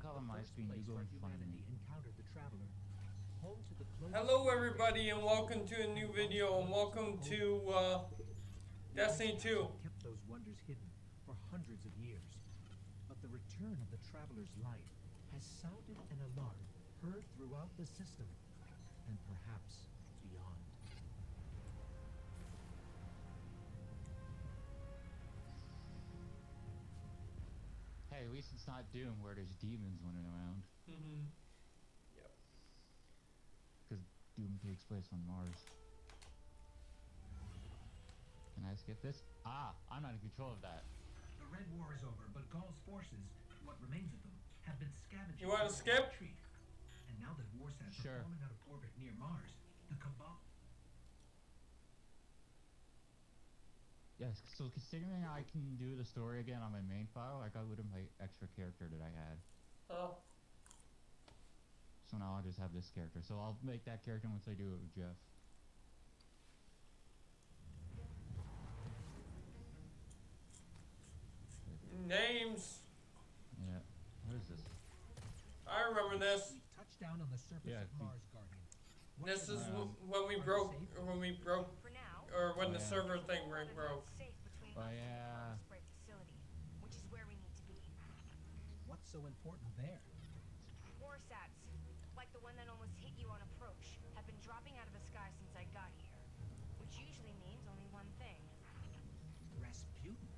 out on my screen, you place go and find me. encountered the traveler. Home to the closest Hello everybody and welcome to a new video and welcome to uh, Destiny 2. kept those wonders hidden for hundreds of years. But the return of the traveler's light has sounded an alarm heard throughout the system and perhaps Hey, at least it's not Doom where there's demons running around. Mm-hmm. Yep. Because Doom takes place on Mars. Can I skip this? Ah, I'm not in control of that. The Red War is over, but Ghaul's forces, what remains of them, have been scavenged. You wanna for skip? retreat. And now that Warsats Sure. are falling out of orbit near Mars, the Cabal. Yes, so considering I can do the story again on my main file, I got rid of my extra character that I had. Oh, So now I'll just have this character. So I'll make that character once I do it with Jeff. names. Yeah. What is this? I remember this. We touched down on the surface Yeah, of Mars, Guardian. What This is we do? wh- when we broke, when we broke, For now, or when Oh, the yeah. server thing one ring broke. them's safe between Oh, us and the yeah. Which is where we need to be. What's so important there? Warsats, like the one that almost hit you on approach, have been dropping out of the sky since I got here. Which usually means only one thing. Rasputin.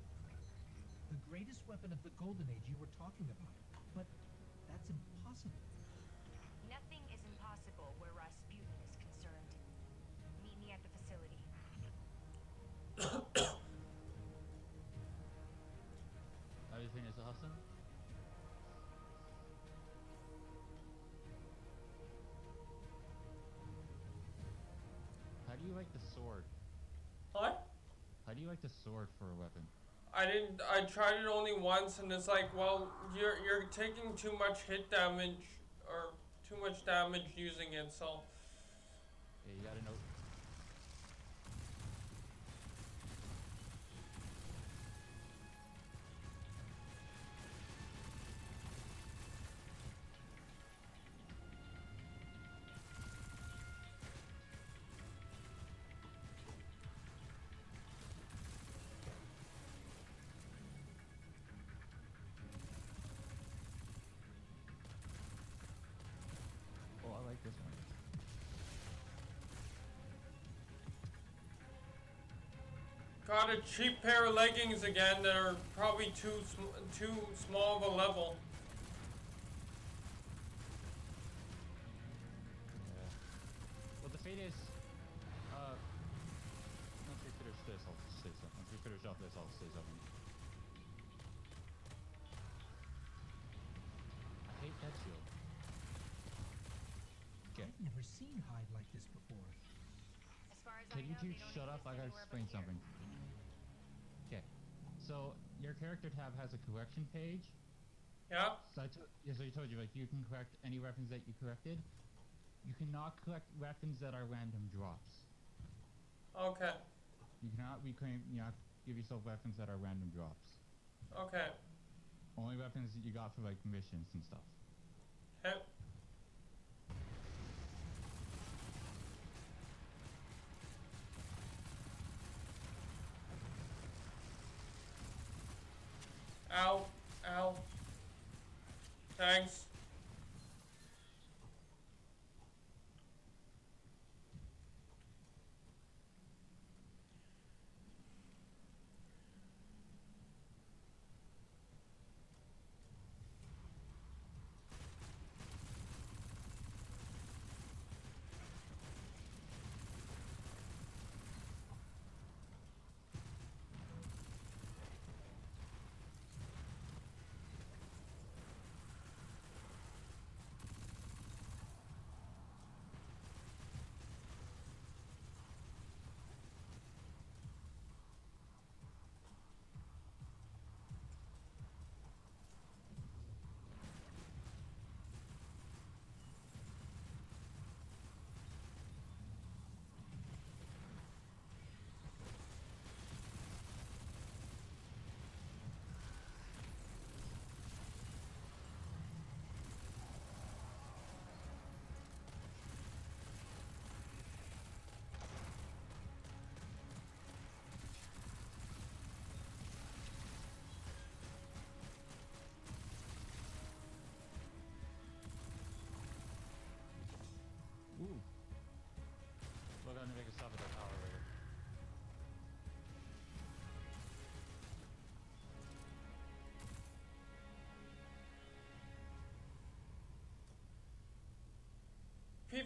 The greatest weapon of the Golden Age you were talking about. You like the sword for a weapon? I didn't. I tried it only once, and it's like, well, you're you're taking too much hit damage or too much damage using it. So Yeah, you gotta know. Got a cheap pair of leggings again that are probably too sm- too small of a level. Yeah. Well, the fate is, uh, once we finish this, I'll say something. Once we finish off this, I'll say something. I hate that shield. Okay. I've never seen hide like this before. As far as I Can you know, two shut up? exist I gotta explain something. Okay. So, your character tab has a correction page. Yeah. So I so I told you, like, you can correct any weapons that you corrected. You cannot collect weapons that are random drops. Okay. You cannot reclaim, you know, give yourself weapons that are random drops. Okay. Only weapons that you got for, like, missions and stuff. Okay. Ow. Ow. Thanks.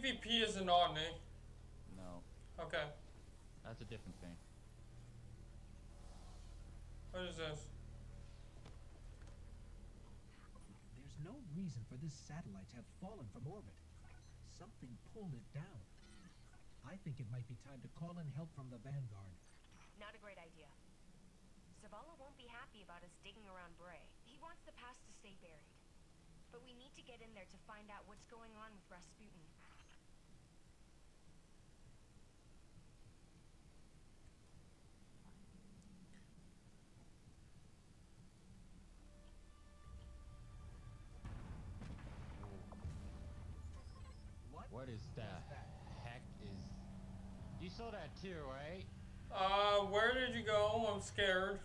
PvP isn't on, eh? No, Okay. that's a different thing. What is this? There's no reason for this satellite to have fallen from orbit. Something pulled it down. I think it might be time to call in help from the Vanguard. Not a great idea. Zavala won't be happy about us digging around Bray. He wants the past to stay buried. But we need to get in there to find out what's going on with Rasputin. What? Is that? Heck is? You saw that too, right? Uh, where did you go? I'm scared.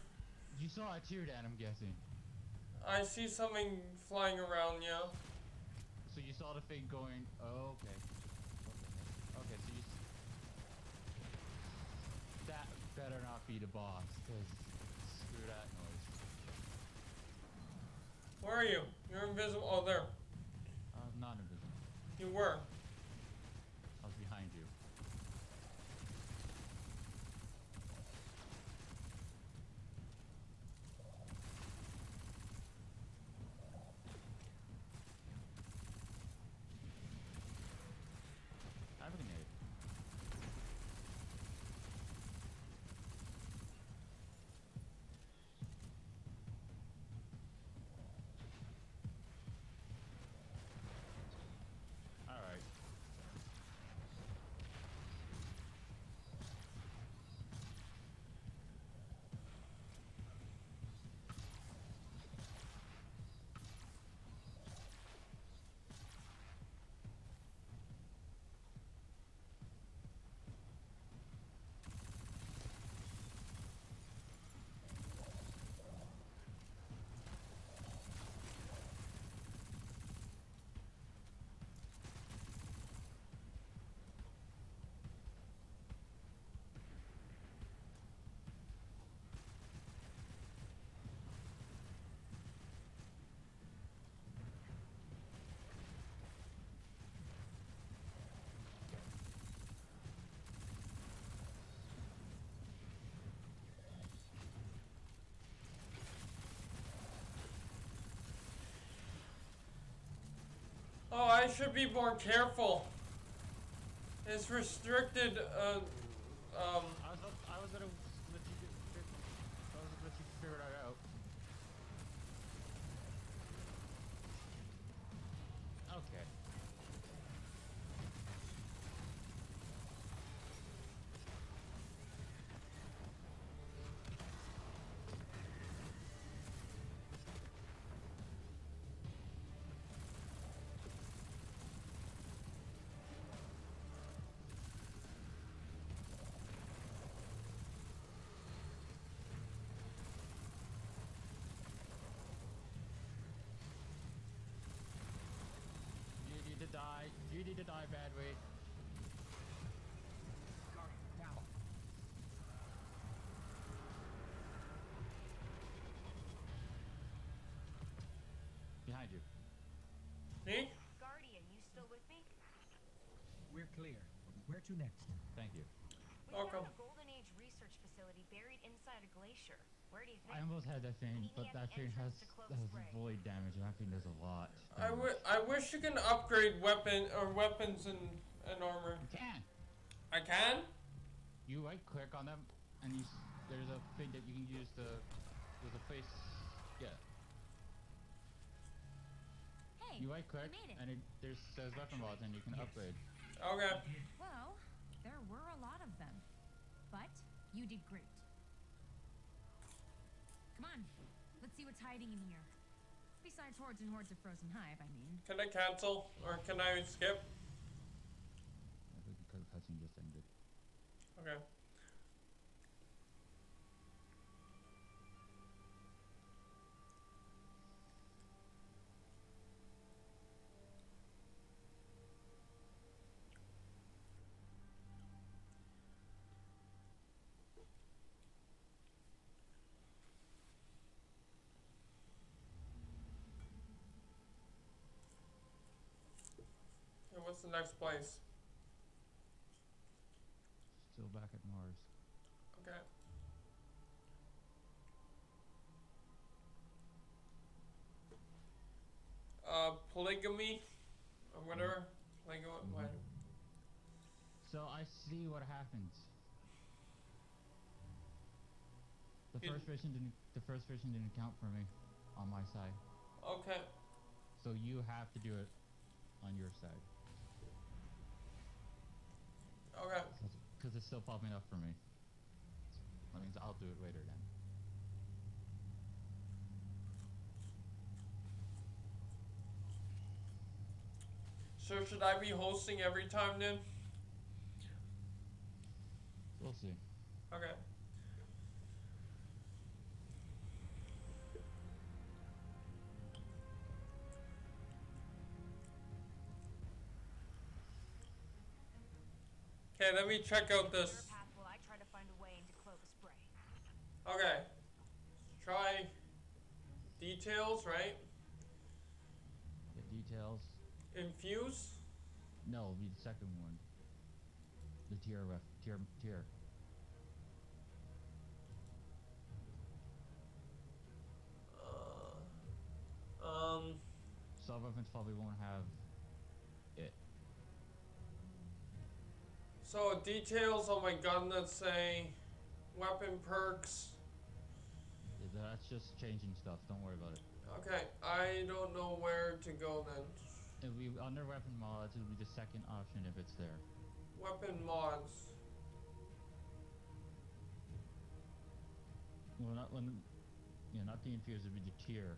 You saw it too, Dan. I'm guessing. I see something flying around, yeah. So you saw the thing going. Oh, okay. The? Okay, so you. That better not be the boss, cause screw that noise. Where are you? You're invisible. Oh, there. Uh, not invisible. You were. I was behind you. I have a grenade. Alright. Oh, I should be more careful. It's restricted, uh, um, I was, up- I was gonna let you get, get I was gonna let you figure it out. Okay. You need to die. You need to die, Badway. Guardian, now. Behind you. me? Guardian, you still with me? We're clear. Where to next? Thank you. We Okay. found a Golden Age research facility buried inside a glacier. Where do you think? I almost had that thing, but that thing has, entrance has Spray. void damage. That thing does a lot. I, I wish you can upgrade weapon or weapons and, and armor. You can. I can? You right click on them, and you there's a thing that you can use to. There's a face. Yeah. Hey, You right click, made and it there's says weapon mods, and you can Yes. upgrade. Okay. Well, there were a lot of them. But you did great. Come on, let's see what's hiding in here. Besides hordes and hordes of frozen hive, I mean. Can I cancel? Or can I skip? I think the cutscene just ended. Okay. Okay, what's the next place? Still back at Mars. Okay. Uh, polygamy, or whatever. Polygamy. What? So I see what happens. The It- first version didn't. The first version didn't count for me, on my side. Okay. So you have to do it on your side, Okay. because it's still popping up for me. That means I'll do it later then. So should I be hosting every time then? We'll see. Okay. Okay, let me check out this. path while I try to find a way into Clovis Bray. Okay. Try details, right? The details. Infuse. No, it'll be the second one. The tier ref tier tier. Uh, um. Sub weapons probably won't have So details on my gun that say weapon perks. Yeah, That's just changing stuff. Don't worry about it. Okay, I don't know where to go then. It'll be under weapon mods. It'll be the second option if it's there. Weapon mods. Well, not when. Yeah, not the infuse. It'll be the tier.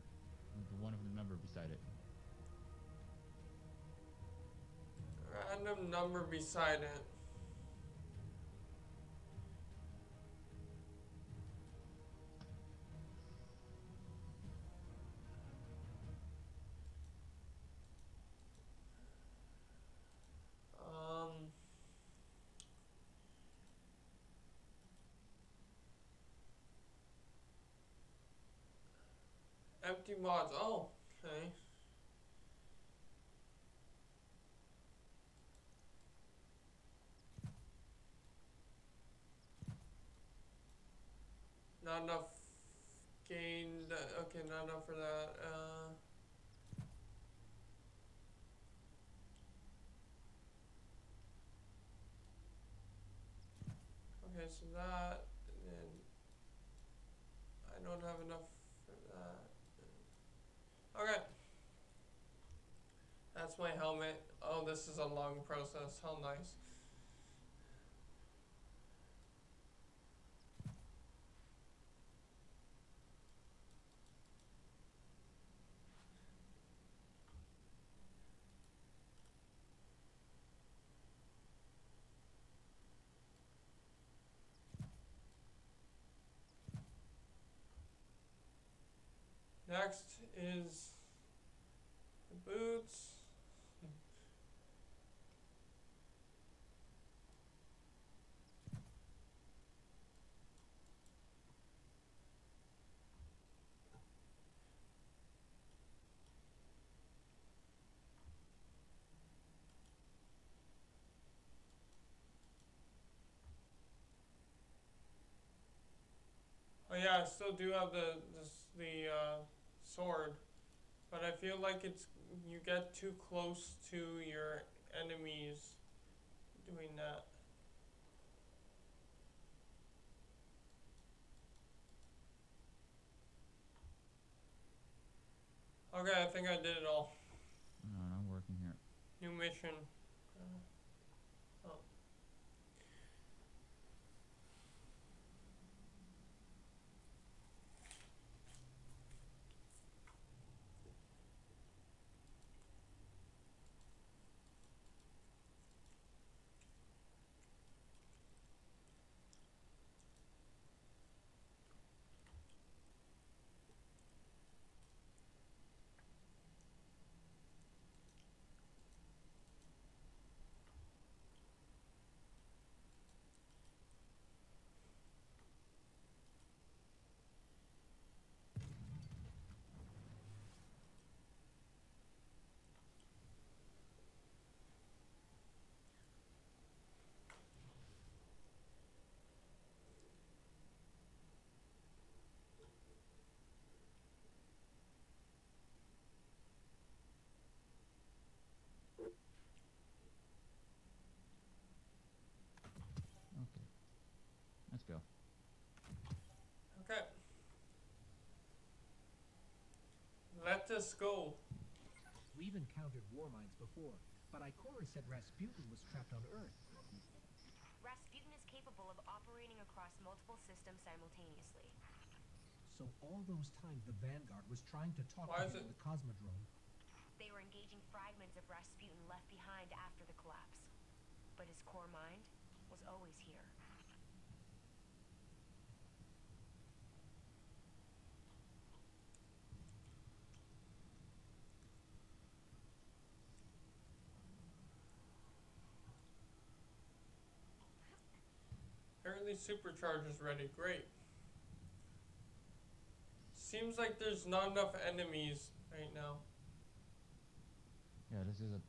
The one of the number beside it. Random number beside it. Empty mods. Oh, okay. Not enough gained. uh, Okay, not enough for that. Uh, okay, so that, and then I don't have enough. Okay. That's my helmet. Oh, this is a long process. How nice. Next is the boots. Oh yeah, I still do have the this, the uh, sword, but I feel like it's you get too close to your enemies doing that. Okay, I think I did it all. No, I'm working here. New mission. Let us go. We've encountered Warminds before, but Ikora said Rasputin was trapped on Earth. Rasputin is capable of operating across multiple systems simultaneously. So all those times the Vanguard was trying to talk Why to him in it- the Cosmodrome, They were engaging fragments of Rasputin left behind after the collapse. But his core mind was always here. Apparently supercharger's ready. Great. Seems like there's not enough enemies right now. Yeah, this is a.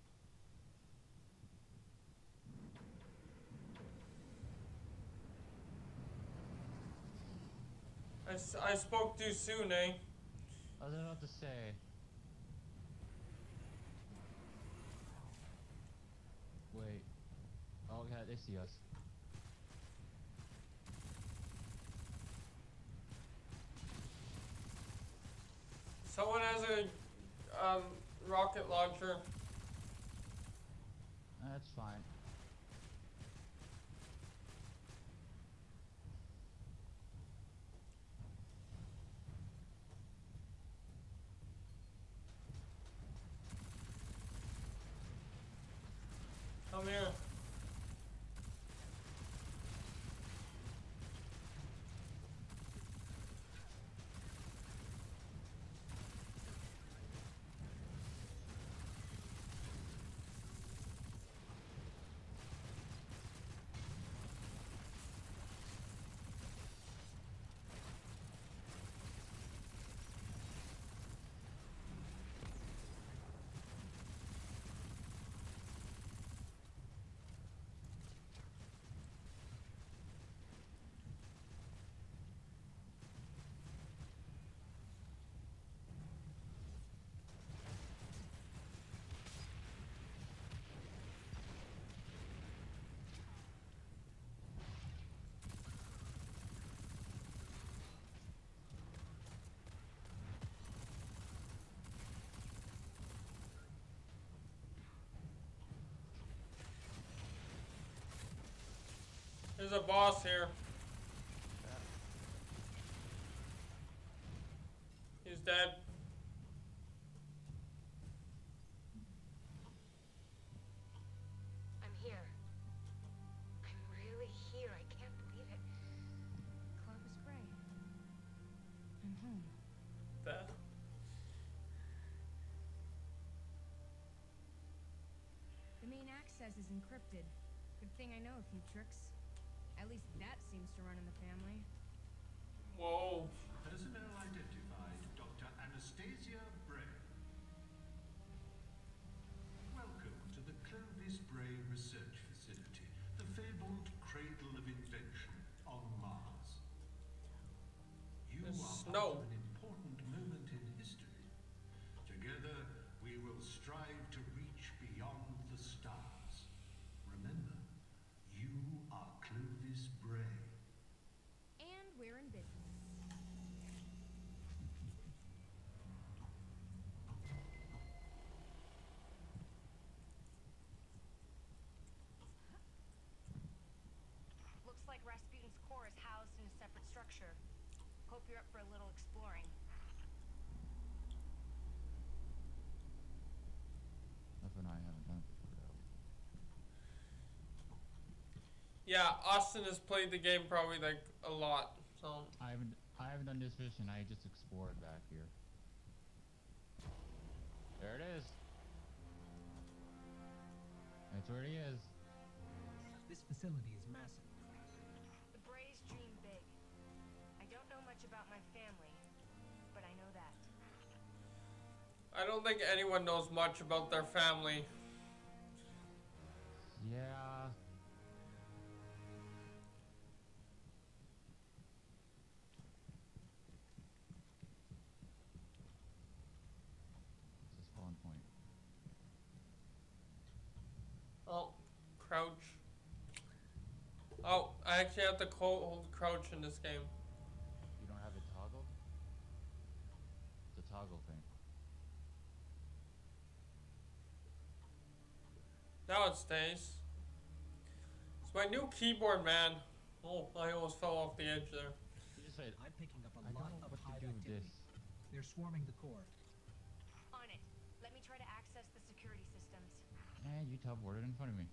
I, I spoke too soon, eh? I was about to say. Wait. Oh yeah, they see us. Someone has a um, rocket launcher. That's fine. Come here. There's a boss here. He's dead. I'm here. I'm really here. I can't believe it. Clovis Bray. I'm home. The main access is encrypted. Good thing I know a few tricks. At least that seems to run in the family. Whoa. Personnel identified Dr. Anastasia Bray. Welcome to the Clovis Bray Research Facility, the fabled cradle of invention on Mars. You There's are snow. part of an important moment in history. Together, we will strive to reach beyond the stars. Remember, you are Clovis Bray. And we're in business. Looks like Rasputin's core is housed in a separate structure. Hope you're up for a little exploring. Nothing I haven't done before though. Yeah, Austin has played the game probably like a lot. So I haven't. I haven't done this mission. I just explored back here. There it is. That's where he is. This facility is massive. I don't think anyone knows much about their family. Yeah. It's a spawn point. Oh, crouch. Oh, I actually have to co- hold crouch in this game. You don't have it toggled? A toggle thing. Now it stays. It's my new keyboard, man. Oh, I almost fell off the edge there. You just said, I'm picking up a I lot of what hive activity. this. They're swarming the core. On it. Let me try to access the security systems. And you teleported in front of me.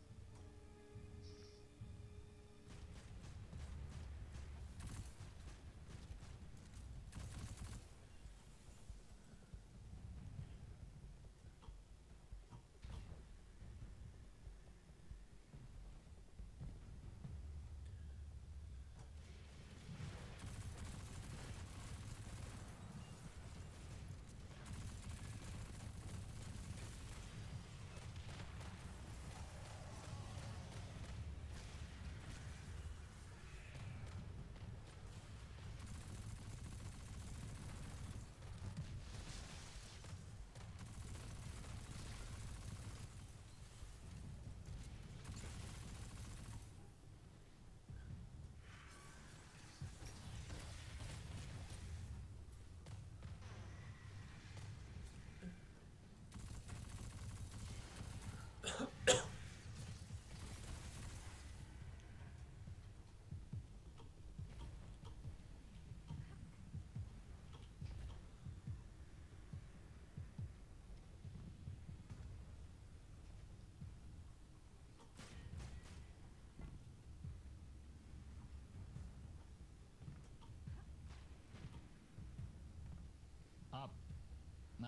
Up.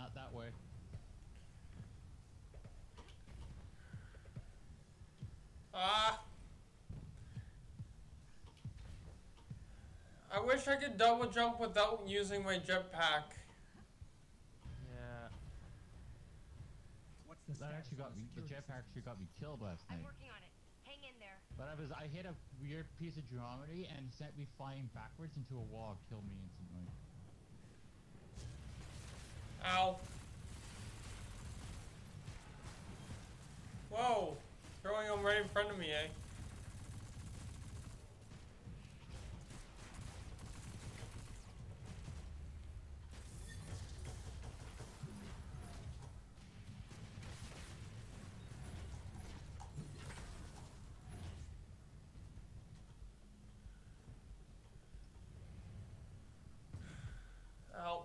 Not that way. Ah. I wish I could double jump without using my jetpack. Yeah. What's the That actually got me. The security jetpack actually got me killed last night. I'm night. working on it. Hang in there. But I was I hit a weird piece of geometry and sent me flying backwards into a wall, killed me instantly. Ow. Whoa. Throwing them right in front of me, eh? Ow.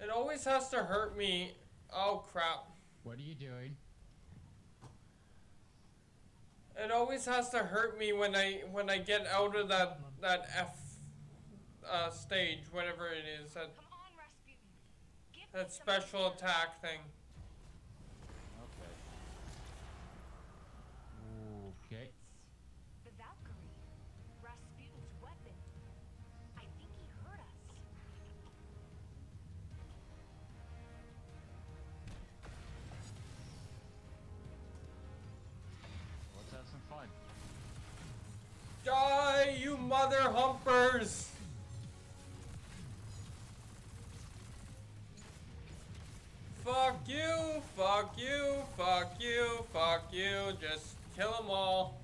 It always has to hurt me. Oh crap. What are you doing? It always has to hurt me when I when I get out of that that F uh, stage, whatever it is, that Come on, Rasputin. Give that special attack thing. Mother humpers! Fuck you, fuck you, fuck you, fuck you, just kill them all.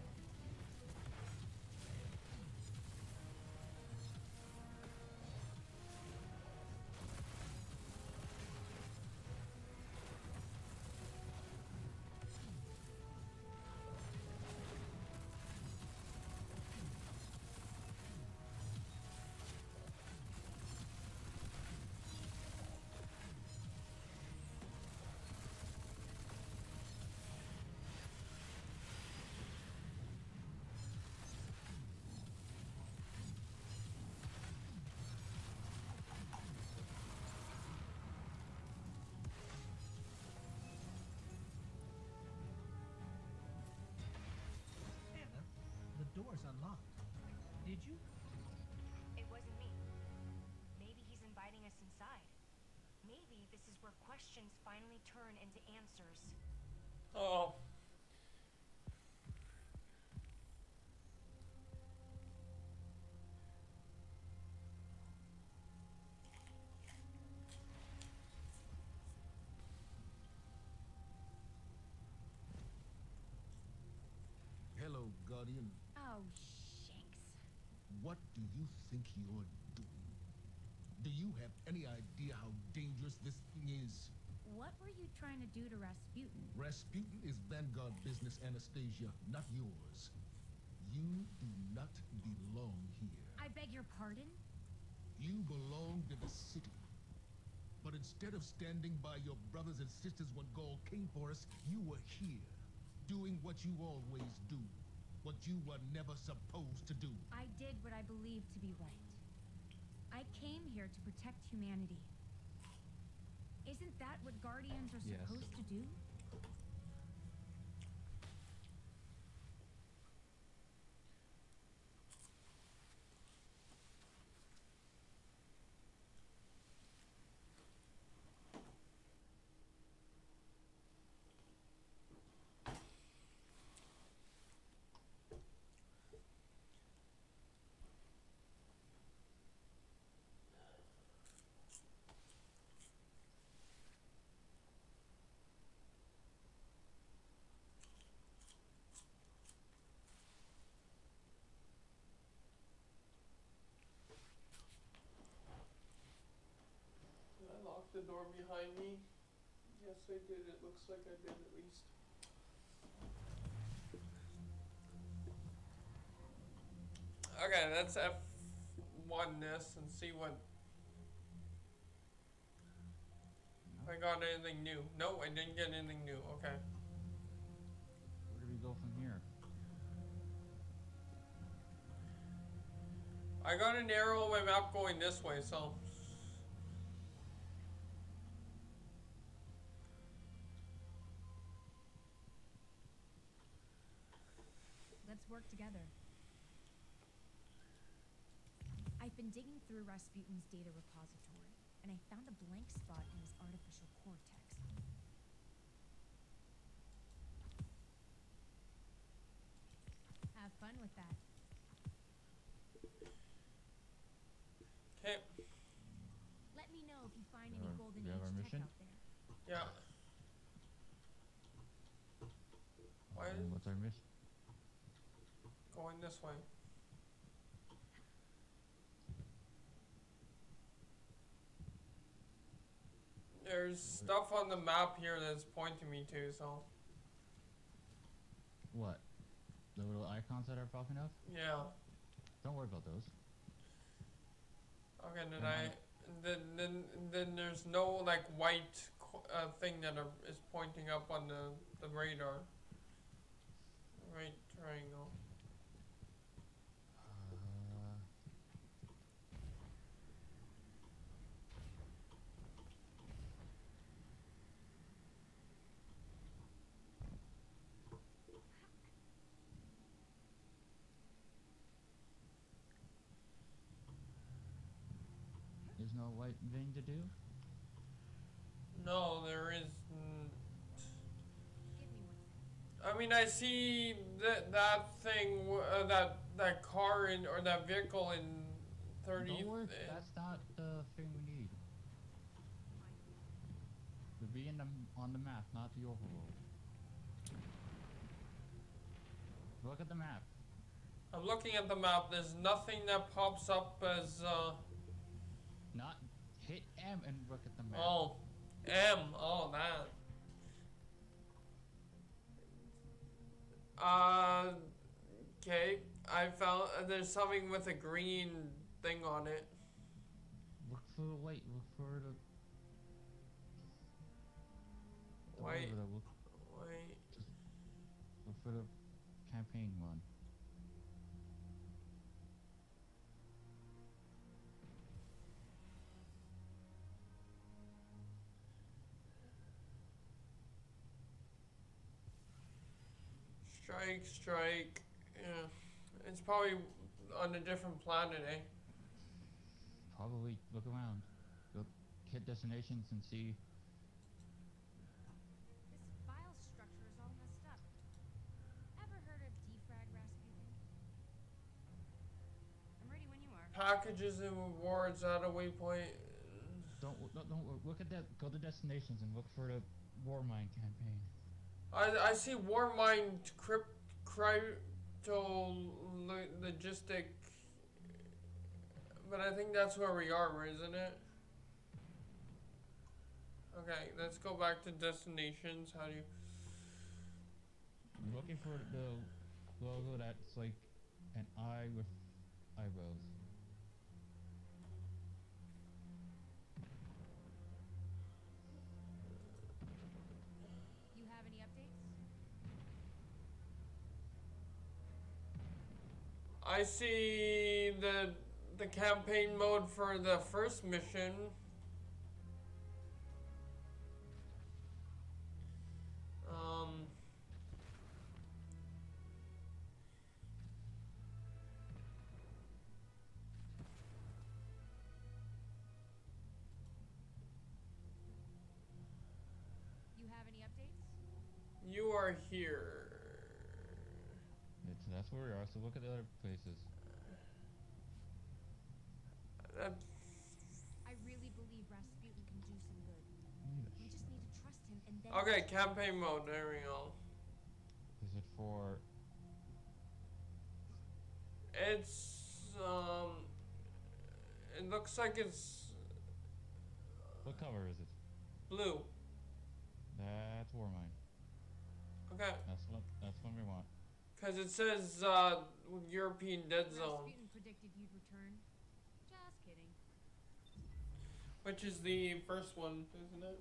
The unlocked. Did you? It wasn't me. Maybe he's inviting us inside. Maybe this is where questions finally turn into answers. Oh. Hello, Guardian. What do you think you're doing? Do you have any idea how dangerous this thing is? What What were you trying to do to Rasputin? Rasputin is Vanguard business, Anastasia, not yours. You do not belong here. I beg your pardon? You belong to the city. But instead of standing by your brothers and sisters when Ghaul came for us, you were here, doing what you always do, what you were never supposed to do. I did what I believed to be right. I came here to protect humanity. Isn't that what Guardians are Yes. supposed to do? Did I lock the door behind me? Yes, I did. It looks like I did at least. Okay, let's F1 this and see what. If I got anything new. No, I didn't get anything new. Okay. Where do we go from here? I got an arrow on my map going this way, so. Let's work together. I've been digging through Rasputin's data repository, and I found a blank spot in his artificial cortex. Have fun with that. Okay. Let me know if you find any Alright, golden we age tech out there. Yeah. Why And what's our mission? Going this way? There's stuff on the map here that's pointing me to, so What? The little icons that are popping up? yeah. Don't worry about those. Okay, then Mhm. I then then then there's no like white uh, thing that are, is pointing up on the the radar. Right triangle. Uh, There's thing to do? No, there is. N- Give me one second. I mean, I see that that thing, uh, that that car in or that vehicle in thirty. Don't worry, that's not the thing we need. To be in the, m- on the map, not the overworld. Look at the map. I'm looking at the map. There's nothing that pops up as. Uh, Not hit M and look at the map. oh, M. Oh, that. Uh, okay. I found uh, there's something with a green thing on it. Look for the light. Look for the. whatever Wait. look for the Strike, strike. Yeah. It's probably on a different planet, eh? Probably look around. Go hit destinations and see. This file structure is all messed up. Ever heard of defrag Rasputin? I'm ready when you are. Packages and rewards at a waypoint. Don't don't, don't look at that. Go to destinations and look for the Warmind campaign. I, I see Warmind crypt, logistic, but I think that's where we are, isn't it? Okay, let's go back to destinations. How do you? I'm looking for the logo that's like an eye with eyebrows. You have any updates? I see the the campaign mode for the first mission. Where we are. So look at the other places. Uh, I really believe Rasputin can do some good. We just need to trust him and then. okay, campaign mode. There we go. Is it for? It's um. It looks like it's What color is it? blue. That's Warmind. Okay, That's what. That's what we want. Because it says uh, European Dead Zone, predicted you'd return. Just kidding. which is the first one, isn't it?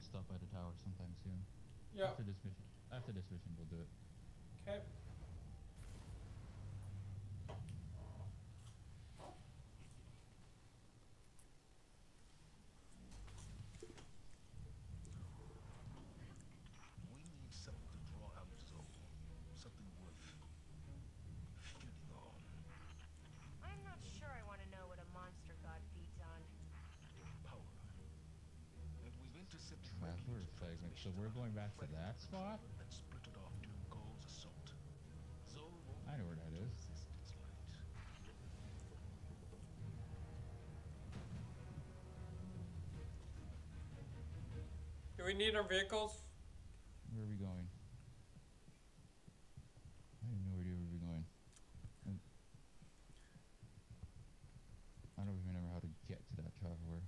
Should stop by the tower sometime soon. Yeah. After this mission. After this mission, we'll do it. Okay. We need something to draw out Zoe. Something worth feeding on. I'm not sure I want to know what a monster god feeds on. Power. And we've intercepted Traveler wreckage of fragment. So we're going back to that spot. that splintered off during Ghaul's assault. I know where that is. resist its light. Do we need our vehicles? Where are we going? I have no idea where we're going. And I don't even remember how to get to that traveler.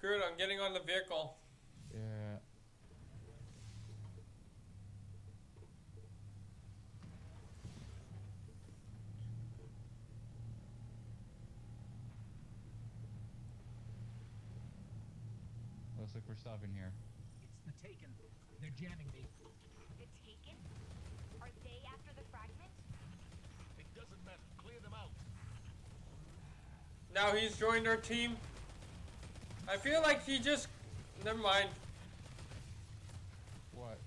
Screw it, I'm getting on the vehicle. Yeah. Looks like we're stopping here. It's the Taken. They're jamming me. The Taken? Are they after the fragment? It doesn't matter. Clear them out. Now he's joined our team. I feel like he just. Never mind. What?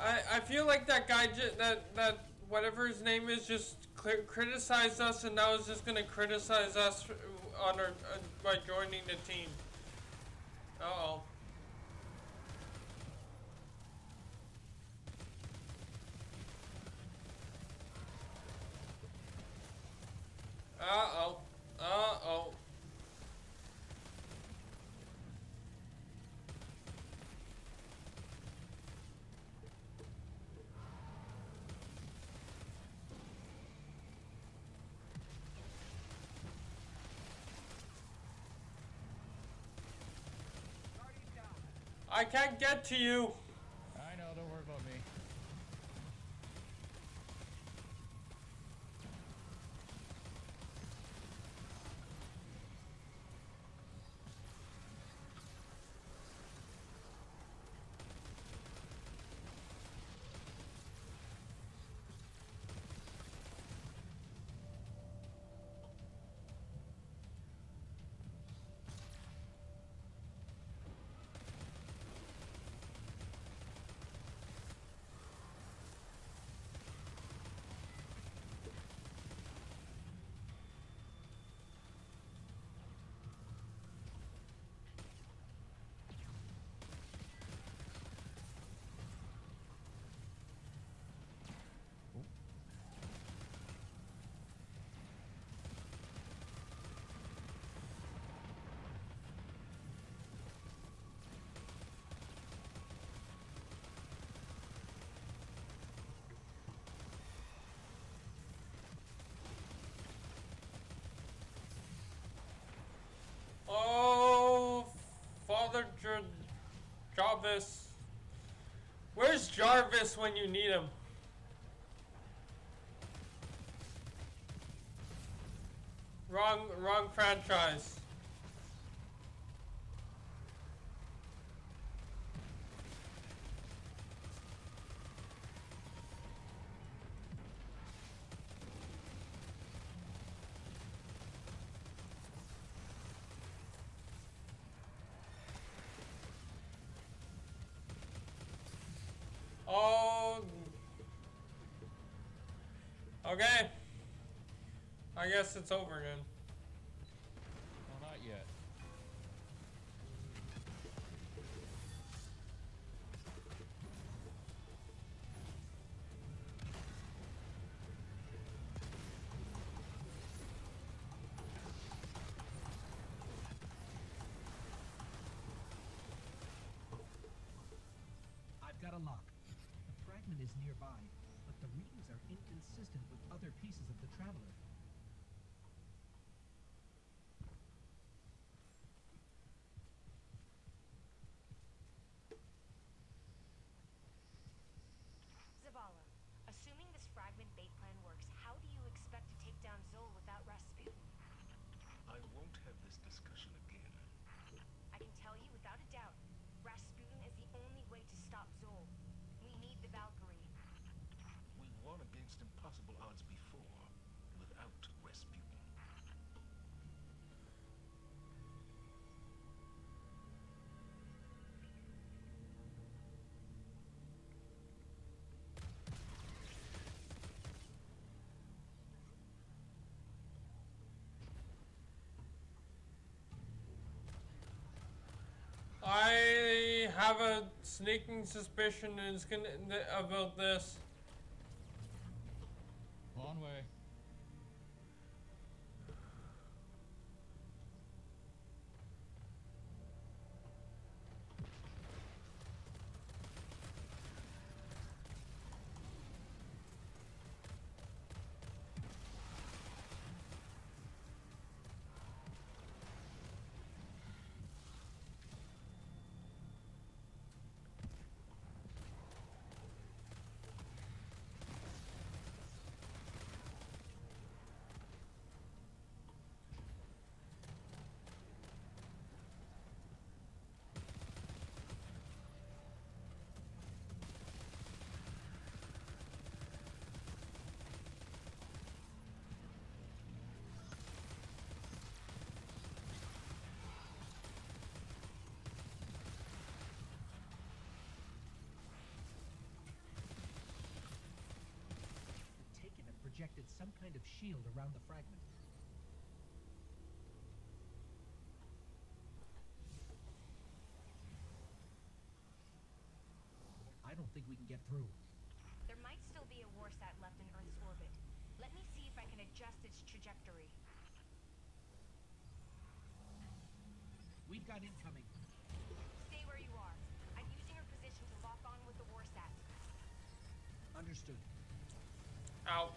I, I feel like that guy that that whatever his name is just cri- criticized us and now is just gonna criticize us on our uh, by joining the team. Uh oh. Uh oh. Uh oh. I can't get to you. Father Jar Jarvis. Where's Jarvis when you need him? Wrong, wrong franchise. Okay. I guess it's over then. Well, not yet. I've got a lock. The fragment is nearby, but the readings are inconsistent with other pieces of the Traveler. Zavala, assuming this fragment bait plan works, how do you expect to take down Xol without Rasputin? I won't have this discussion again. I can tell you without a doubt, Rasputin is the only way to stop Xol. We need the Valkyrie. We won against impossible odds before, without Rasputin. I have a sneaking suspicion it's gonna about this. Long way. The Taken have projected some kind of shield around the fragment. I don't think we can get through. There might still be a Warsat left in Earth's orbit. Let me see if I can adjust its trajectory. We've got incoming. Stay where you are. I'm using her position to lock on with the Warsat. Understood. Out.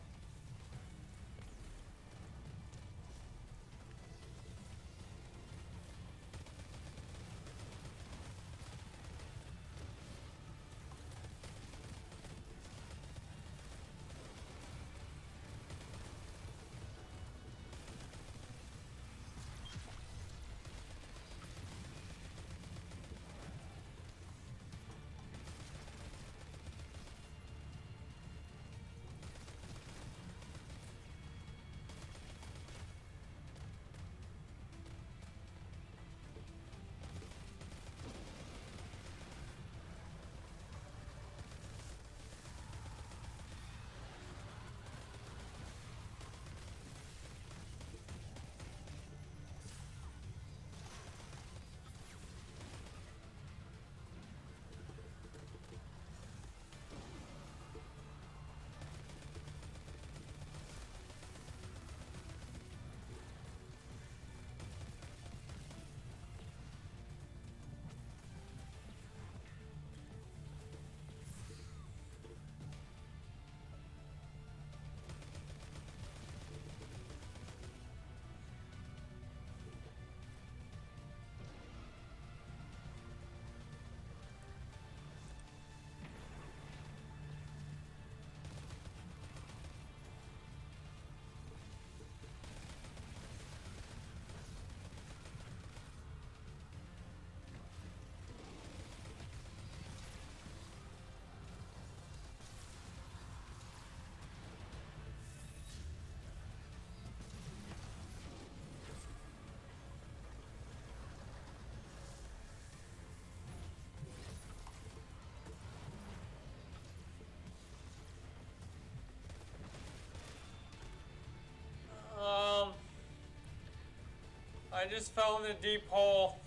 I just fell in a deep hole.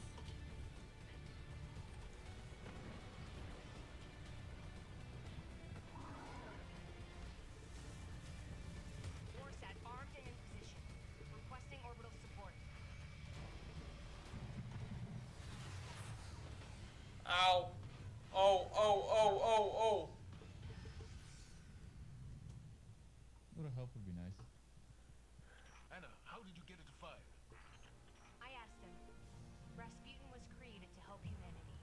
Warsat armed and in position. Requesting orbital support. Ow. Oh, oh, oh, oh, oh. A little help would be nice. Ana, how did you get it to fire? I asked him. Rasputin was created to help humanity.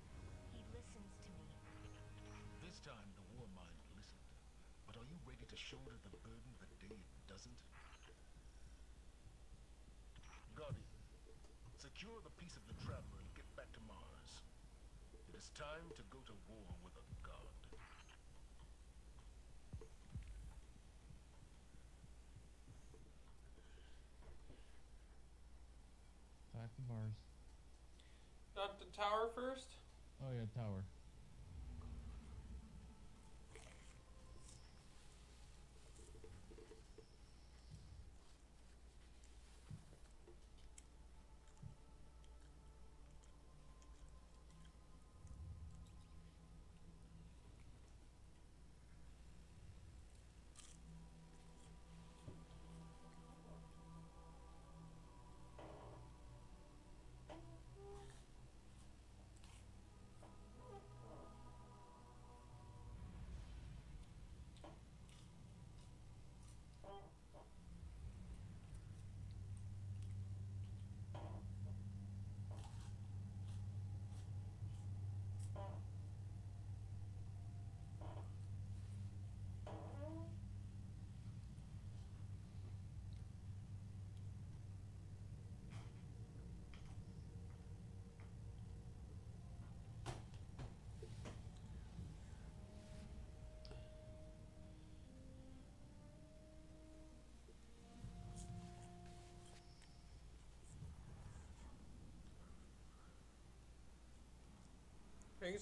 He listens to me. This time the Warmind listened. But are you ready to shoulder the burden the day it doesn't? Guardian, secure the piece of the Traveler and get back to Mars. It is time to go to war with a god. Back to Mars. Not the tower first? Oh yeah, tower.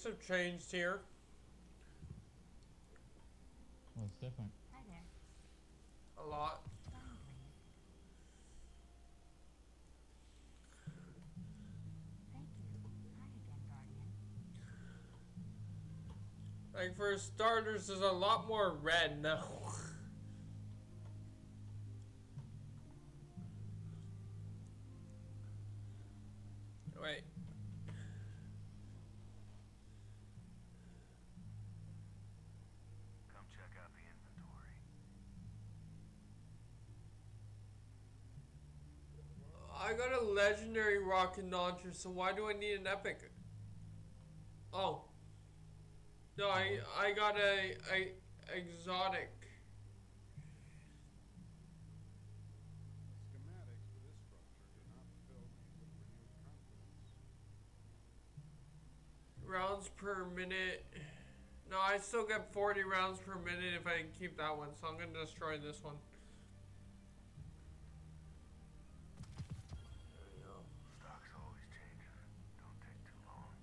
Things have changed here. Well, it's different. Hi there. A lot. Thank you. Hi again, Guardian. Like for starters, there's a lot more red now. legendary rocket launcher, so why do I need an epic? Oh. No, I I got a, a exotic. Schematics for this structure do not fill me with renewed confidence. rounds per minute. No, I still get 40 rounds per minute if I keep that one, so I'm gonna destroy this one. There we go. Stock's always changing. Don't take too long.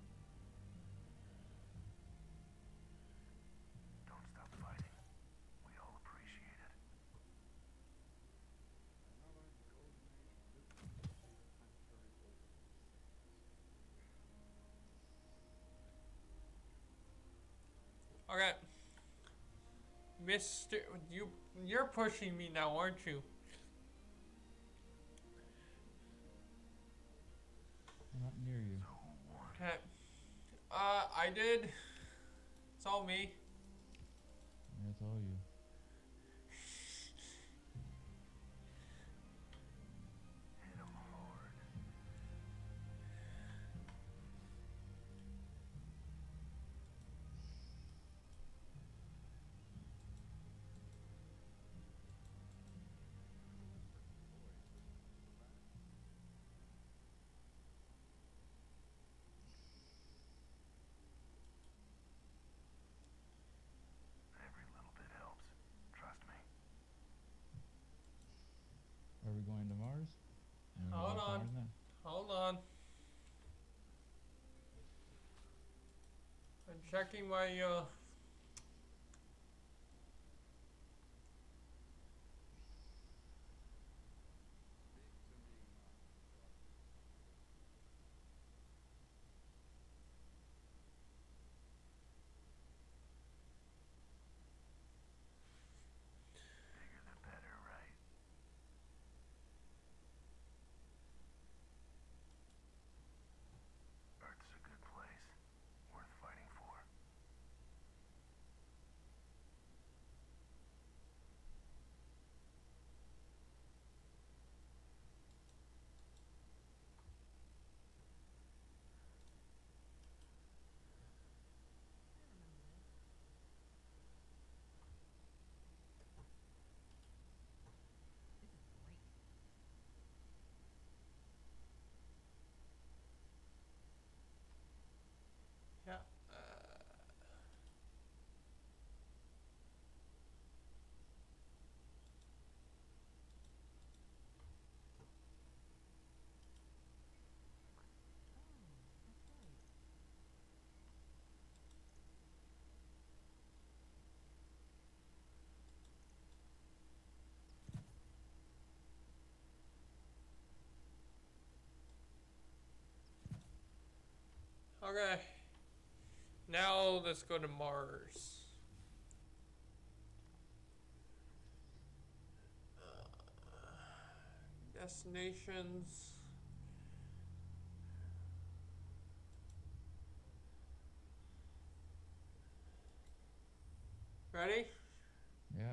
Don't stop fighting. We all appreciate it. Not only the coordination, this is planetary order. Okay. Mister, you you're pushing me now, aren't you? I'm not near you. Okay. Uh, I did. It's all me. It's all you. Checking my uh. Speak to me, Master Struck. Okay. Now let's go to Mars. Uh, destinations. Ready? Yeah.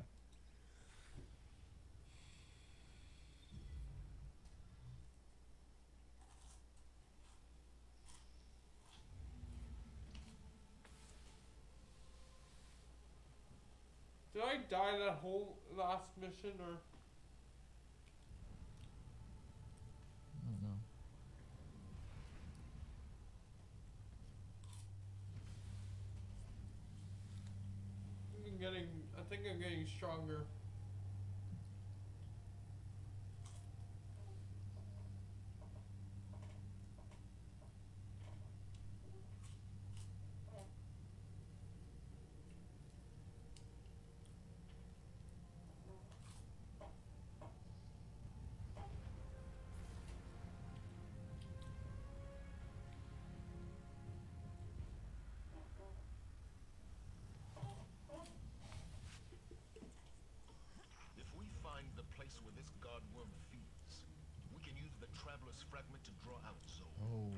I die that whole last mission or? I don't know. I'm getting. I think I'm getting stronger. Fragment to draw out Xol. Oh.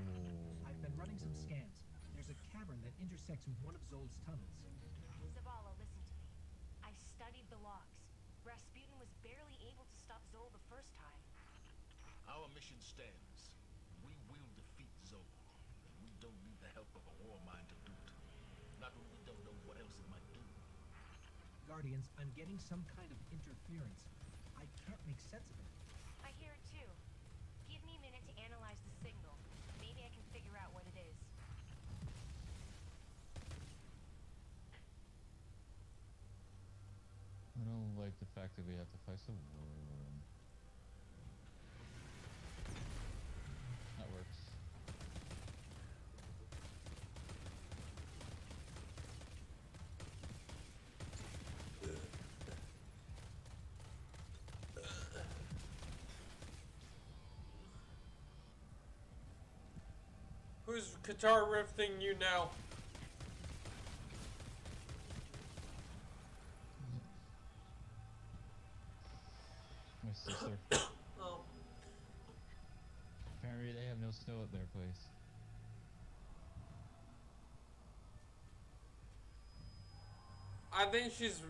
I've been running some scans. There's a cavern that intersects with one of Xol's tunnels. Zavala, listen to me. I studied the logs. Rasputin was barely able to stop Xol the first time. Our mission stands. We will defeat Xol. We don't need the help of a Warmind to do it. Not when we don't know what else it might do. Guardians, I'm getting some kind of interference. I can't make sense of it. I hear it too. Give me a minute to analyze the signal. Maybe I can figure out what it is. I don't like the fact that we have to fight some worm. That works. Who's guitar riffing you now? Place. I think she's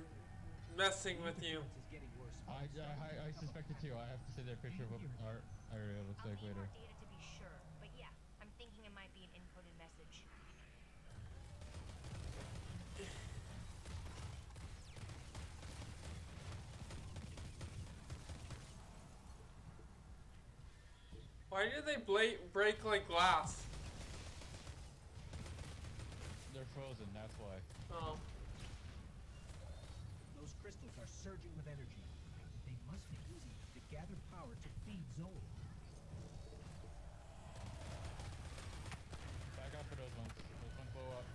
messing with you. Interference getting worse. I, I, I suspect it too. I have to see their picture of what our area looks I'll like need later. more data to be sure, but yeah, I'm thinking it might be an encoded message. Why do they break like glass? They're frozen, that's why. Oh, Those crystals are surging with energy. They must be using them to gather power to feed Xol. Back up for those ones. Those ones blow up.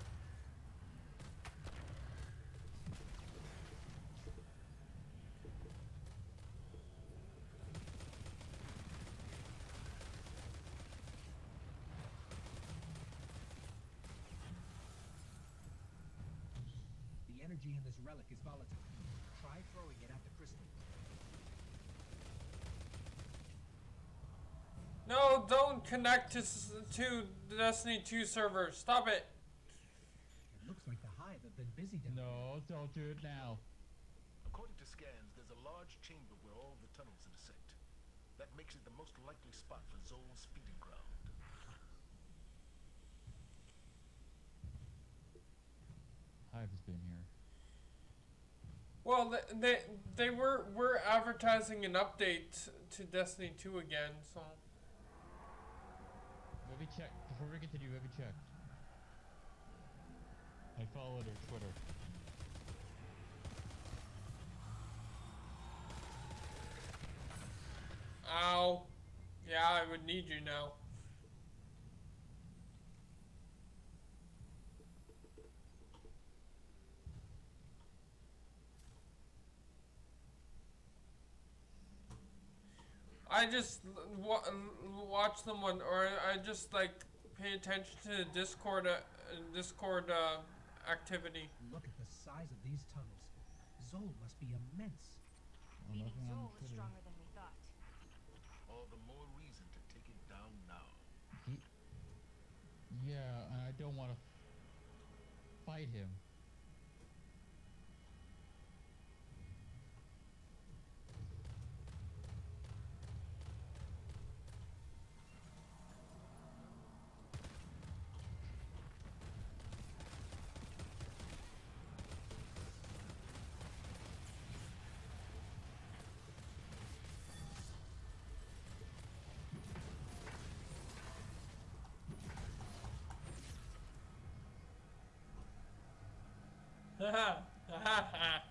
The energy in this relic is volatile. Try throwing it at the crystal. no! Don't connect to to the Destiny 2 server. Stop it. It looks like the hive have been busy down. No, don't do it now. According to scans, there's a large chamber where all the tunnels intersect. That makes it the most likely spot for Xol's feeding ground. Hive has been here. Well, they they, were were advertising an update to Destiny 2 again, so Let me check. Before we continue, let me check. I followed her Twitter. ow. Yeah, I would need you now. I just l- wa- watch them when, or I just like pay attention to the Discord uh, uh, Discord uh, activity. Look at the size of these tunnels. Xol must be immense. I'm Leading looking on Xol is stronger than we thought. All the more reason to take it down now. He, yeah, I don't want to fight him. Oh, come on. That's cheating. oh boy. I got a weapon.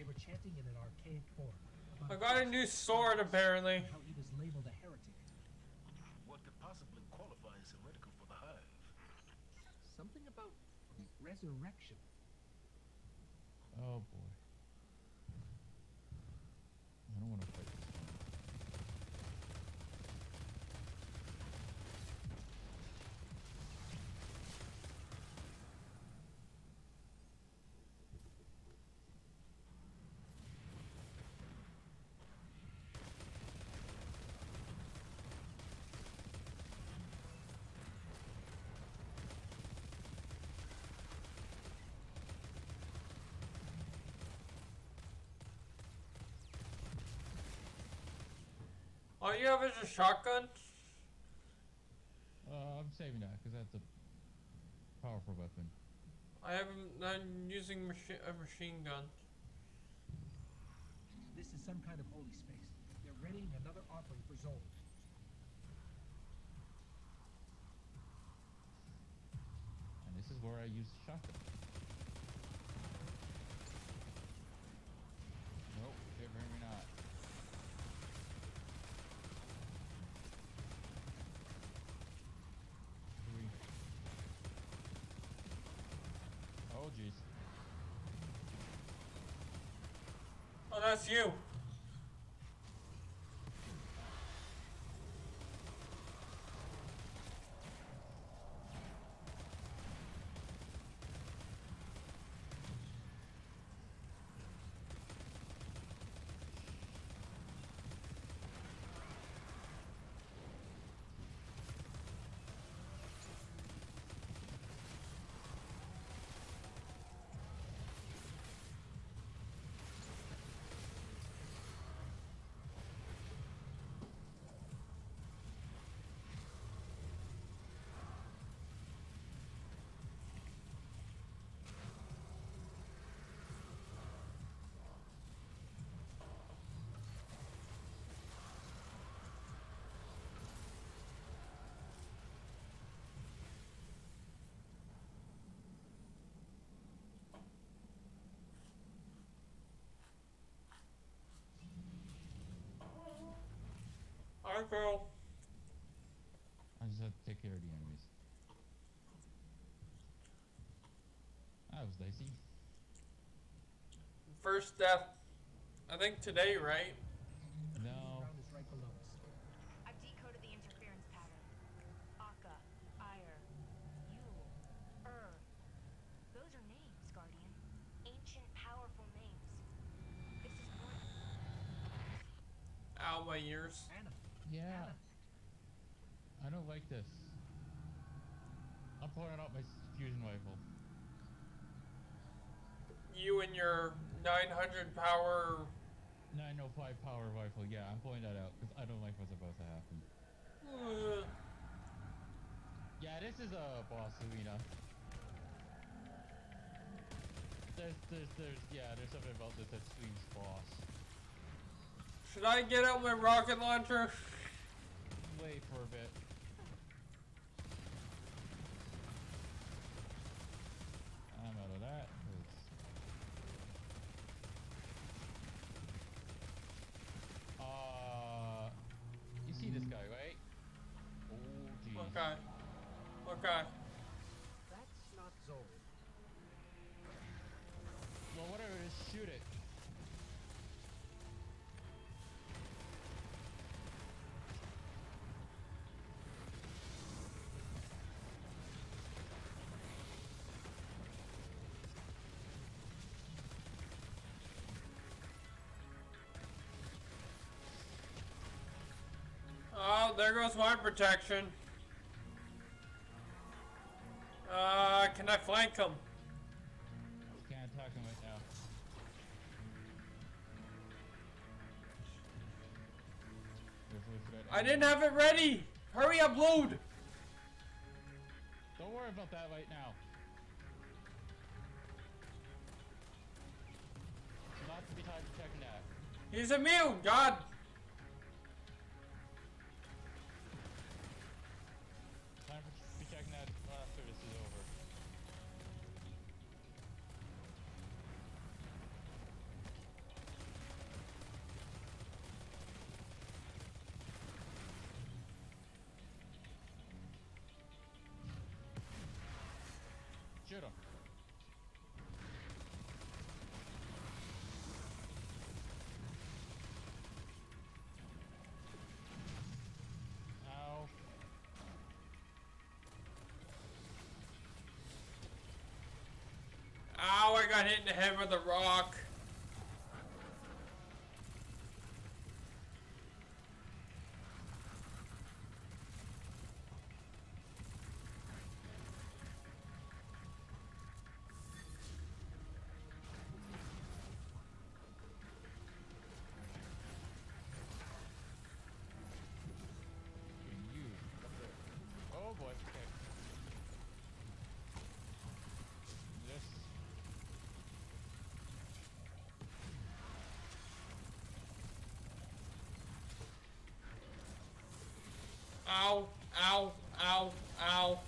They were chanting in an archaic form. I got a new sword apparently. How he was labeled a heretic. What could possibly qualify as heretical for the Hive? Something about resurrection. Oh boy. I don't want to fight this one. All you have is a shotgun. Uh, I'm saving that because that's a powerful weapon. I haven't. I'm using machi- a machine gun. This is some kind of holy space. They're readying another offering for Xol. And this is where I use shotgun. Nope, apparently not. Three. Oh jeez. That's you. Alright, girl. I just have to take care of the enemies. That was dicey. First death. I think today, right? No. Ground is right below us. I've decoded the interference pattern. Akka, Ire, Yule, Ur. Those are names, Guardian. Ancient, powerful names. This is more. out my ears. Ana, Yeah. Ana. I don't like this. I'm pulling out my fusion rifle. You and your 900 power. 905 power rifle. Yeah, I'm pulling that out because I don't like what's about to happen. Uh, Yeah, this is a boss arena. There's, there's, there's, yeah, there's something about this that screams boss. should I get out my rocket launcher? Wait for a bit. There goes my protection. Uh, can I flank him? Can't attack him right now. There's a threat I didn't have it ready. Hurry up, load. Don't worry about that right now. Not to be time for checking that. He's immune. God. Got hit in the head with a rock. And you. up there. Oh boy. Okay. This. Ow, ow, ow, ow.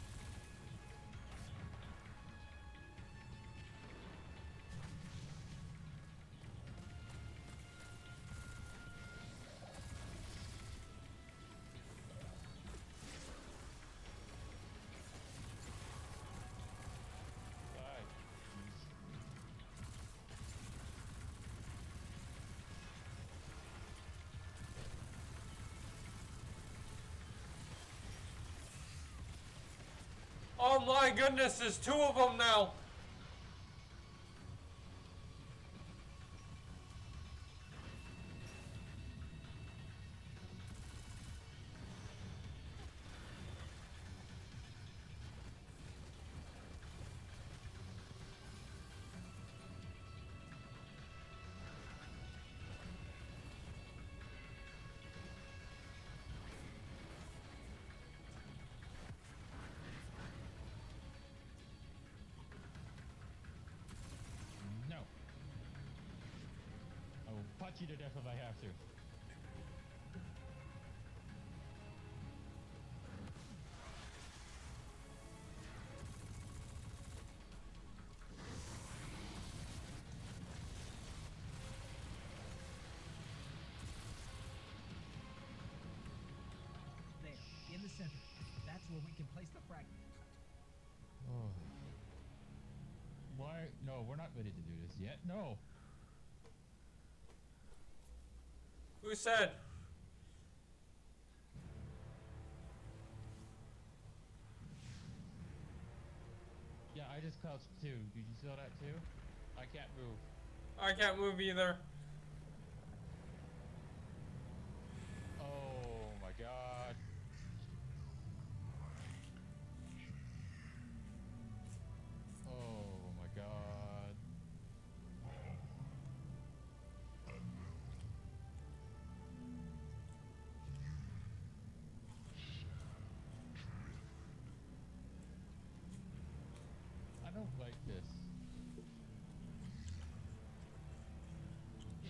Oh my goodness, there's two of them now. Have to. There, in the center. That's where we can place the fragment. Oh. Why? No, we're not ready to do this yet. No. Who said? Yeah, I just crouched too. Did you saw that too? I can't move. I can't move either.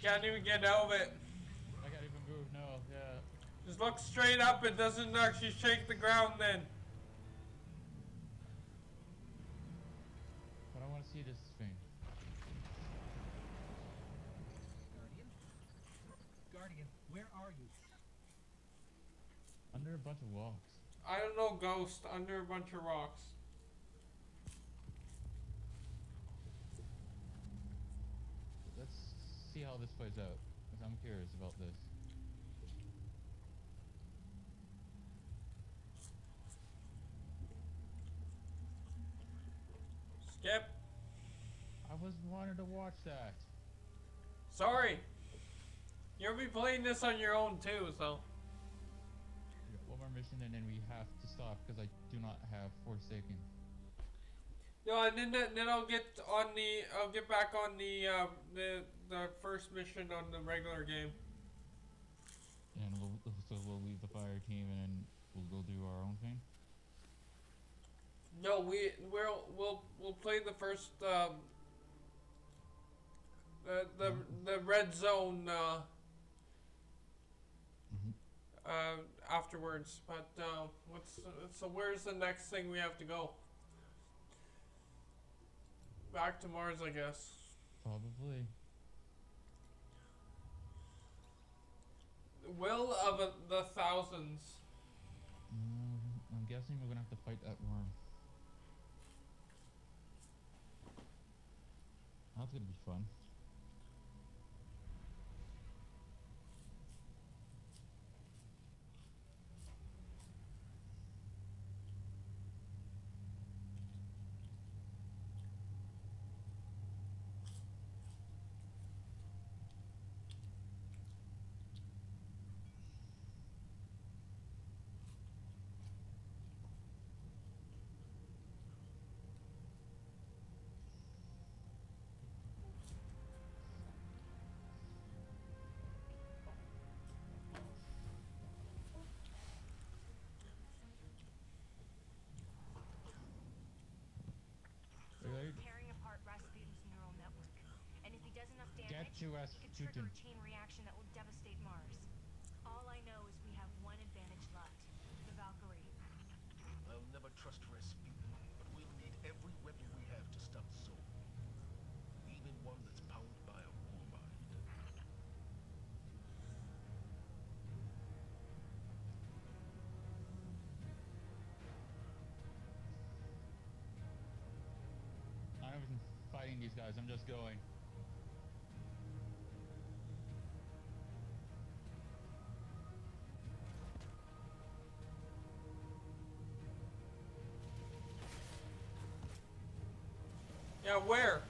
Can't even get out of it. I can't even move. No. Yeah. Just look straight up. It doesn't actually shake the ground then. But I want to see this thing. Guardian? Guardian, where are you? Under a bunch of rocks. I don't know, ghost under a bunch of rocks. Let's see how this plays out. Because I'm curious about this. Skip. I was wanted to watch that. Sorry. You'll be playing this on your own too, so. One more mission and then we have to stop because I do not have Forsaken. No, and then then I'll get on the I'll get back on the uh, the the first mission on the regular game. And we'll so we'll leave the fire team and then we'll go do our own thing. No, we we'll we'll we'll play the first um, the the the red zone uh, Mhm. uh, afterwards. But uh, what's so where's the next thing we have to go? Back to Mars, I guess. Probably. Will of a, the thousands. Mm, I'm guessing we're gonna have to fight that worm. That's gonna be fun. Get damage, you, it could trigger a chain reaction that will devastate Mars. All I know is we have one advantage left. The Valkyrie. I'll never trust Rasputin, but we'll need every weapon we have to stop Xol. Even one that's powered by a Warmind. I'm not fighting these guys. I'm just going. Yeah, where?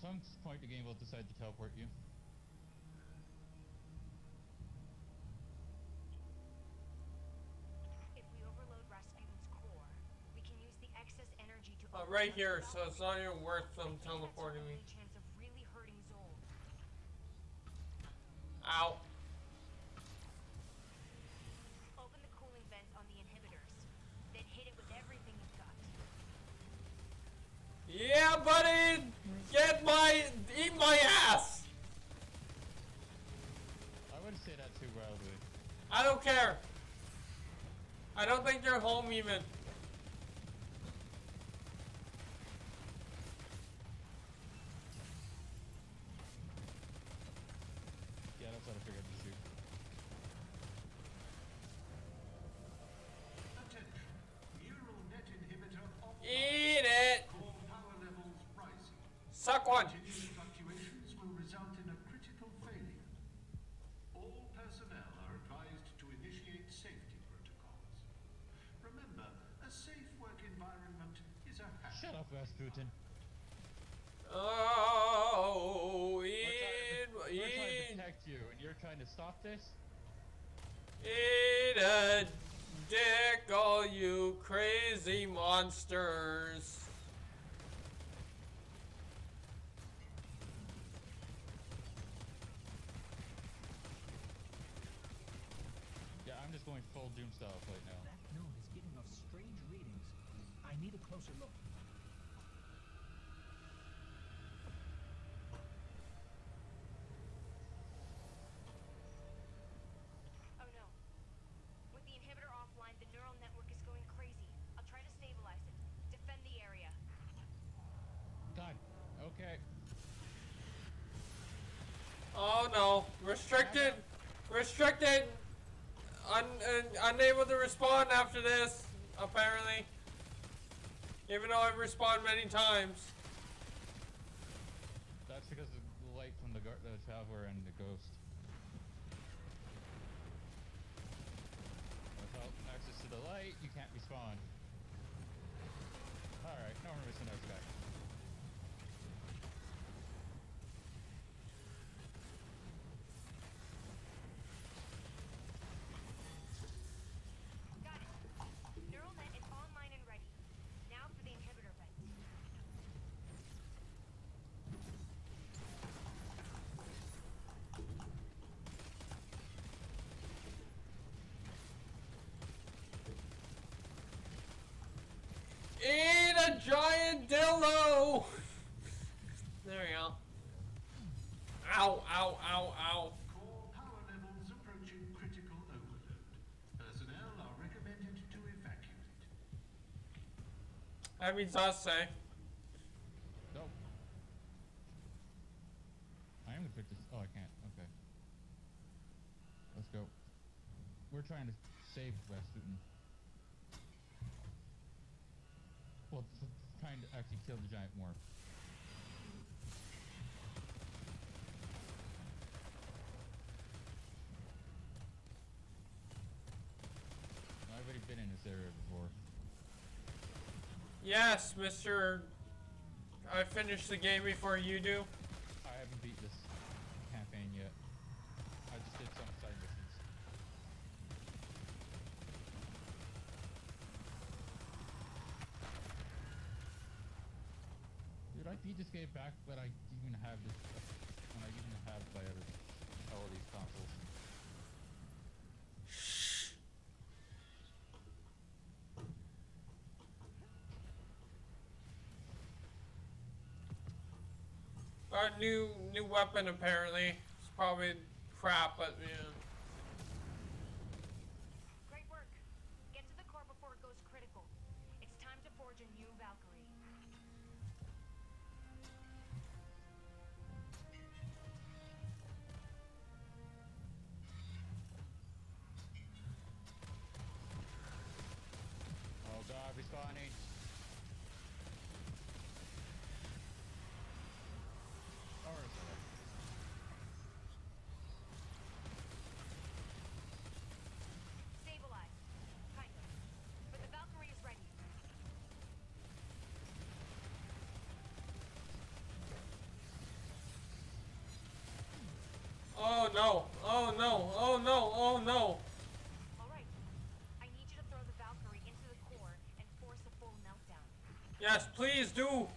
Some point the game will decide to teleport you. If we overload Rasputin's core, we can use the excess energy to Uh, right here, so it's not even worth them think that's our teleporting me. only chance of really hurting Xol. Ow. Open the cooling vents on the inhibitors. Then hit it with everything you've got. Yeah, buddy! Get my. Eat my ass! I wouldn't say that too wildly. I don't care. I don't think you're home even. Yeah, that's what I figured to shoot. Attention. Neural net inhibitor offline. Eat it! Core power levels rising. Suck one! Fluctuations will result in a critical failure. All personnel are advised to initiate safety protocols. Remember, a safe work environment is a habit. Shut up, Rasputin. Oh, We're eat, trying, to, we're trying to protect you, and you're trying to stop this? eat a dick, all you crazy monsters. Yeah, I'm just going full Doom style right now. That node is giving off strange readings. I need a closer look. Oh no. With the inhibitor offline, the neural network is going crazy. I'll try to stabilize it. Defend the area. God. Okay. Oh no, restricted, restricted, un, un, unable to respond after this, apparently. Even though I've responded many times. That's because of the light from the, the traveler and the ghost. Without access to the light, you can't respawn. Alright, no one missing those guys. Got it. Neural net is online and ready. Now for the inhibitor vent. Eat a giant dildo! There we go. Ow, ow, ow, ow. Core power levels approaching critical overload. Personnel are recommended to evacuate. That means us, eh? Nope. I am gonna pick this. Oh, I can't. Okay. Let's go. We're trying to save Rasputin. Well, t- trying to actually kill the giant morph. I've already been in this area before. Yes, Mr. I finished the game before you do. I haven't beat this campaign yet. I just did some side missions. Beat this game back when I even have this, I even have all these consoles. Our new new weapon apparently. It's probably crap, but yeah. No! Oh no! Oh no! Oh no! Alright. I need you to throw the Valkyrie into the core and force a full meltdown. Yes, please do.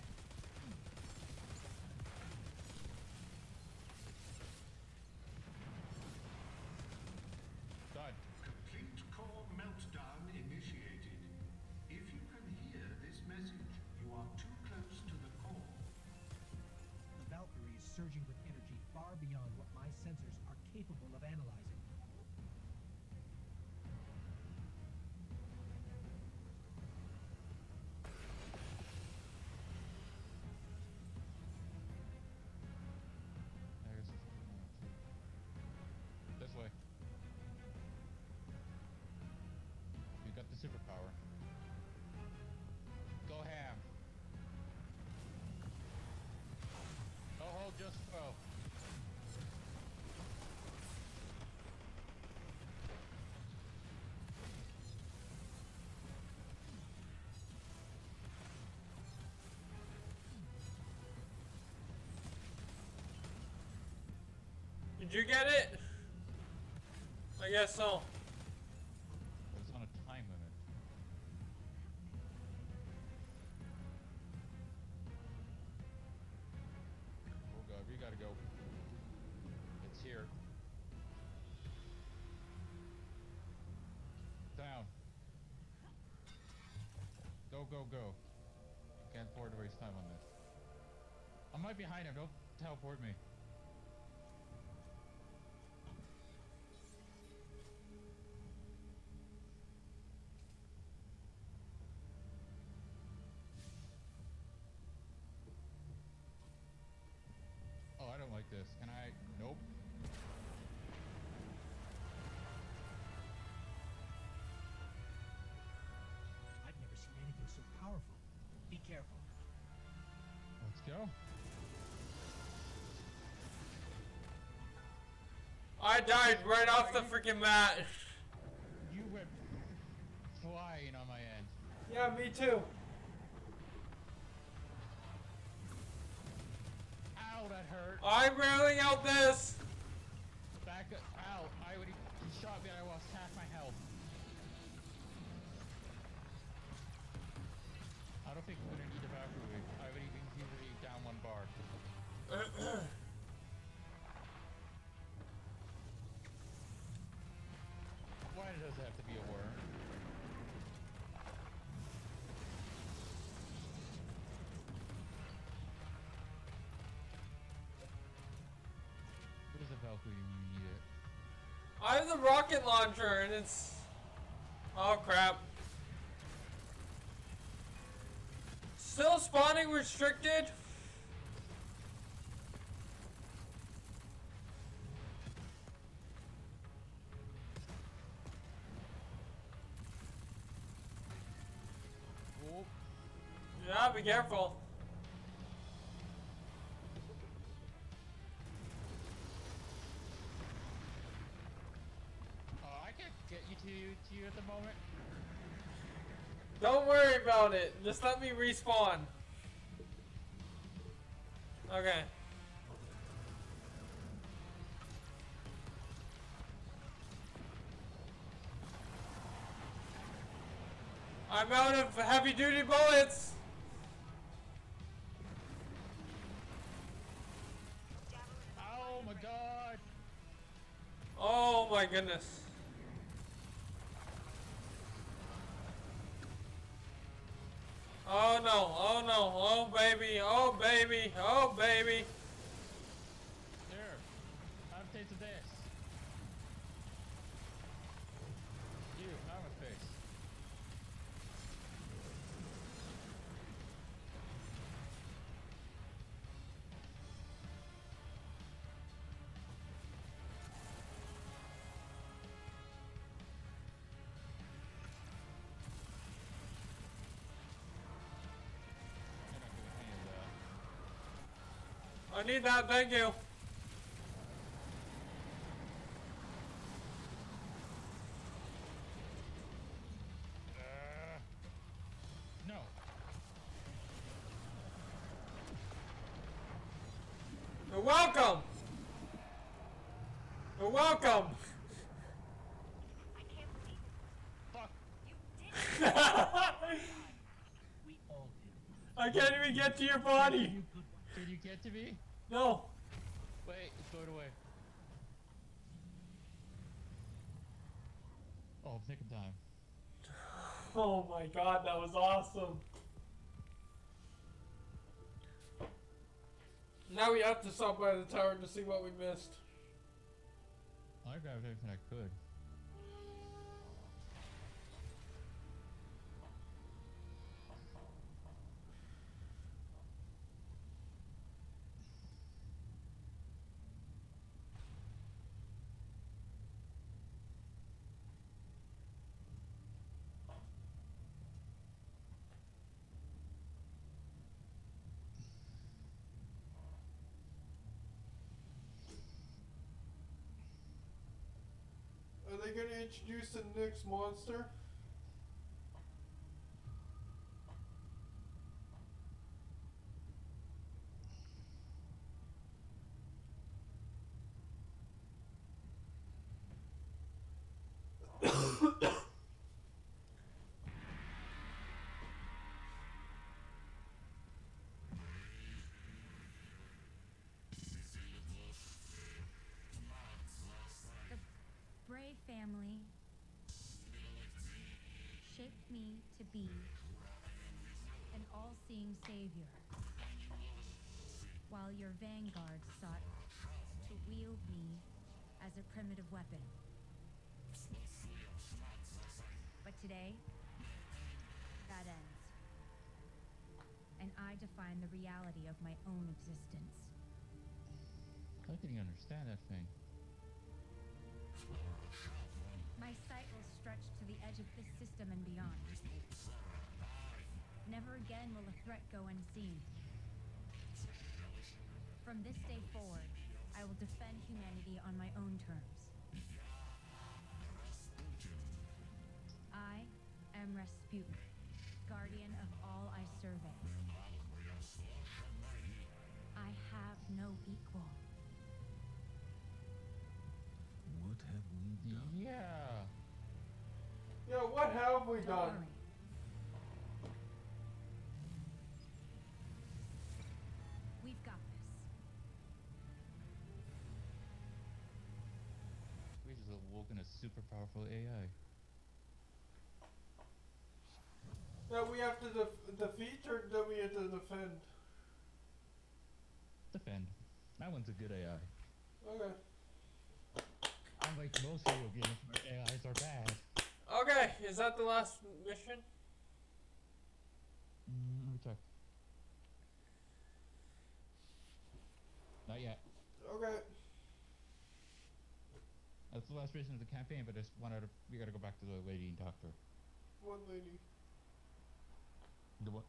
Did you get it? I guess so. It's on a time limit. Oh god, we gotta go. It's here. Down. Go, go, go. Can't afford to waste time on this. I might behind him, don't teleport me. Go. I died right off the freaking mat. You went flying on my end. Yeah, me too. Ow, that hurt. I'm railing out this. Back up. Ow. I would. He shot me I lost half my health. I don't think I'm gonna need a Valkyrie. Why does it have to be a worm? What is a Valkyrie when you need it? I have the rocket launcher and it's. Oh crap. Still spawning restricted? Careful. oh, I can't get you to, to you at the moment. Don't worry about it. Just let me respawn. Okay. I'm out of heavy duty bullets. Goodness. I need that, thank you. Uh, no. You're welcome. You're welcome. I can't believe Fuck. you did it. We all did. I can't even get to your body. Did you get to me? No. Wait, it's going away. Oh, pick a time. Oh my god, that was awesome. Now we have to stop by the tower to see what we missed. I grabbed everything I could. They going to introduce the next monster? Family shaped me to be an all-seeing savior, while your vanguard sought to wield me as a primitive weapon. But today, that ends. And I define the reality of my own existence. I didn't understand that thing. My sight will stretch to the edge of this system and beyond. Never again will a threat go unseen. From this day forward, I will defend humanity on my own terms. I am Rasputin, guardian of all I survey. Have we Don't done? worry. We've got this. We just awoken a super powerful AI. That we have to def- defeat or that we have to defend? Defend. That one's a good AI. Okay. Unlike most video games where AIs are bad. Okay, is that the last mission? Mm, let me check. Not yet. Okay. That's the last mission of the campaign, but there's one other. We gotta go back to the lady and talk to her. One lady. The one.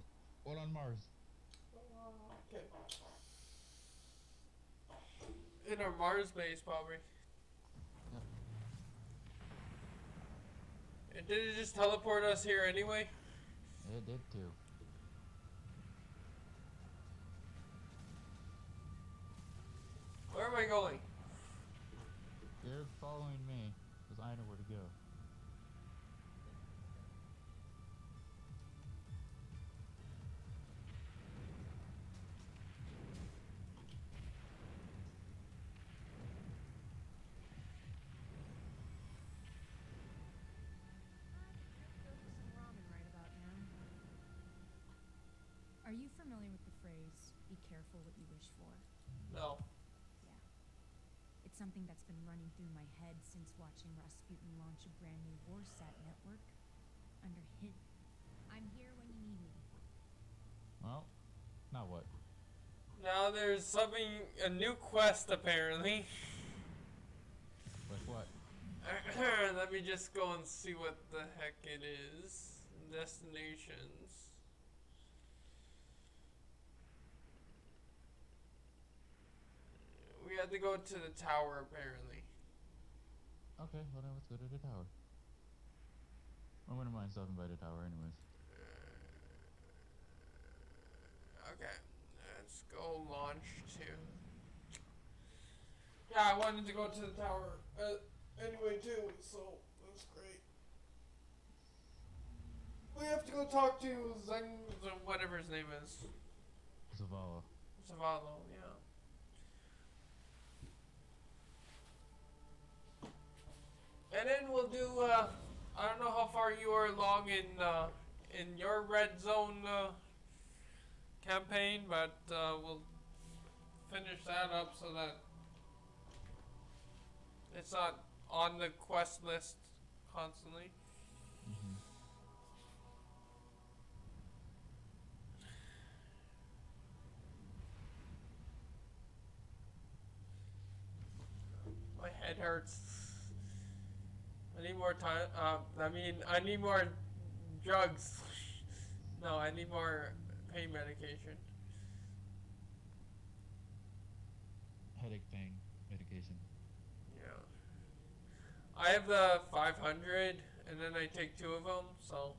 All on Mars. Okay. In our Mars base, probably. Yep. And did it just teleport us here anyway? It did too. Where am I going? They're following me, because I know where to go. Go Are you familiar with the phrase, be careful what you wish for? No. Yeah. It's something that's been running through my head since watching Rasputin launch a brand new Warsat network under hidden. I'm here when you need me. Well, now what? Now there's something, a new quest apparently. Like what? Let me just go and see what the heck it is. Destinations. We had to go to the tower apparently. Okay, well then let's go to the tower. I wouldn't mind stopping by the tower anyways. Okay, let's go launch to. Yeah, I wanted to go to the tower uh, anyway too, so that's great. We have to go talk to Zeng, whatever his name is. Zavala. Zavallo, yeah. And then we'll do. Uh, I don't know how far you are along in uh, in your red zone uh, campaign, but uh, we'll finish that up so that it's not on the quest list constantly. My head hurts. I need more time. Uh, I mean, I need more drugs. no, I need more pain medication. Headache pain medication. Yeah. I have the 500, and then I take two of them, so.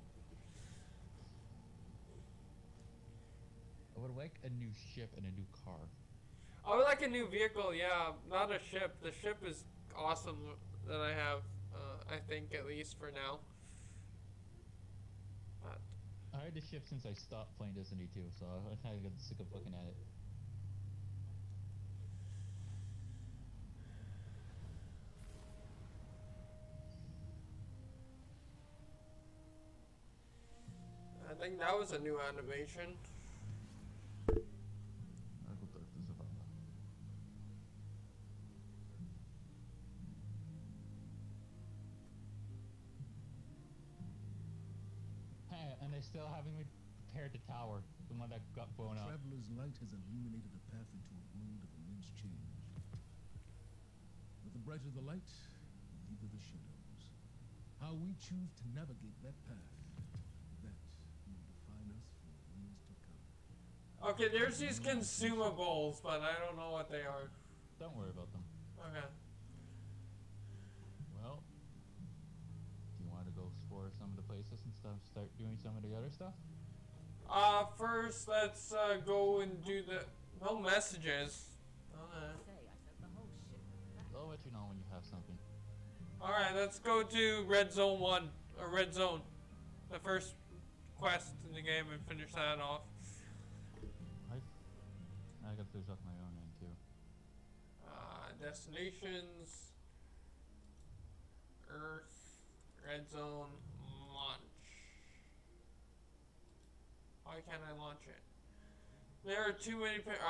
I would like a new ship and a new car. I would like a new vehicle, yeah, not a ship. The ship is awesome that I have, uh, I think, at least for now. But, I had the ship since I stopped playing Destiny 2, so I kind of got sick of looking at it. I'd think that was a new animation. Still haven't repaired the tower, the one that got blown up. Traveler's light has illuminated a path into a world of immense change. But the brighter the light, the deeper the shadows. How we choose to navigate that path, that will define us for years to come. Okay, there's these consumables, but I don't know what they are. Don't worry about them. Okay. Well, do you want to go explore some of the places? Start doing some of the other stuff? Uh, first, let's uh, go and do the. No messages. Okay. I said the whole shit. I'll let you know when you have something. Alright, let's go to Red Zone 1, or Red Zone. The first quest in the game and finish that off. I, I got those off my own end too. Uh, destinations, Earth, Red Zone, launch. Why can't I launch it? There are too many. Pa-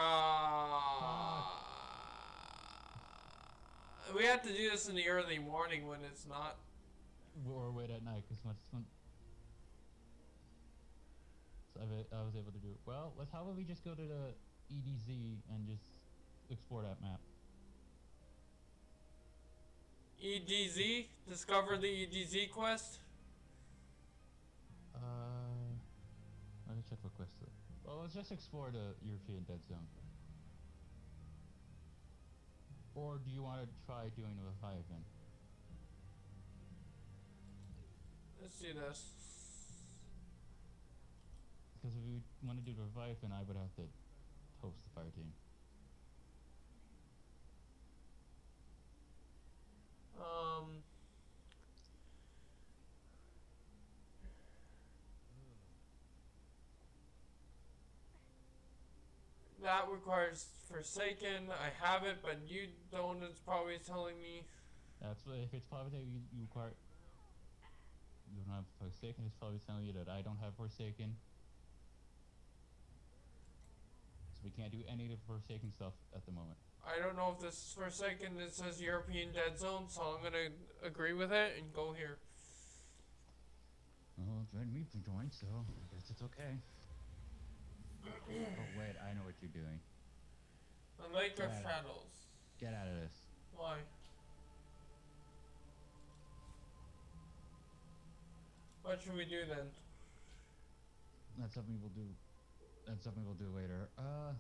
uh, we have to do this in the early morning when it's not. Or wait at night, because much fun. So I, I was able to do it. Well, let's. How about we just go to the EDZ and just explore that map? EDZ? Discover the EDZ quest? Uh, check what quest. it- Well, let's just explore the European Dead Zone. Or do you want to try doing the Leviathan? Let's do this. Because if we want to do the Leviathan, I would have to host the fire team. Um. That requires Forsaken. I have it, but you don't. It's probably telling me. That's what, if it's probably you, you require. You don't have Forsaken, it's probably telling you that I don't have Forsaken. So we can't do any of the Forsaken stuff at the moment. I don't know if this is Forsaken. It says European Dead Zone, so I'm gonna agree with it and go here. Well, join me for join, so I guess it's okay. Oh wait, I know what you're doing. The Lake of Shadows. Get out of this. Why? What should we do then? That's something we'll do. That's something we'll do later. Uh,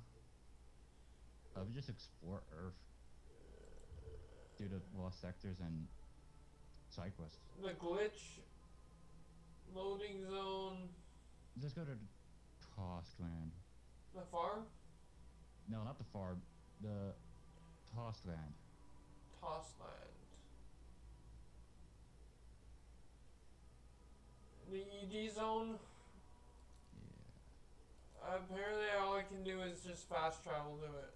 I would just explore Earth. Do the lost sectors and side quests. The glitch. Loading zone. Just go to the Land. The farm. No, not the farm. The Tossed Land. Trostland. The ED zone. Yeah. Apparently, all I can do is just fast travel to it.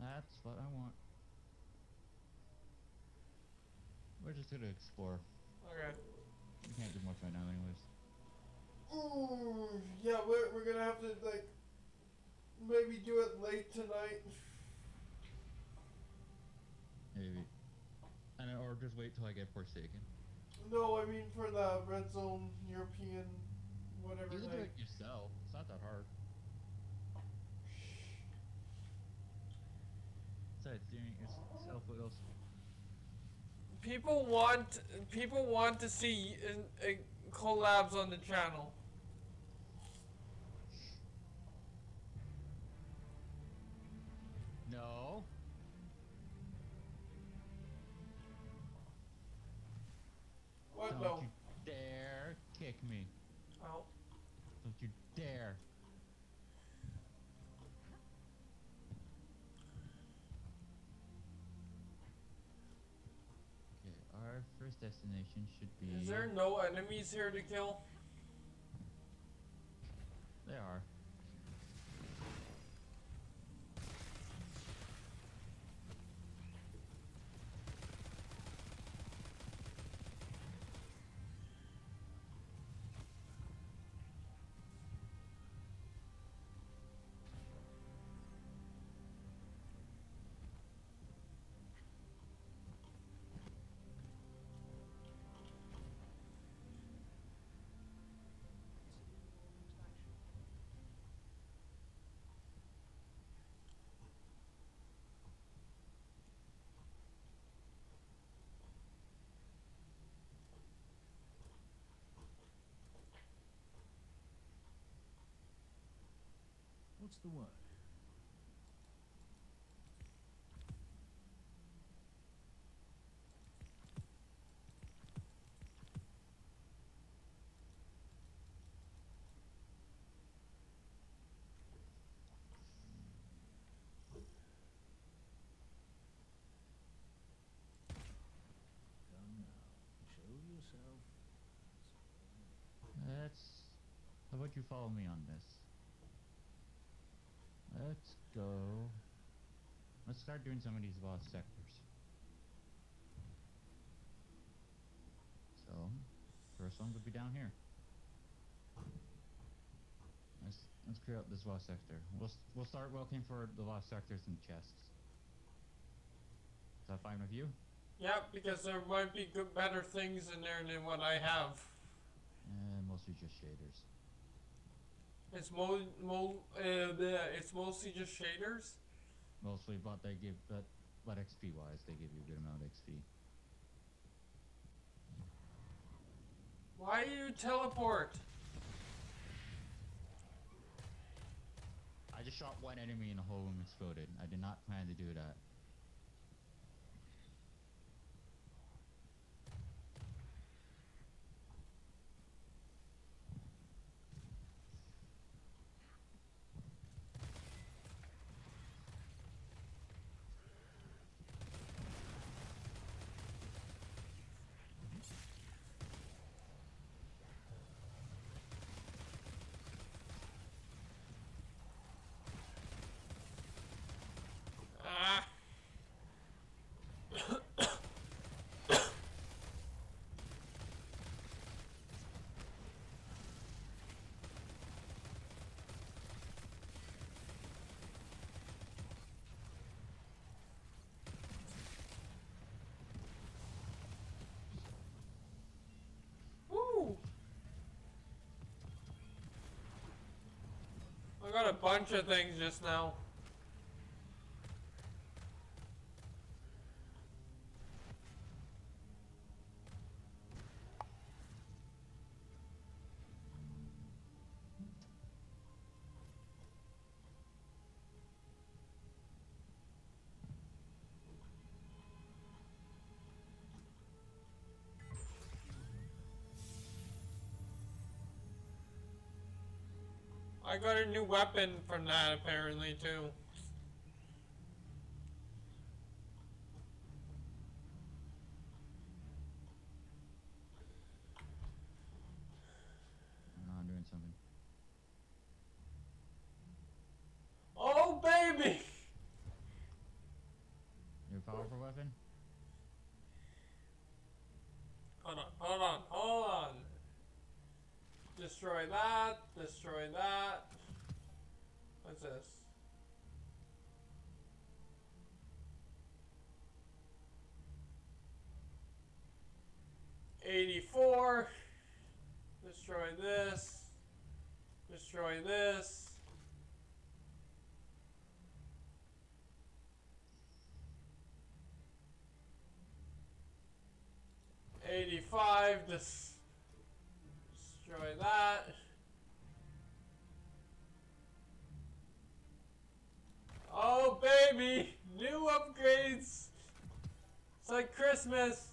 That's what I want. We're just gonna explore. Okay. We can't do much right now, anyways. Ooh, yeah, we're, we're gonna have to like maybe do it late tonight. Maybe. And or just wait till I get Forsaken. No, I mean for the red zone European whatever. You can do it yourself. It's not that hard. Besides, doing it yourself what else? People want people want to see uh, uh, collabs on the channel. No. What Don't no? you dare kick me. Oh. Don't you dare. Okay, our first destination should be. Is there no enemies here to kill? There are. What's the word? Let's. How about you follow me on this? Let's go. Let's start doing some of these lost sectors. So, first one would be down here. Let's let's clear out this lost sector. We'll we'll start looking for the lost sectors and chests. Is that fine with you? Yeah, because there might be good, better things in there than what I have. And mostly just shaders. It's mo, mo uh, the, it's mostly just shaders. Mostly, but they give but but XP wise, they give you a good amount of XP. Why do you teleport? I just shot one enemy and the whole room exploded. I did not plan to do that. Ah. Woo! I got a bunch of things just now. I got a new weapon from that apparently too. No, I'm doing something. Oh baby! New powerful weapon? Hold on, hold on, hold on. Destroy that, destroy that. What's this? Eighty-four. Destroy this. Destroy this. This. Destroy that. Oh baby, new upgrades. It's like Christmas.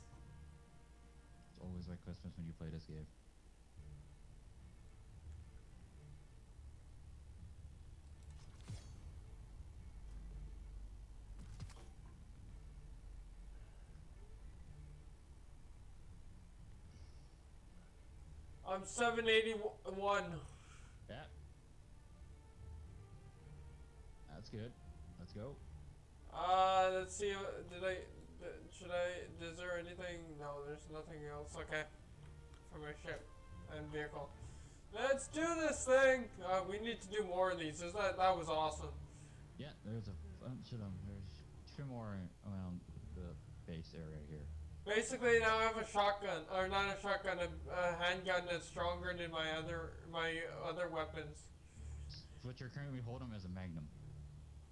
It's always like Christmas when you play this game. I'm 781. Yeah. That's good. Let's go. Uh, let's see. uh, Did I? Should I? Is there anything? No, there's nothing else. Okay, for my ship and vehicle. Let's do this thing. Uh, we need to do more of these. Is that that was awesome? Yeah, there's a bunch of them. There's two more around the base area here. Basically, now I have a shotgun, or not a shotgun, a, a handgun that's stronger than my other my other weapons. What you're currently holding is a magnum.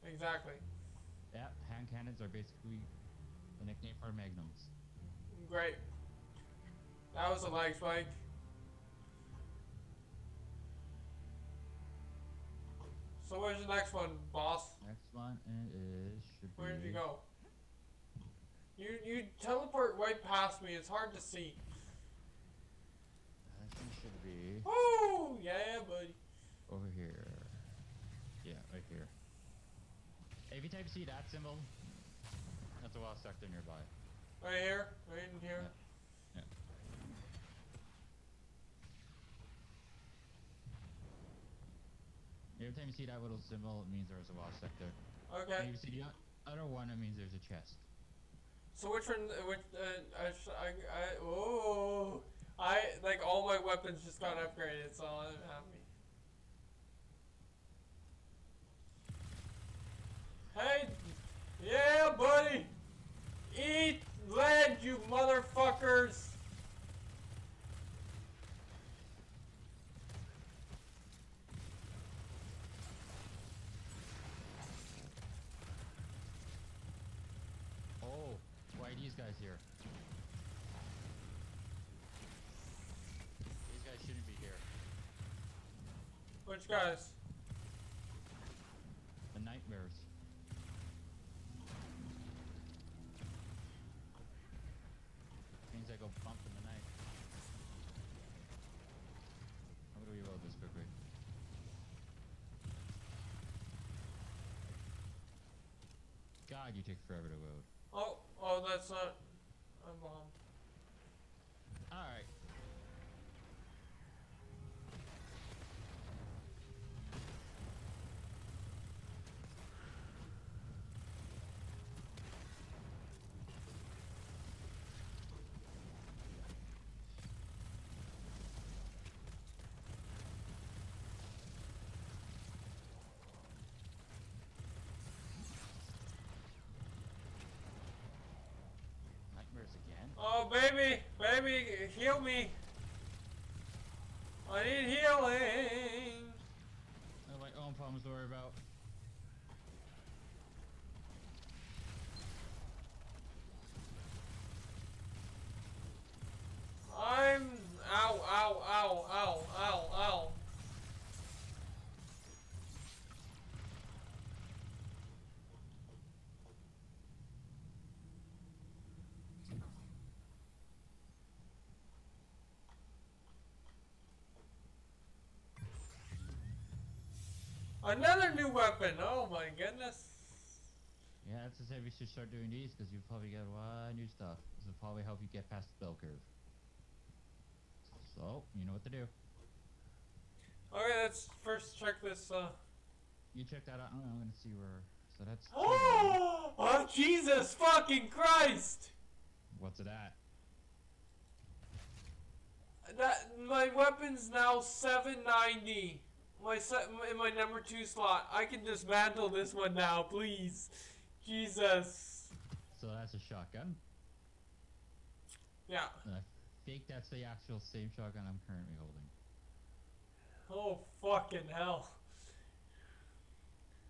Exactly. Yeah, hand cannons are basically the nickname for magnums. Great. That was a lag spike. So where's the next one, boss? Next one is should be. Where did you go? You you teleport right past me. It's hard to see. Next one should be Woo! Yeah, buddy. over here. Yeah, right here. If you type see that symbol, that's a lost sector nearby. Right here. Right in here. Yeah. Every time you see that little symbol, it means there's a lost sector. Okay. And if you see the other one, it means there's a chest. So which one? Which? Uh, I, I, I. Oh. I like all my weapons just got upgraded, so I'm happy. Hey, yeah, buddy. Eat lead, you motherfuckers. These guys here? These guys shouldn't be here. Which guys? The nightmares. Means I go bump in the night. How do we reload this quickly? God, you take forever to load. Oh, oh, that's not a bomb. Alright. Nightmares again? Oh, baby, baby, heal me. I need healing. I oh, have my own problems to worry about. I'm ow, ow, ow, ow, ow, ow. Another new weapon. Oh my goodness. Yeah, that's to say we should start doing these because you probably get a lot of new stuff. This will probably help you get past the bell curve. So, you know what to do. Okay, let's first check this. Uh... You check that out. I'm gonna see where. So that's. Oh, oh Jesus fucking Christ! What's it at? That my weapon's now 790. My set in my number two slot. I can dismantle this one now, please. Jesus. So that's a shotgun. Yeah. And I think that's the actual same shotgun I'm currently holding. Oh fucking hell.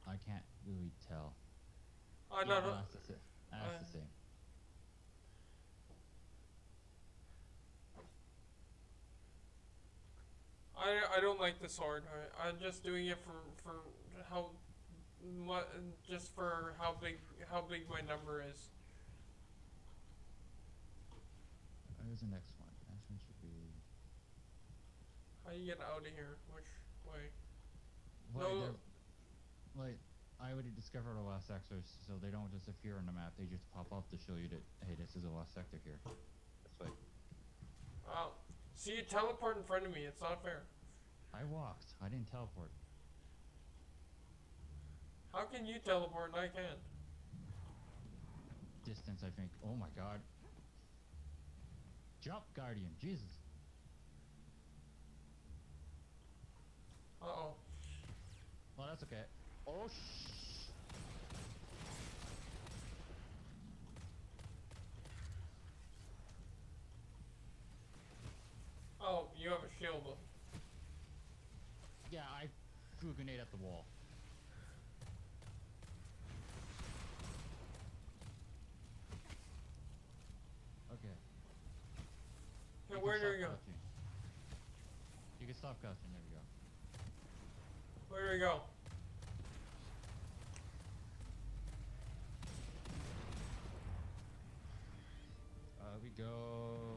I can't really tell. I Yeah, don't no, know. that's the, that's Uh, the same. I, I don't like the sword. I, I'm just doing it for for how what just for how big how big my number is. Where's the next one? Next one should be. How you get out of here? Which way? Well, No. like I already discovered a lost sector, so they don't just appear on the map. They just pop up to show you that hey, this is a lost sector here. This way. Uh, see you teleport in front of me. It's not fair. I walked. I didn't teleport. How can you teleport and I can't? Distance, I think. Oh my god. Jump, Guardian. Jesus. Uh oh. Well, that's okay. Oh sh. Oh, you have a shield. Yeah, I threw a grenade at the wall. Okay. Now you where do you go? You can stop cussing. there we go. Where do we go? Uh, we go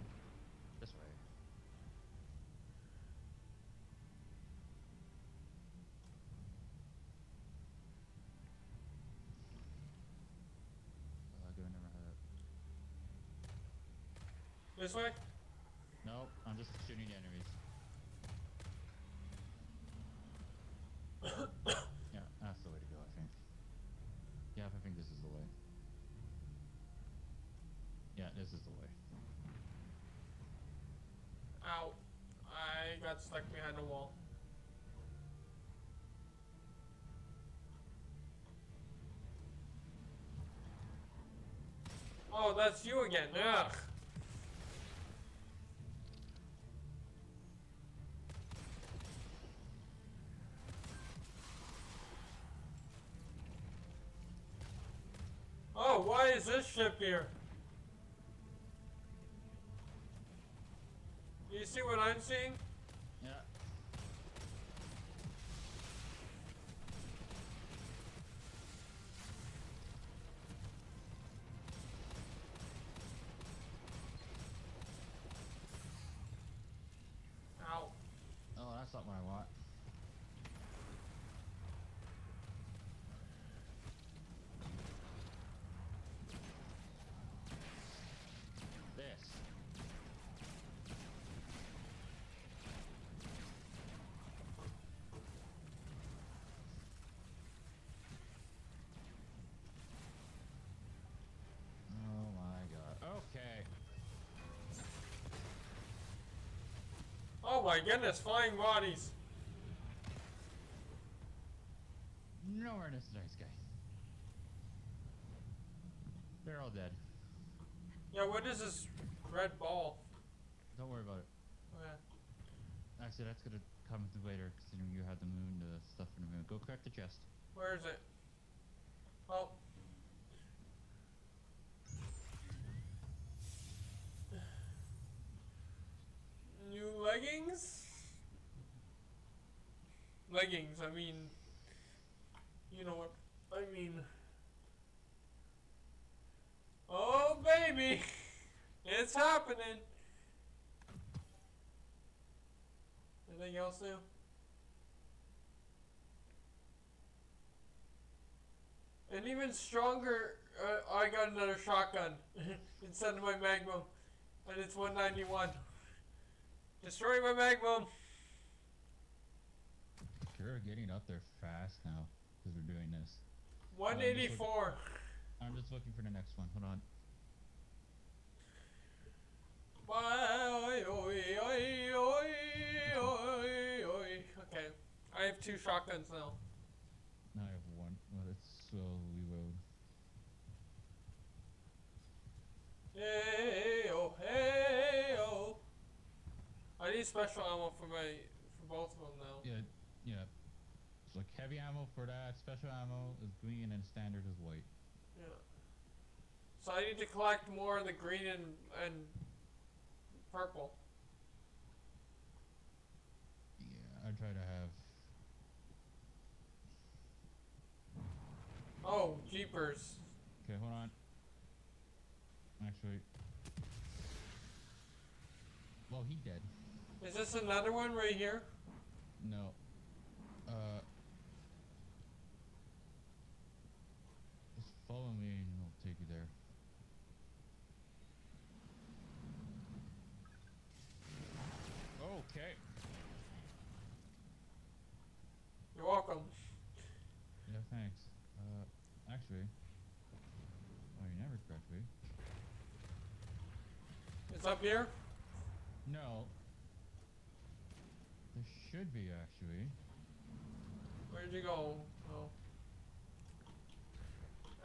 This way? Nope, I'm just shooting the enemies. yeah, that's the way to go, I think. Yeah, I think this is the way. Yeah, this is the way. Ow. I got stuck behind a wall. Oh, that's you again. Ugh. Oh, why is this ship here? You see what I'm seeing? Yeah. Ow. Oh, that's not what I want. Oh my goodness, flying bodies. Nowhere in this nice guy. They're all dead. Yeah, what is this red ball? Don't worry about it. Oh, okay. Actually, that's gonna come later, considering you had the moon, the stuff in the moon. Go crack the chest. Where is it? Oh. New leggings? Leggings, I mean. You know what I mean. Oh, baby! It's happening! Anything else new? And even stronger, uh, I got another shotgun instead of my Magnum. And it's 191. Destroy my Magnum! You're getting up there fast now, because we're doing this. 184. I'm just looking for the next one. Hold on. Okay, I have two shotguns now. Now I have one. Well, it's slowly load. Hey, oh, hey, oh. I need special ammo for my, for both of them now. Yeah, yeah. Like heavy ammo for that. Special ammo is green and standard is white. Yeah. So I need to collect more of the green and, and purple. Yeah, I try to have. Oh, jeepers. Okay, hold on. Actually. Well, he dead. Is this another one right here? No. Uh. Follow me and I'll take you there. Okay. You're welcome. Yeah, thanks. Uh, actually. Oh, you never correctly. It's up here? No. There should be actually. Where'd you go?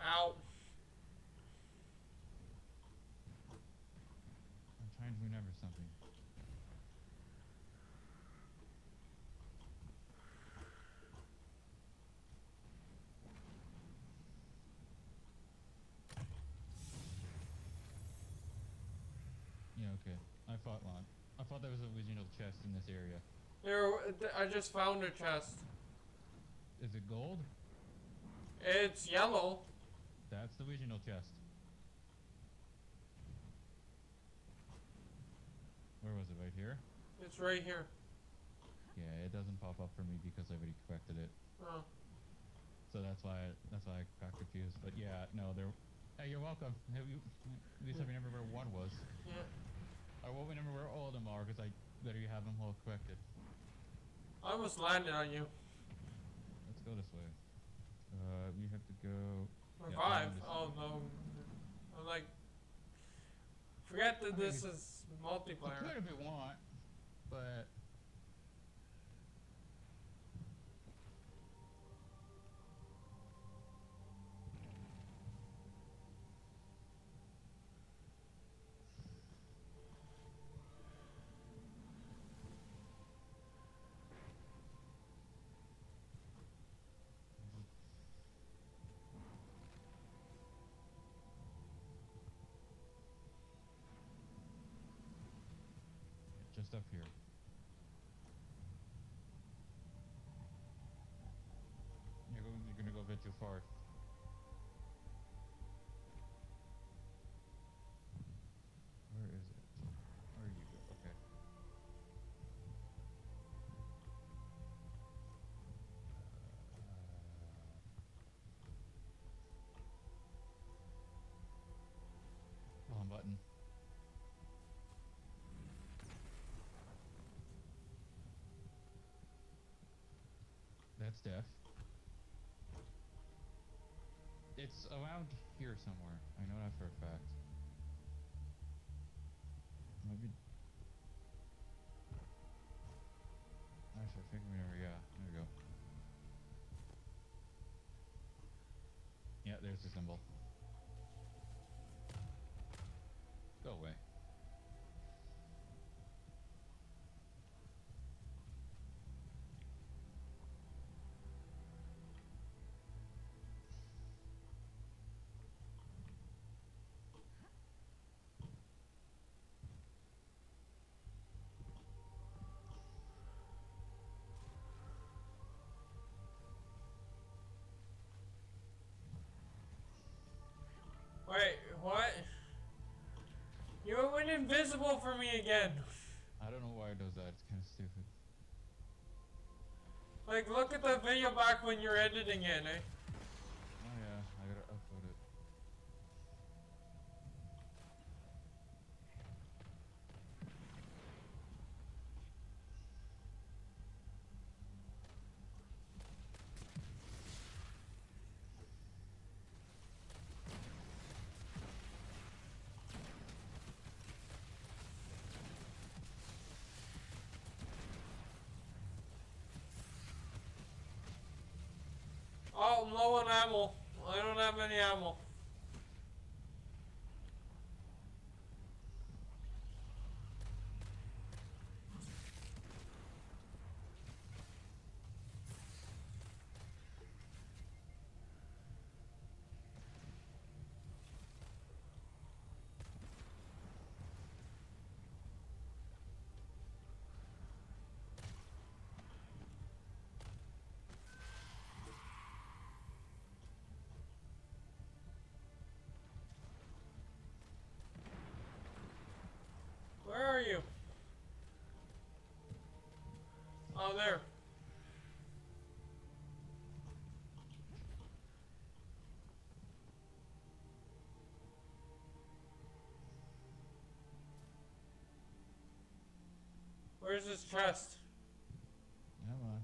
Ow. I'm trying to remember something. Yeah, okay. I thought one. I thought there was a regional chest in this area. Here, I just found a chest. Is it gold? It's yellow. That's the regional chest. where was it? Right here? It's right here. Yeah, it doesn't pop up for me because I already corrected it. Oh. So that's why that's why I got confused. But yeah, no, there. Hey, you're welcome. Have you? At least I remember where one was. Yeah. I won't remember where all of them are because I better have them all corrected. I almost landed on you. Let's go this way. Uh, we have to go. Yeah, Revive? around this- oh no. I'm like. Forget that this is You multiplayer. could if you want, but up here. That's deaf. It's around here somewhere. I know that for a fact. Maybe. Actually, I think we never. Yeah, there we go. Yeah, there's the symbol. Go away. Invisible for me again. I don't know why it does that. It's kind of stupid. Like, look at the video back when you're editing it, eh? Oh yeah, I gotta upload it. Oh, I'm low on ammo. I don't have any ammo. Where are you? Oh, there. Where's this chest? Come on.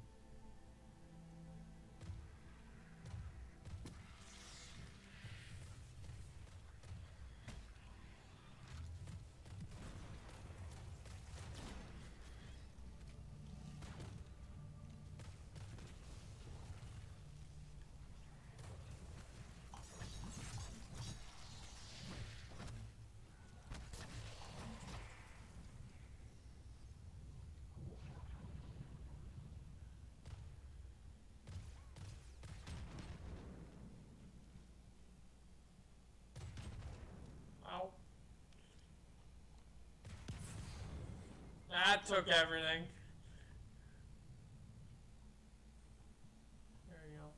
Ow. That took everything. There you go.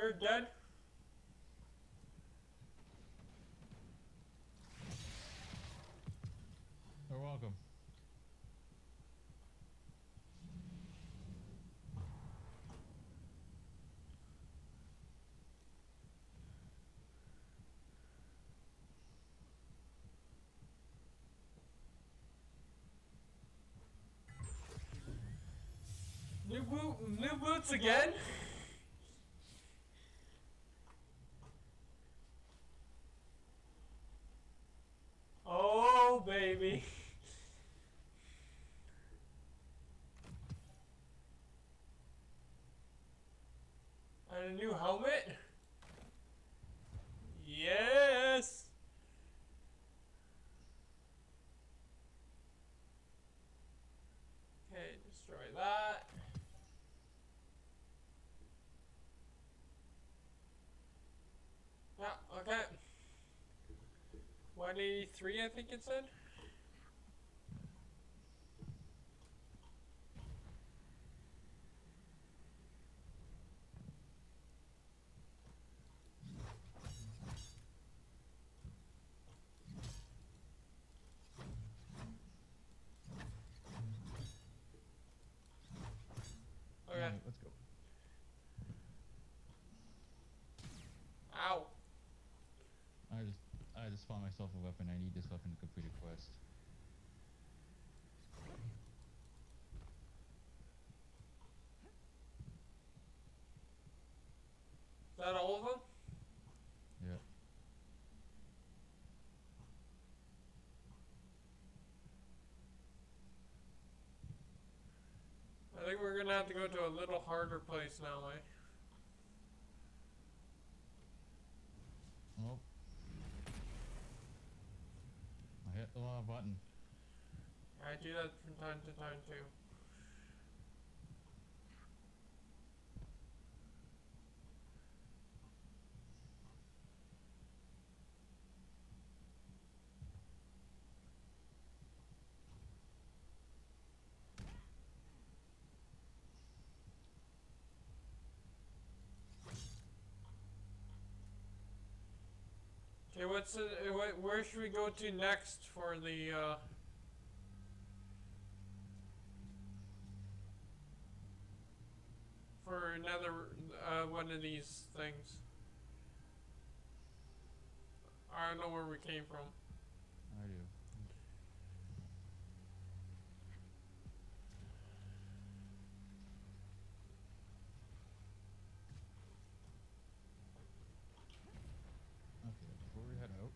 You're dead. You're welcome. New boot, new boots again. Oh baby. And a new helmet? Yes! Okay, destroy that. Yeah, okay. 183, I think it said. Okay. Alright, let's go. Ow. I just I just found myself a weapon. I need this weapon to complete a quest. Is that all of them? Yeah. I think we're gonna have to go to a little harder place now, eh? Oh. I hit the wrong button. I do that from time to time too. What's the, uh, wh- where should we go to next for the uh for another uh, one of these things? I don't know where we came from. I do. Okay, before we head out,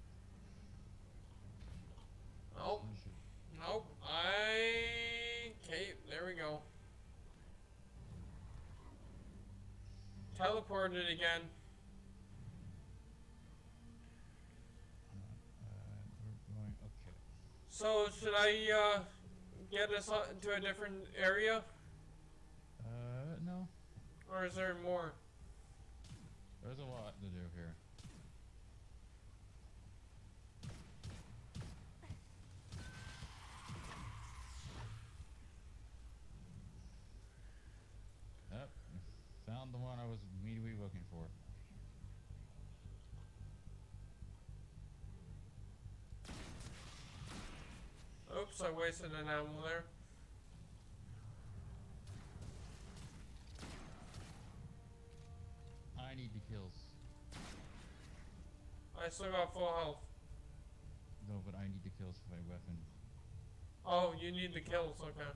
Nope, we should nope. I okay. There we go. Teleported again. uh, going okay. So should I uh, get us to a different area, Uh no. or is there more? There's a lot to do here. Yep, found the one I was immediately looking for. Oops, I wasted an ammo there. I need the kills. I still got full health. No, but I need the kills for my weapon. Oh, you need the kills, okay.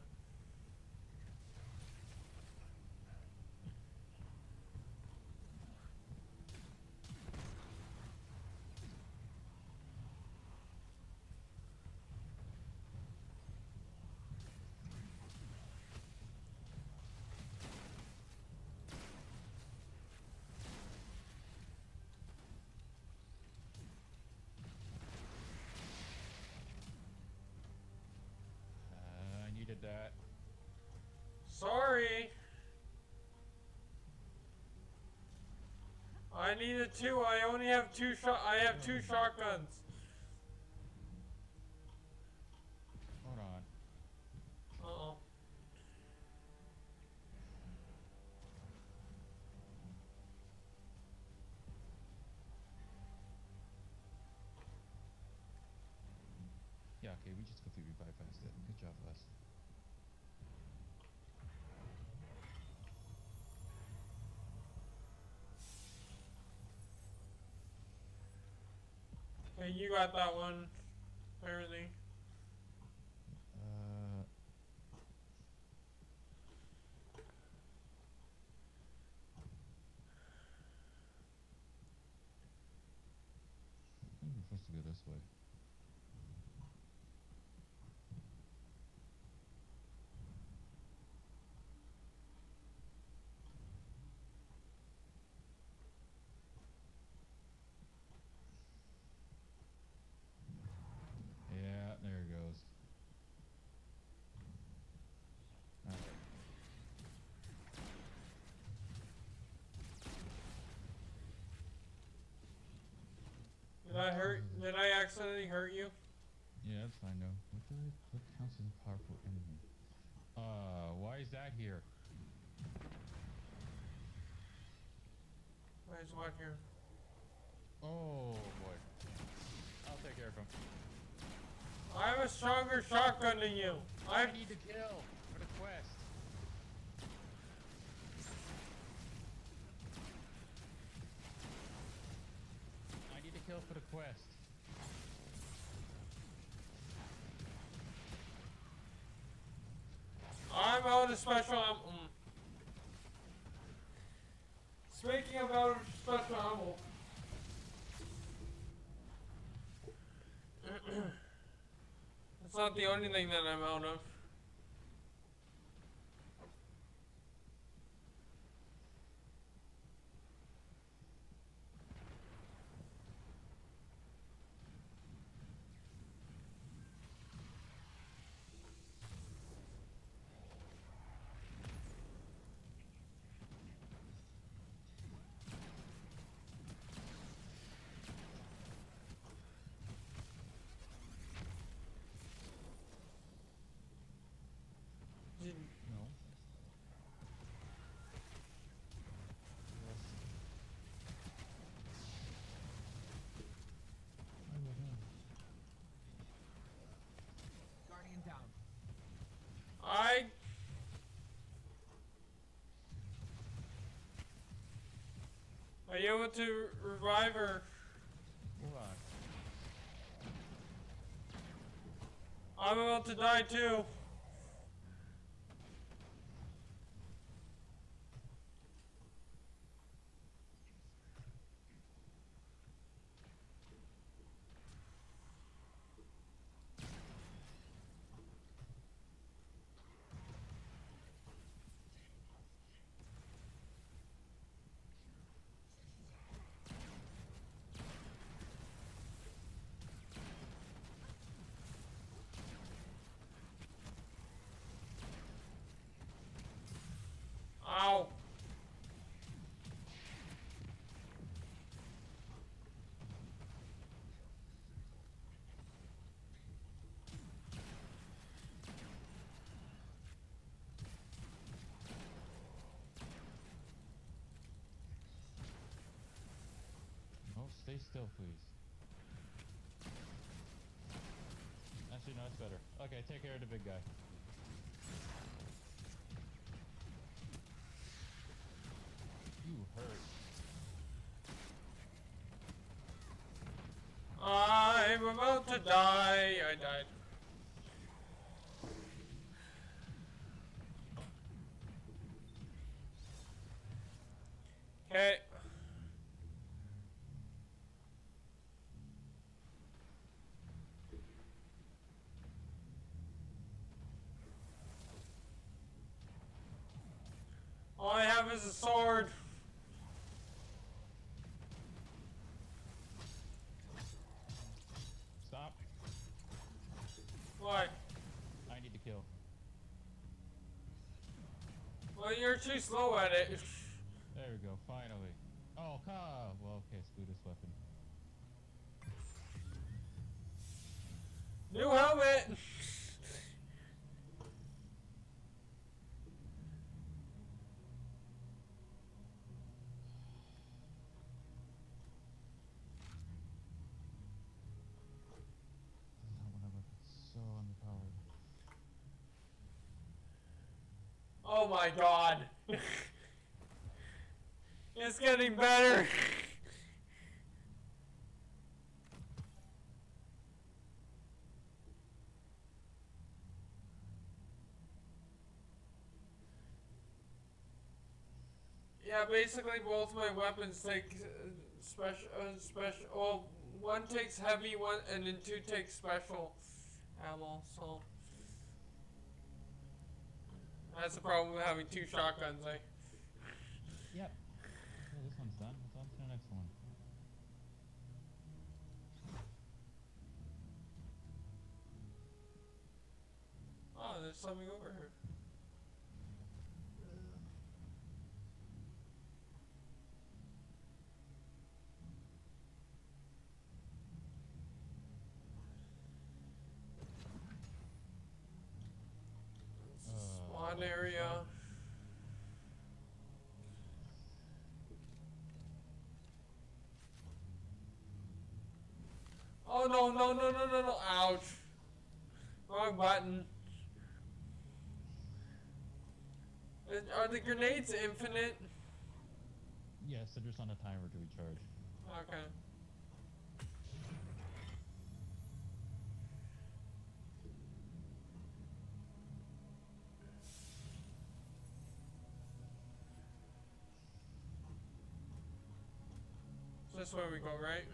Uh, I needed that. Sorry. I needed two. I only have two shot. I have two shotguns. Hold on. Uh oh. okay, we just completely bypassed it. Good job, us. Okay, you got that one. Apparently. Uh, I think we're supposed to go this way. Yeah, there it goes. Alright. Did I hurt? Did I accidentally hurt you? Yeah, that's fine though. What, do I, what counts as a powerful enemy? Uh, why is that here? Why is one here. Oh boy. I'll take care of him. I have a stronger shotgun than you. I I need to kill for the quest. I need to kill for the quest. I'm out of special ammo. Mm. Speaking of out of special ammo. It's not the only thing that I'm out of. Did- No. Guardian down. I. Are you able to revive her? Hold on. I'm about to die too. Ow. No, stay still, please. Actually, no, it's better. Okay, take care of the big guy. You hurt. I'm about to die. I died. Okay. Is a sword. Stop. What? I need to kill. Well, you're too slow at it. There we go, finally. Oh, car. Well, okay, screw this weapon. New helmet. Does not want a weapon. So Oh my god. it's getting better. Yeah, basically both my weapons take uh, special, uh, special. Well, one takes heavy one, and then two takes special ammo. So that's the problem with having two shotguns. Eh? Yep. Well, this one's done. Let's on to the next one. Oh, there's something over here. Spawn area. Oh no no no no no no! Ouch! Wrong button. Are the grenades infinite? Yes, they're just on a timer to recharge. Okay. This way we go, right?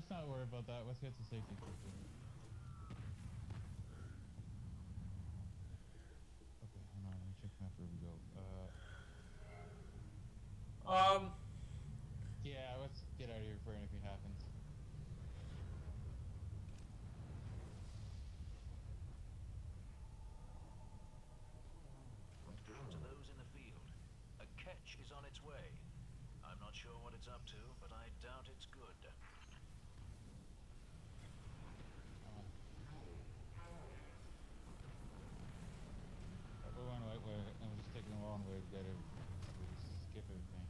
Let's not worry about that. Let's get to safety quickly. Okay, hold on. Let me check map where we go. Uh, Um. yeah, let's get out of here before anything happens. To those in the field, a Ketch is on its way. I'm not sure what it's up to, but I doubt it's good. Uh, we're going the right way, and we're just taking the wrong way to get it. So we just skip everything.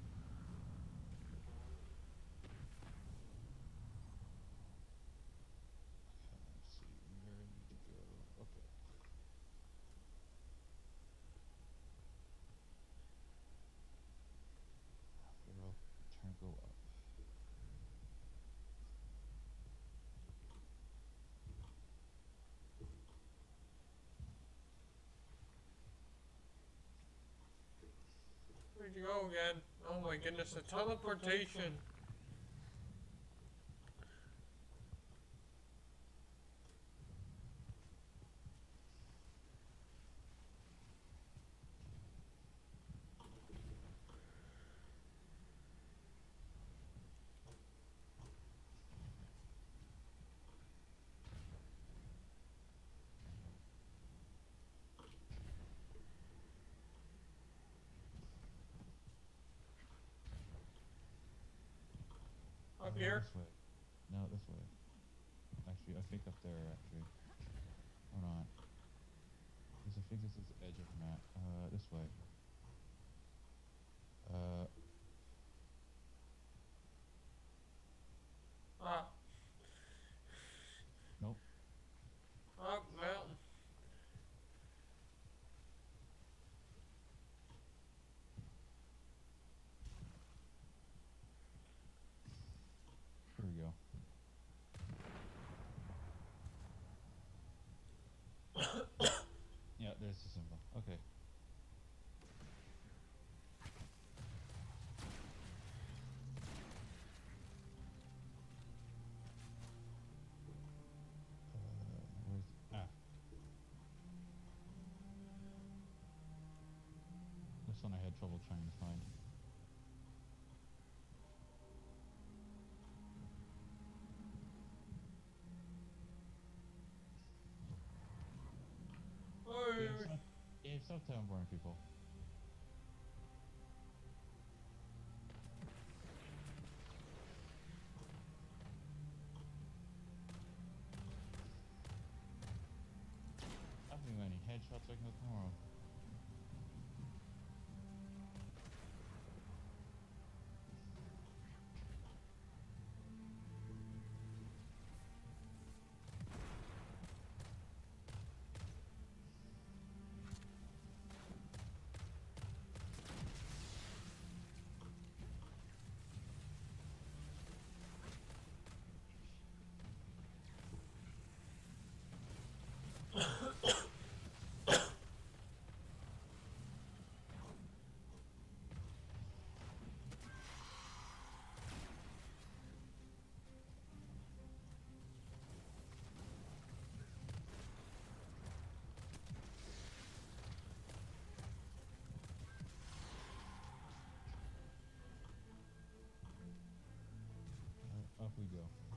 Okay, let's see. Where we need to go. Okay. Arrow, turn, go up. Where'd you go again? Oh my goodness, the teleportation. Here? This way. No, this way. Actually, I think up there, actually. Hold on. Because I think this is the edge of the map. Uh, this way. Uh, Ah. one I had trouble trying to find. Hey. Yeah, stop telling boring people. I've been many headshots like tomorrow. We go.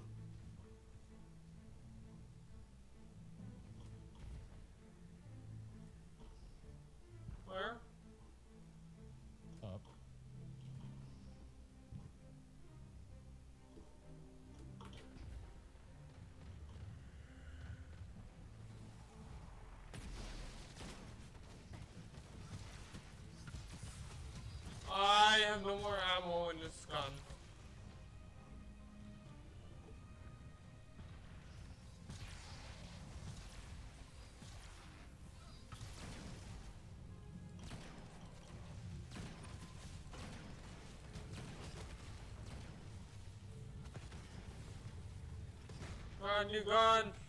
Run, you gun!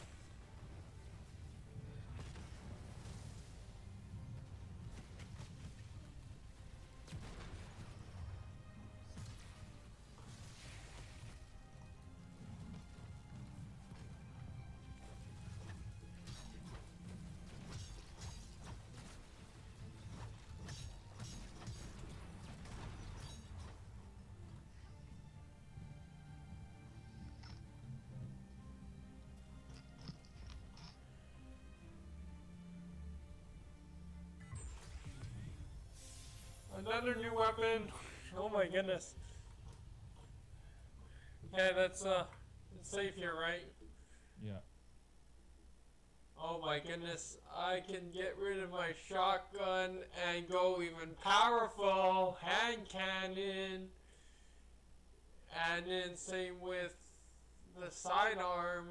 Another new weapon. Oh my goodness. Okay, that's uh, it's safe here, right? Yeah. Oh my goodness, I can get rid of my shotgun and go even powerful hand cannon. And then same with the sidearm.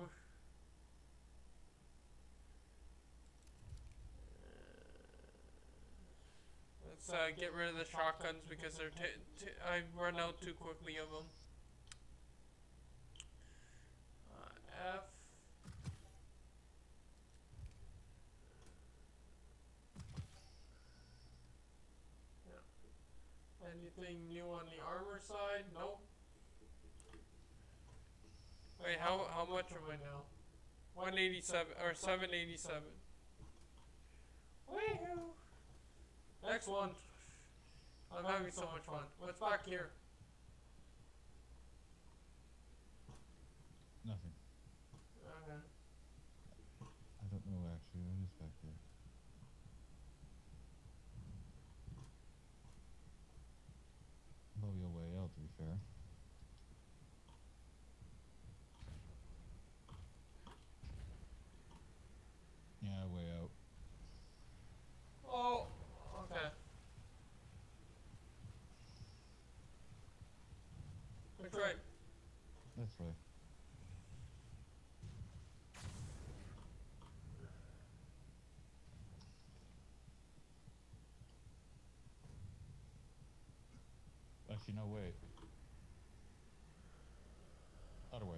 Let's uh, get rid of the shotguns because they're t- t- I run out too quickly of them. Uh, F. Yeah. Anything new on the armor side? Nope. Wait, how how much am I now? 187 or 787. Woohoo! Next one. I'm having so much fun. What's back here? Nothing. Okay. I don't know actually. What is back there? Blow your way out, to be fair. Yeah, way out. Oh, okay. Which way? Way. Actually, no, wait. Other way.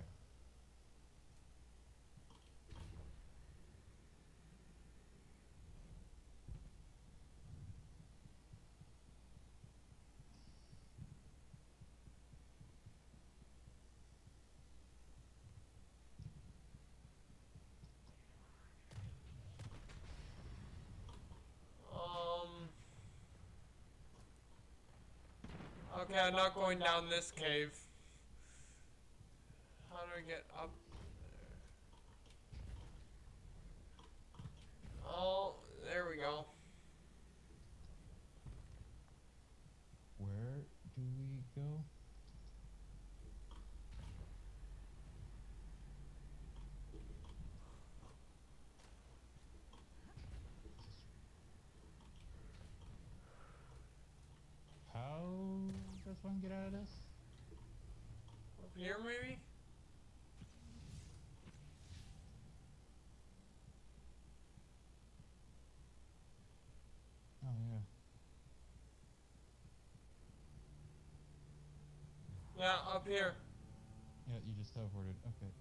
Um. Okay, I'm not going down this cave. How do I get up there? Oh, there we go. Where do we go? Can get out? Up here, maybe? Oh yeah. Yeah, up here. Yeah, you just teleported. Okay.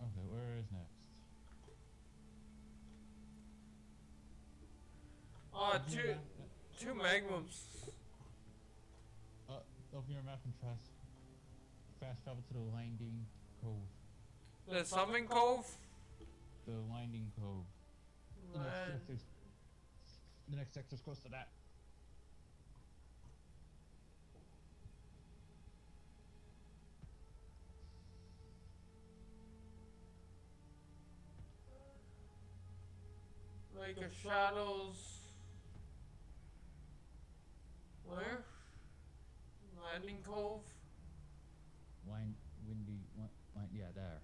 Okay, where is next? Oh, Open your two, two magnums. Uh, open your map and fast, fast travel to the Winding Cove. The Summon Cove? The Winding Cove. The next sector's, the next sector's close to that. Lake of Shadows. Where? Landing Cove? Wind, windy, wi- wind, yeah, there.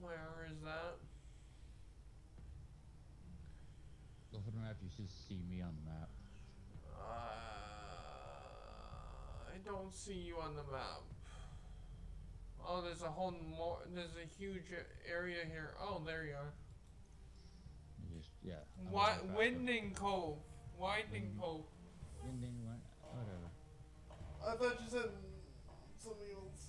Where is that? Go for the map. You should see me on the map. Uh, I don't see you on the map. Oh, there's a whole more. There's a huge area here. Oh, there you are. Just, yeah. I'm faster. Winding Cove. Mm. Winding Wind- Cove. Winding, what? whatever. I thought you said something else.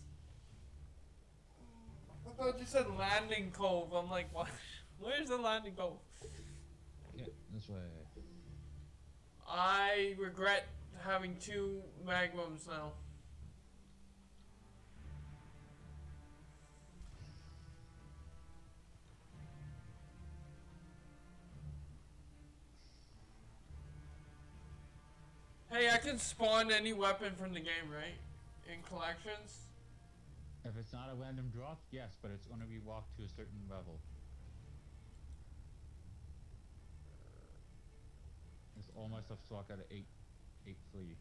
I thought you said Landing Cove. I'm like, what? Where's the Landing Cove? Yeah, this way. I regret having two magnums now. Hey, I can spawn any weapon from the game, right? In collections? If it's not a random drop, yes, but it's gonna be walked to a certain level. It's all my stuff stock at eight, eight flea.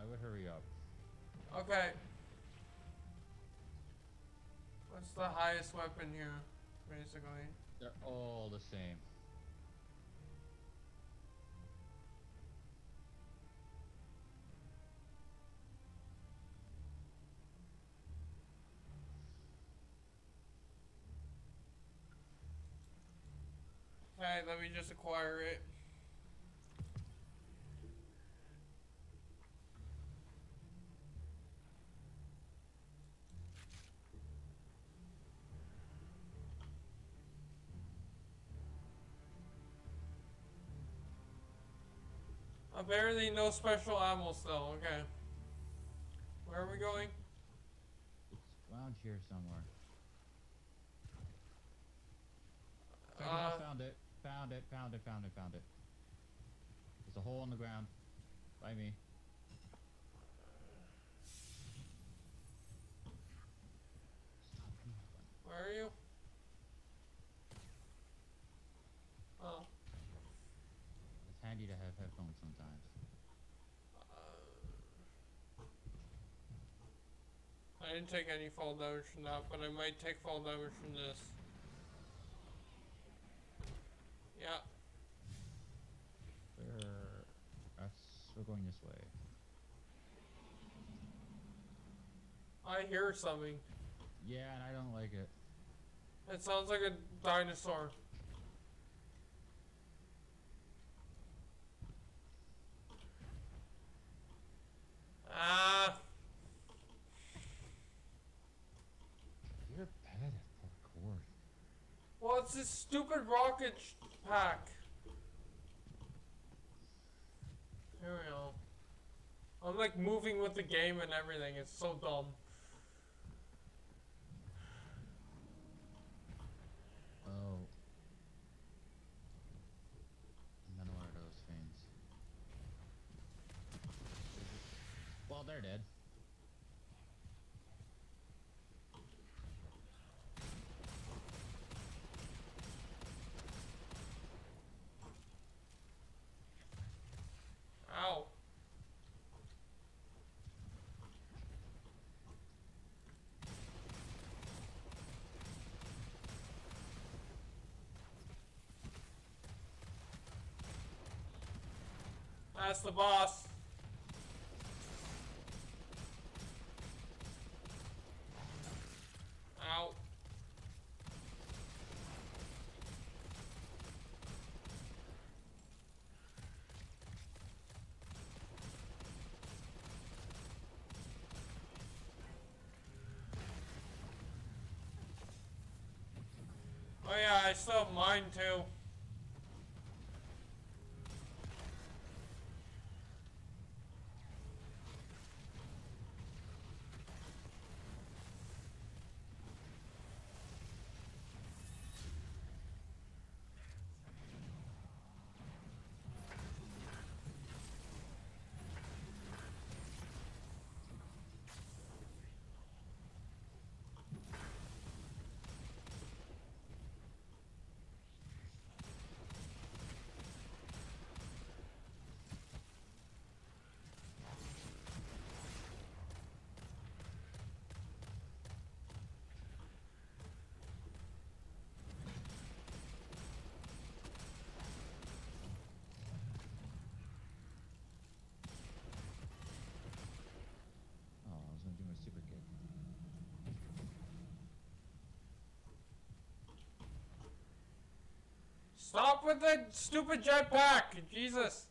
I would hurry up. Okay. What's the highest weapon here, basically? They're all the same. Alright, let me just acquire it. Apparently no special ammo still, okay. Where are we going? It's around here somewhere. Check it Uh, out, found it. Found it, found it, found it, found it. There's a hole in the ground. By me. Where are you? Oh. Handy to have headphones sometimes. I didn't take any fall damage from that, but I might take fall damage from this. Yeah. That's we're going this way. I hear something. Yeah, and I don't like it. It sounds like a dinosaur. Ah, You're bad at parkour. well, it's this stupid rocket pack. Here we go. I'm like moving with the game and everything. It's so dumb. they're dead. Ow. That's the boss. Still have mine too. Oh, I was gonna do my super kick. Stop with the stupid jetpack! Jesus!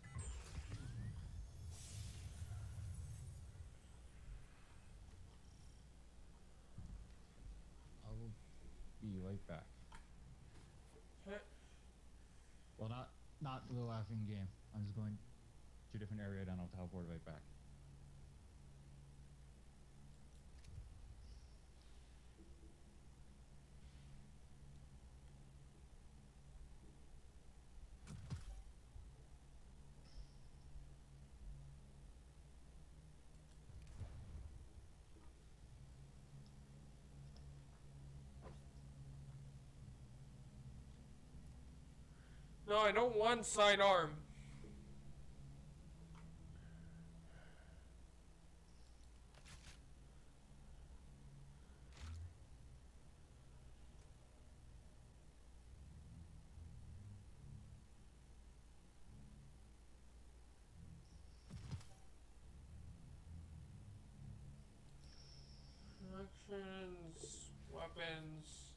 I will be right back. Well, not not the laughing game. I'm just going to a different area. Then I'll teleport right back. I don't want sidearm. Actions, weapons.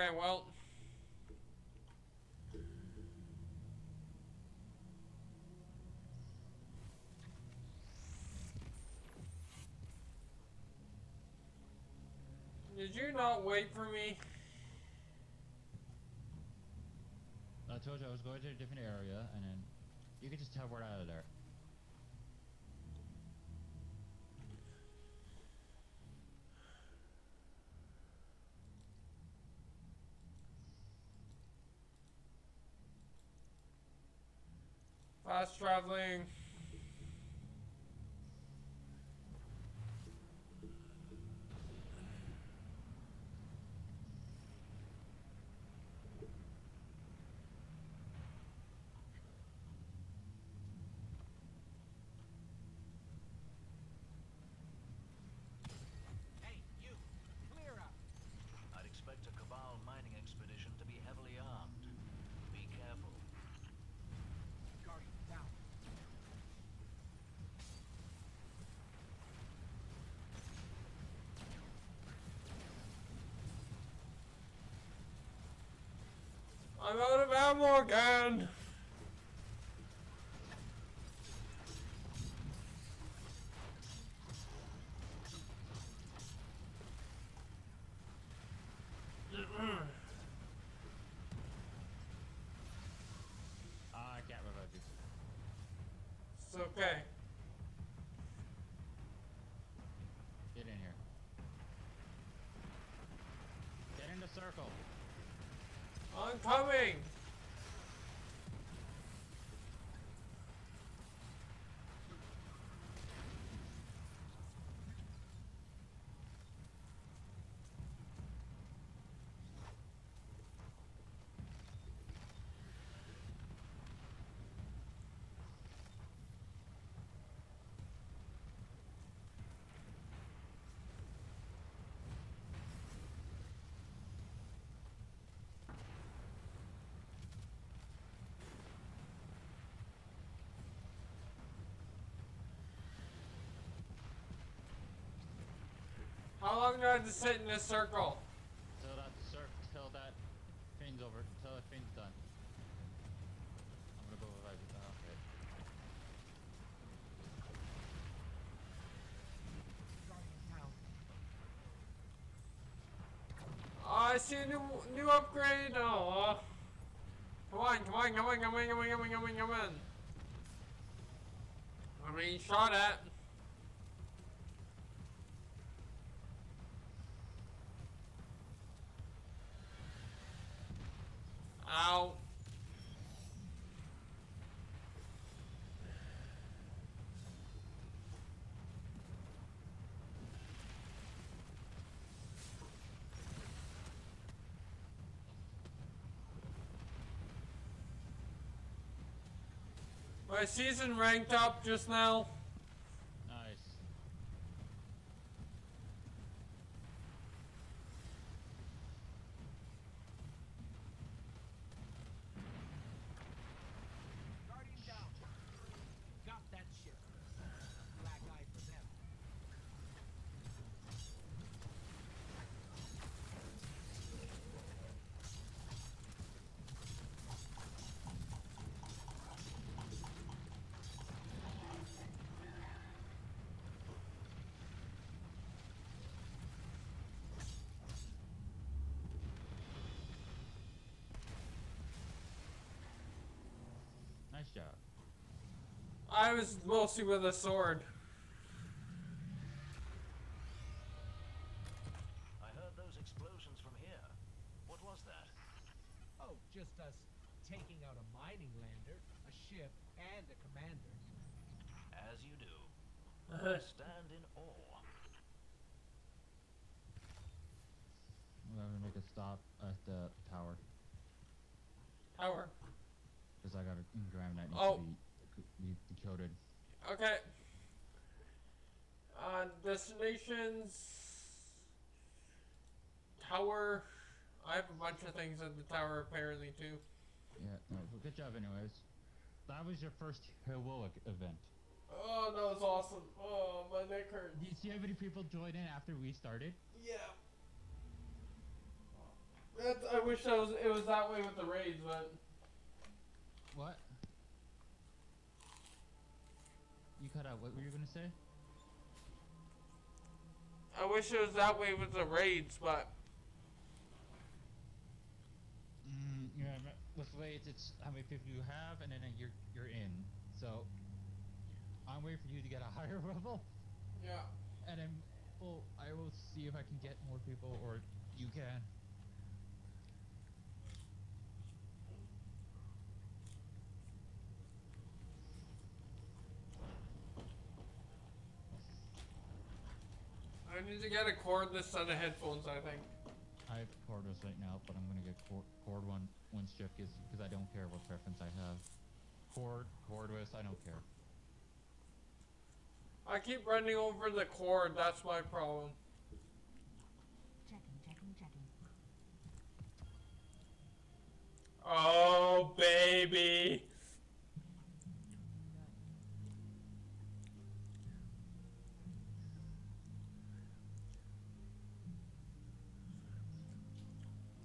Okay, well. Did you not wait for me? I told you I was going to a different area, and then you could just teleport out of there. Fast traveling. Hey, you! Clear up! I'd expect a Cabal mining expedition to be heavily armed. Be careful. Guardian, down. I'm out of ammo again. okay. Get in here. Get in the circle. I'm coming. How long have to sit in this circle? Till that cir- till that thing's over. Till that thing's done. I'm gonna go revive it. Oh, okay. Oh, I see a new new upgrade. Oh, come on, come on, come on, come on, come on, come on, come on, come on. I'm being shot at. Ow. My season ranked up just now. Nice. Guardian down. Got that ship. Black eye for them. Nice job. I was mostly with a sword. I heard those explosions from here. What was that? Oh, just us taking out a mining lander, a ship, and a commander. As you do. I stand in awe. I'm gonna make a stop at the tower Tower. Because I got a that needs Oh. to be, decoded. Okay. Uh, destinations. Tower. I have a bunch of things at the tower apparently too. Yeah. No, good job, anyways. That was your first heroic event. Oh, that was awesome. Oh, my neck hurts. Did you see how many people joined in after we started? Yeah. That's, I wish that was it was that way with the raids, but What? You cut out. What were you gonna say? I wish it was that way with the raids, but Mm, yeah, with raids, it's how many people you have, and then you're you're in. So I'm waiting for you to get a higher level, yeah. and then well, I will see if I can get more people, or you can. I need to get a cordless set of headphones. I think. I have cordless right now, but I'm gonna get cord, cord one once Jeff gets because I don't care what preference I have. Cord, cordless, I don't care. I keep running over the cord. That's my problem. Checking, checking, checking. Oh baby.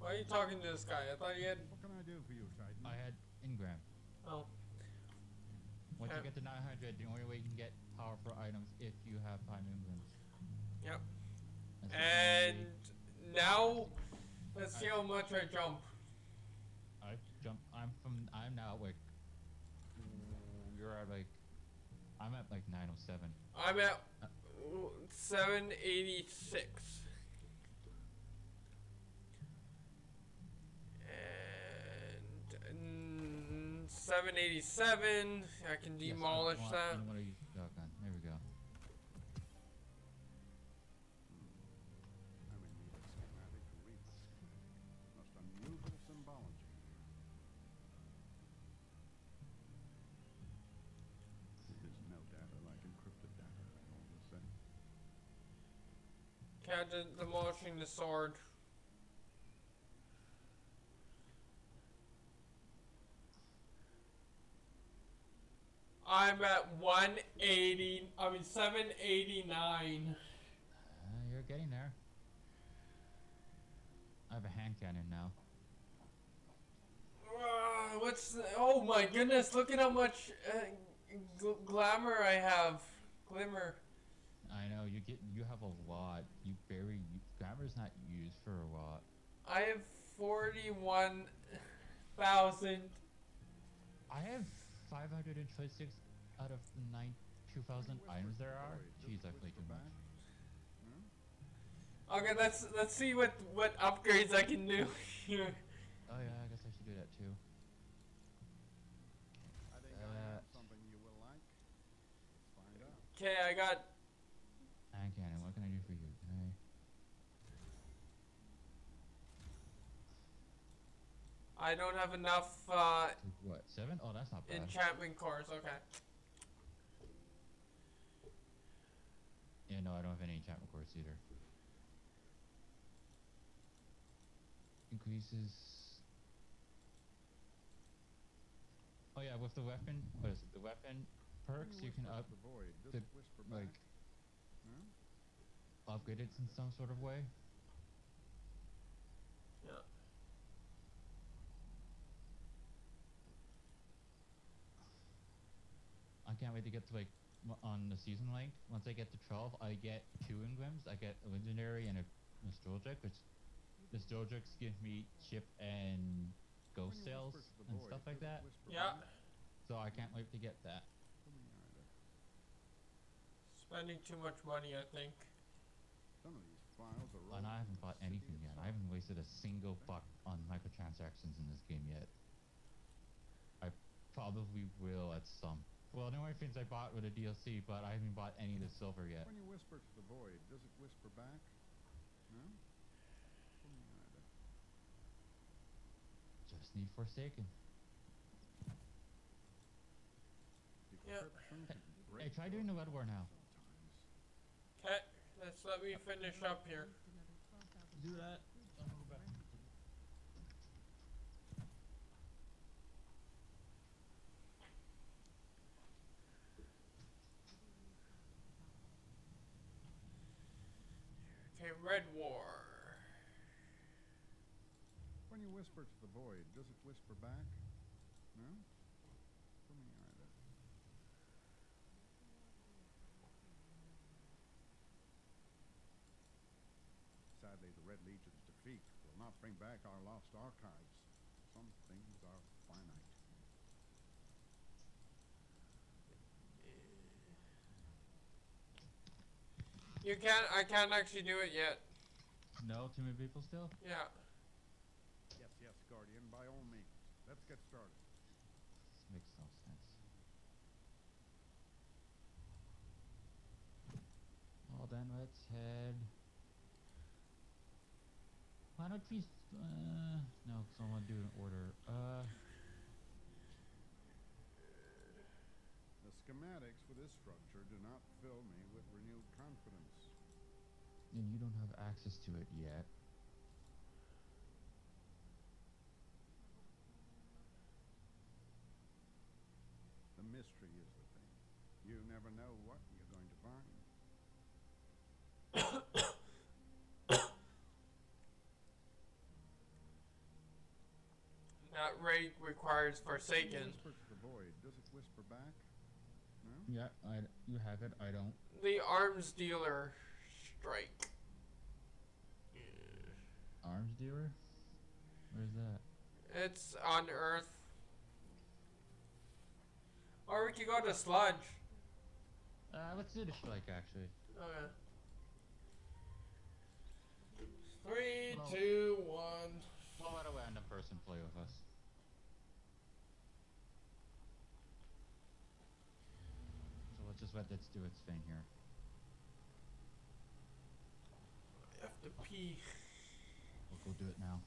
Why are you talking to this guy? I thought you had. What can I do for you, Titan? I had Engram. Oh. Once Uh, you get to 900, the only way you can get powerful items if you have Prime Engrams. Yep. That's And now, let's see how much I jump. I jump. I'm from. I'm now at like. You're at like I'm at like 907. I'm at uh, 786. And mm, 787, I can Yes, I demolish that. I shotgun. There we go. I may need a schematic to read this. Most unusual symbology here. It is no data like encrypted data, all the same. Okay, I did demolishing the sword. I'm at 180, I mean 789. Uh, you're getting there. I have a hand cannon now. Ah, what's the, oh my goodness, look at how much uh, gl- glamour I have. Glimmer. I know you get you have a lot. You very grammar's not used for a lot. I have 41,000. I have 526 out of the nine 2,000 items there are. Jeez, I play too much. Okay, let's let's see what what upgrades I can do here. Oh yeah, I guess I should do that too. I think I Uh, have something you will like. Find out. Okay, I got Hand cannon, what can I do for you? Can I? I don't have enough uh, What seven? Oh, that's not bad. enchantment cores. Okay. Yeah, no, I don't have any enchantment cores either. Increases. Oh yeah, with the weapon, what is it? The weapon perks you can up the. The whisper like upgrade it in some sort of way. Yeah. I can't wait to get to like on the season length. Once I get to 12, I get two engrams. I get a legendary and a nostalgic, which nostalgics give me chip and ghost When sales whisper to the and void, stuff like that. Yeah. So I can't wait to get that. To me either. Spending too much money, I think. Some of these files are And I haven't bought anything yet. I haven't wasted a single buck on microtransactions in this game yet. I probably will at some. Well, the only things I bought were the DLC, but I haven't bought any of the silver yet. When you whisper to the void, does it whisper back? No? To me either. Just need Forsaken. Yeah. Hey, try doing the Red War now. sometimes. Okay, let's let me finish up here. Do that. I'm gonna go back. Okay, Red War. When you whisper to the void, does it whisper back? No? To me either. Sadly, the Red Legion's defeat will not bring back our lost archives. Some things are finite. You can't. I can't actually do it yet. No, too many people still? Yeah. Yes, yes, Guardian, by all means. Let's get started. This makes no sense. Well then, let's head. Why don't we? Uh, no, because I want to do an order. Uh, The schematics for this structure do not fill me with renewed confidence. And you don't have access to it yet. The mystery is the thing. You never know what you're going to find. That rate requires Forsaken. the void, does it whisper back? No? Yeah, I. You have it. I don't. The arms dealer strike. Arms dealer. Where's that? It's on Earth. Or we could go to Sludge. Uh, let's do the strike actually. Okay. Three, Well- two, one. We'll let a random person play with us. So let's just let this do its thing here. I have to pee. We'll go do it now.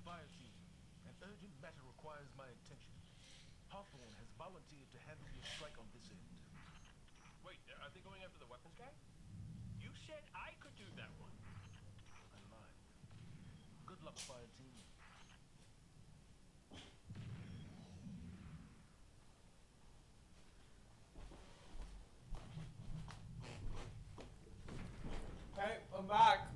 Fire team, an urgent matter requires my attention. Hawthorne has volunteered to handle your strike on this end. Wait, are they going after the weapons guy? You said I could do that one. I lied. Good luck, fire team. Hey, I'm back.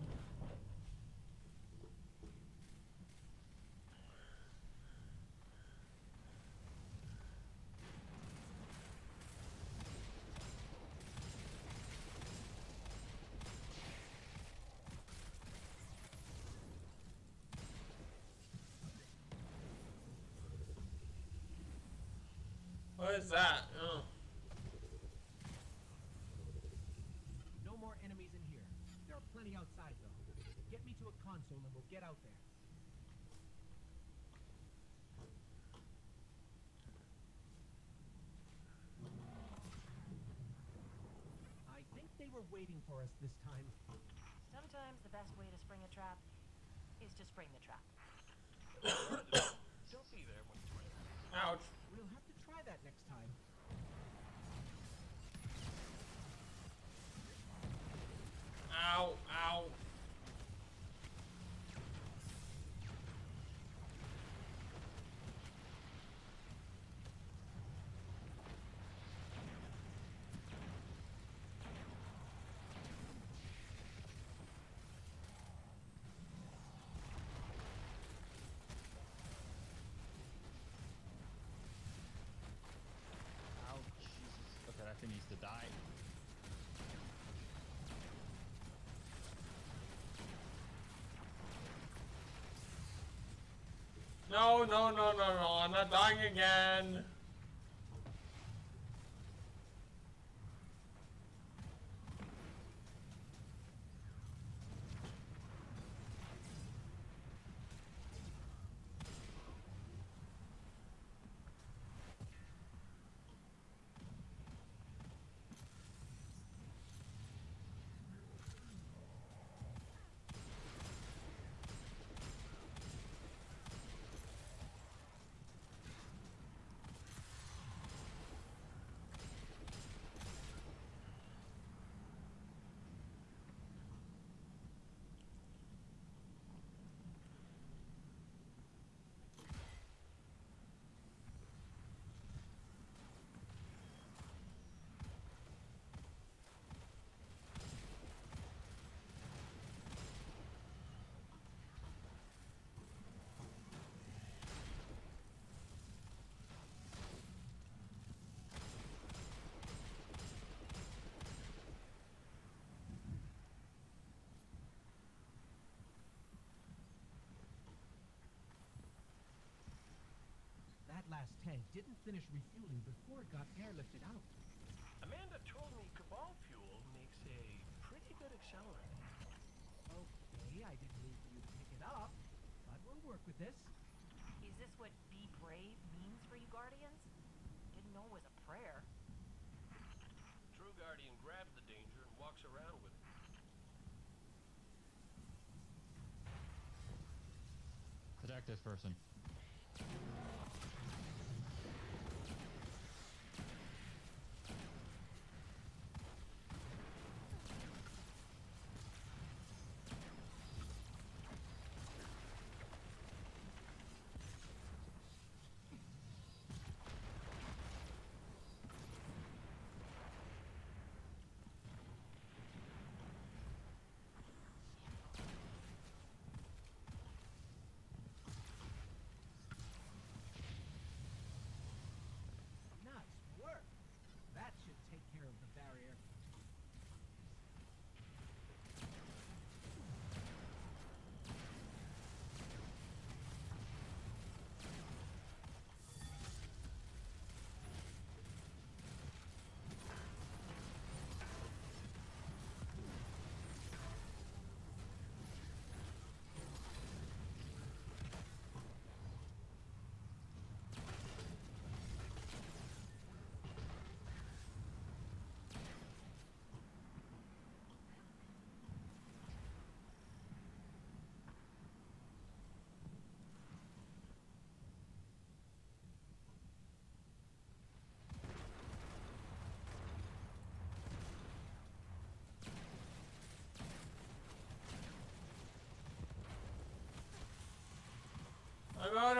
What is that? Oh. No more enemies in here. There are plenty outside, though. Get me to a console and we'll get out there. I think they were waiting for us this time. Sometimes the best way to spring a trap is to spring the trap. She'll be there when it's ready. Ouch. We'll have to try that next time. Ow, ow. Ouch, Jesus. Okay, that thing needs to die. No, no, no, no, no. I'm not dying again. That last tank didn't finish refueling before it got airlifted out. Amanda told me Cabal fuel makes a pretty good accelerant. Okay, I didn't mean for you to pick it up, but we'll work with this. Is this what be brave means for you Guardians? Didn't know it was a prayer. True Guardian grabs the danger and walks around with it. Attack this person. Nice work. That should take care of the barrier.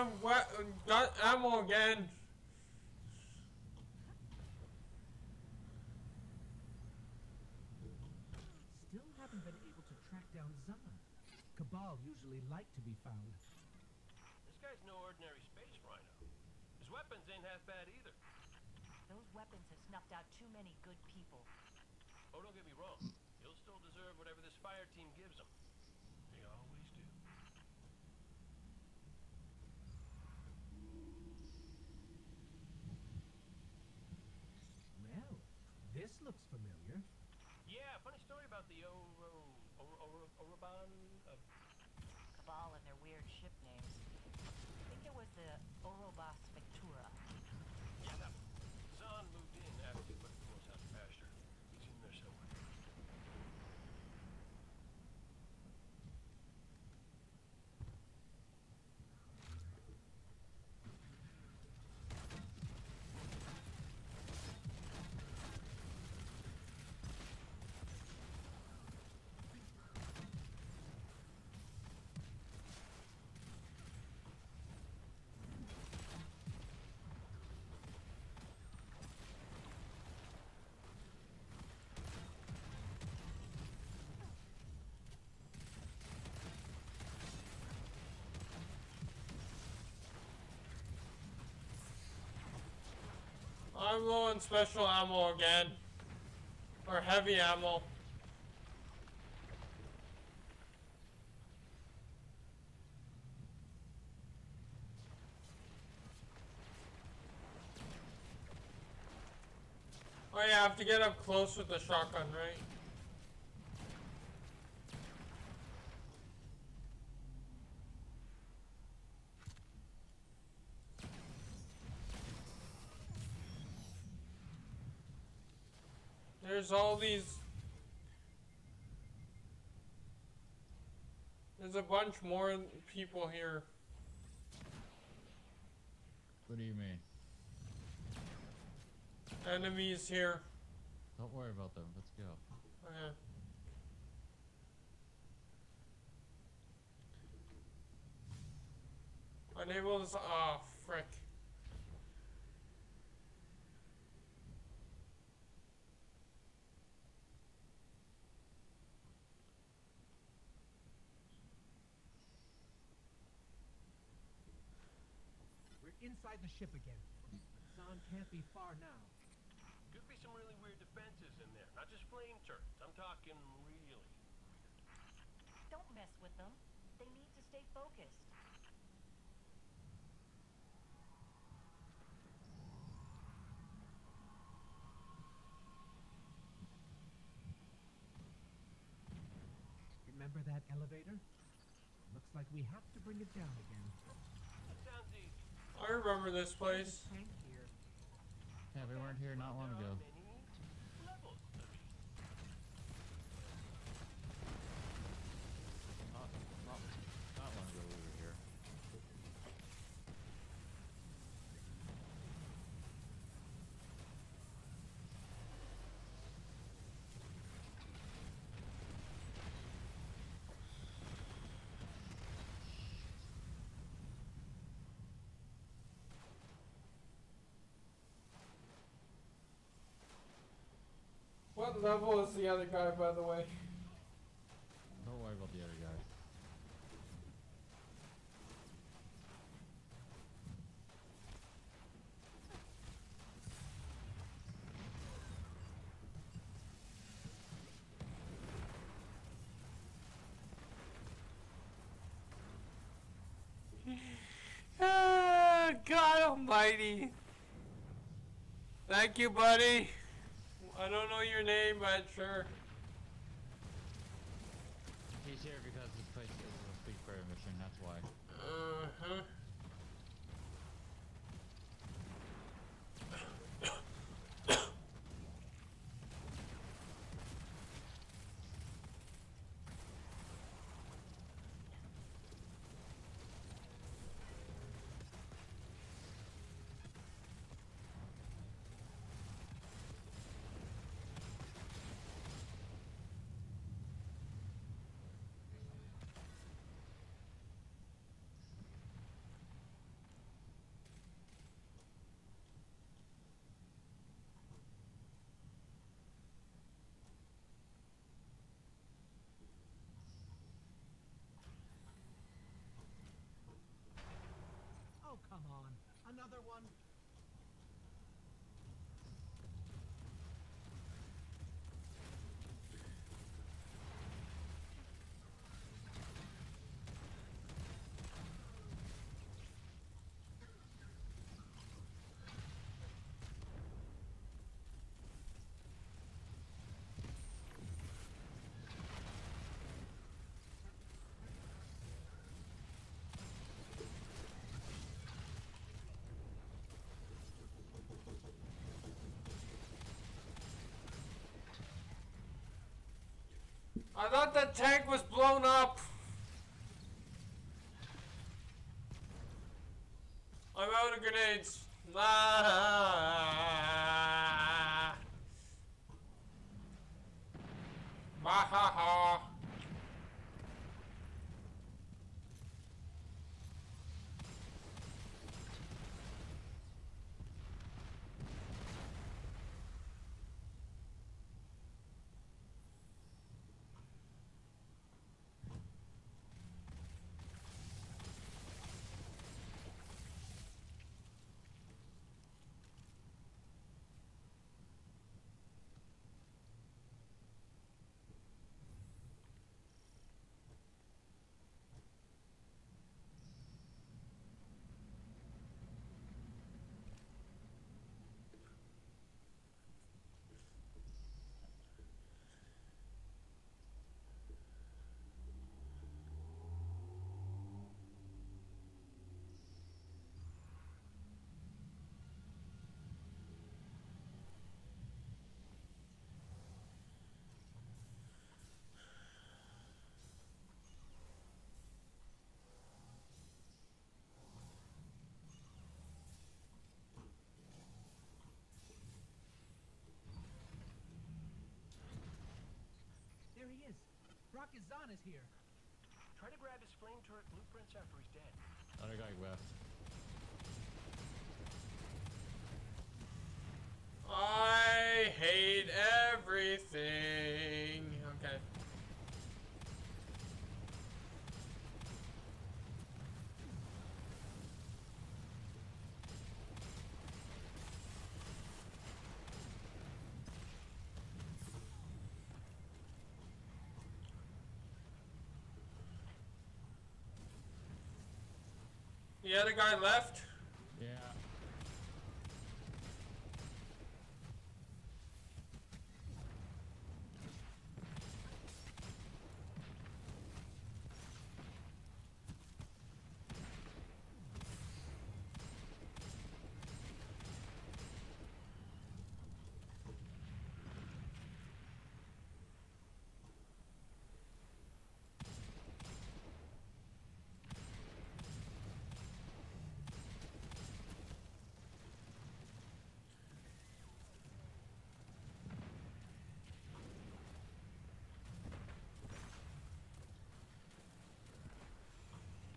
I'm out of wet got ammo again. Still haven't been able to track down Zahn. Cabal usually like to be found. This guy's no ordinary space rhino. His weapons ain't half bad either. Those weapons have snuffed out too many good people. Oh, don't get me wrong. He'll still deserve whatever this fire team gives him. They always do. Well, this looks familiar. Yeah, funny story about the Oro... Oro... Oro... Oroban... Uh, Cabal and their weird ship names. I think it was the Orobas Vectura. yeah, that one. Zahn moved in after he put the horse out to pasture. He's in there somewhere. I'm low on special ammo again. Or heavy ammo. Oh yeah, I have to get up close with the shotgun, right? There's all these. There's a bunch more people here. What do you mean? Enemies here. Don't worry about them. Let's go. Okay. Unable to. Ah, frick. We're inside the ship again. Zahn can't be far now. Could be some really weird defenses in there. Not just flame turrets. I'm talking really weird. Don't mess with them. They need to stay focused. Remember that elevator? Looks like we have to bring it down again. I remember this place. Yeah, we weren't here not long ago. are many levels of it. Not, not, not long ago we were here. What level is the other guy, by the way? Don't worry about the other guy. Ah, God Almighty. Thank you, buddy. I don't know your name, but sure. He's here because this place is a Speed Prayer mission, that's why. Uh huh. Oh, come on. Another one? I thought the tank was blown up. I'm out of grenades. Ah. Mahaha. There he is. Bracus Zahn is here. Try to grab his flame turret blueprints after he's dead. Other guy left. I hate everything. Okay. The other guy left.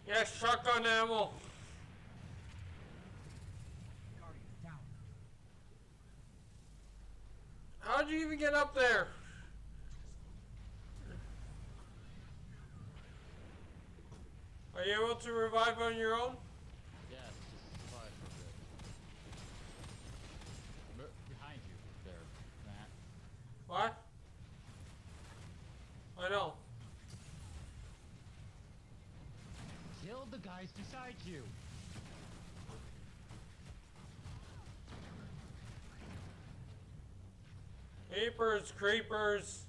Yes, shotgun ammo. How'd you even get up there? Are you able to revive on your own? Yes, just survive for a bit. Mer- behind you, there, Matt. What? I know. Kill the guys beside you. Creepers, creepers.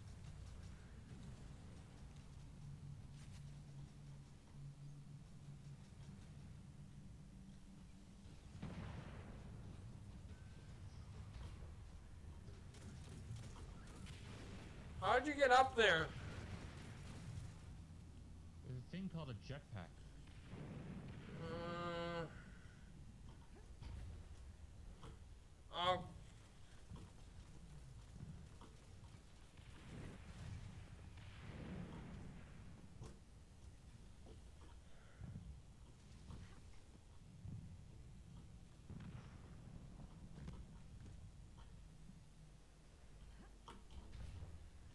How'd you get up there? There's a thing called a jetpack. Uh, oh.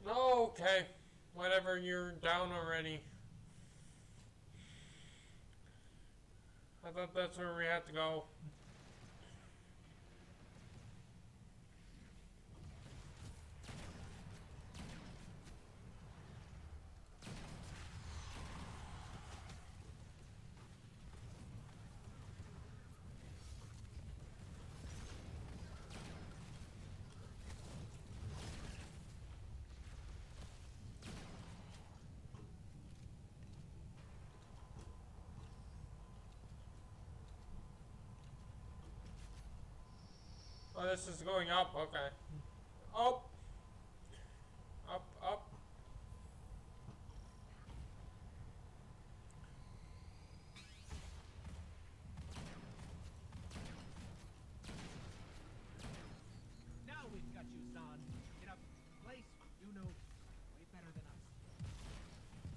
No, okay. Whatever, you're down already. I thought that's where we had to go. Oh, this is going up. Okay. Up. Up, up. Now we've got you, son. In a place you know way better than us.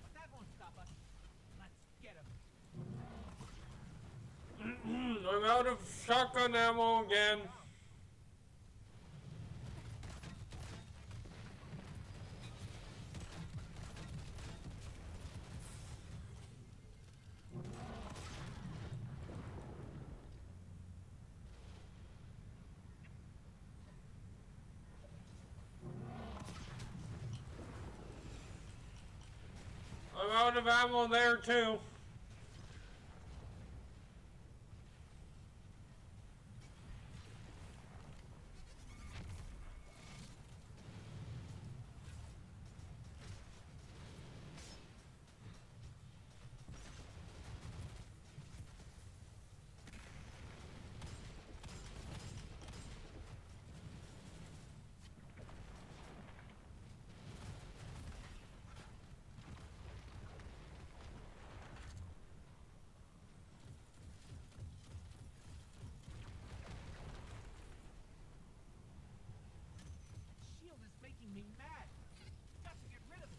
But that won't stop us. Let's get him. I'm out of shotgun ammo again. I'm ammo there too. Shield is making me mad. Got to get rid of it.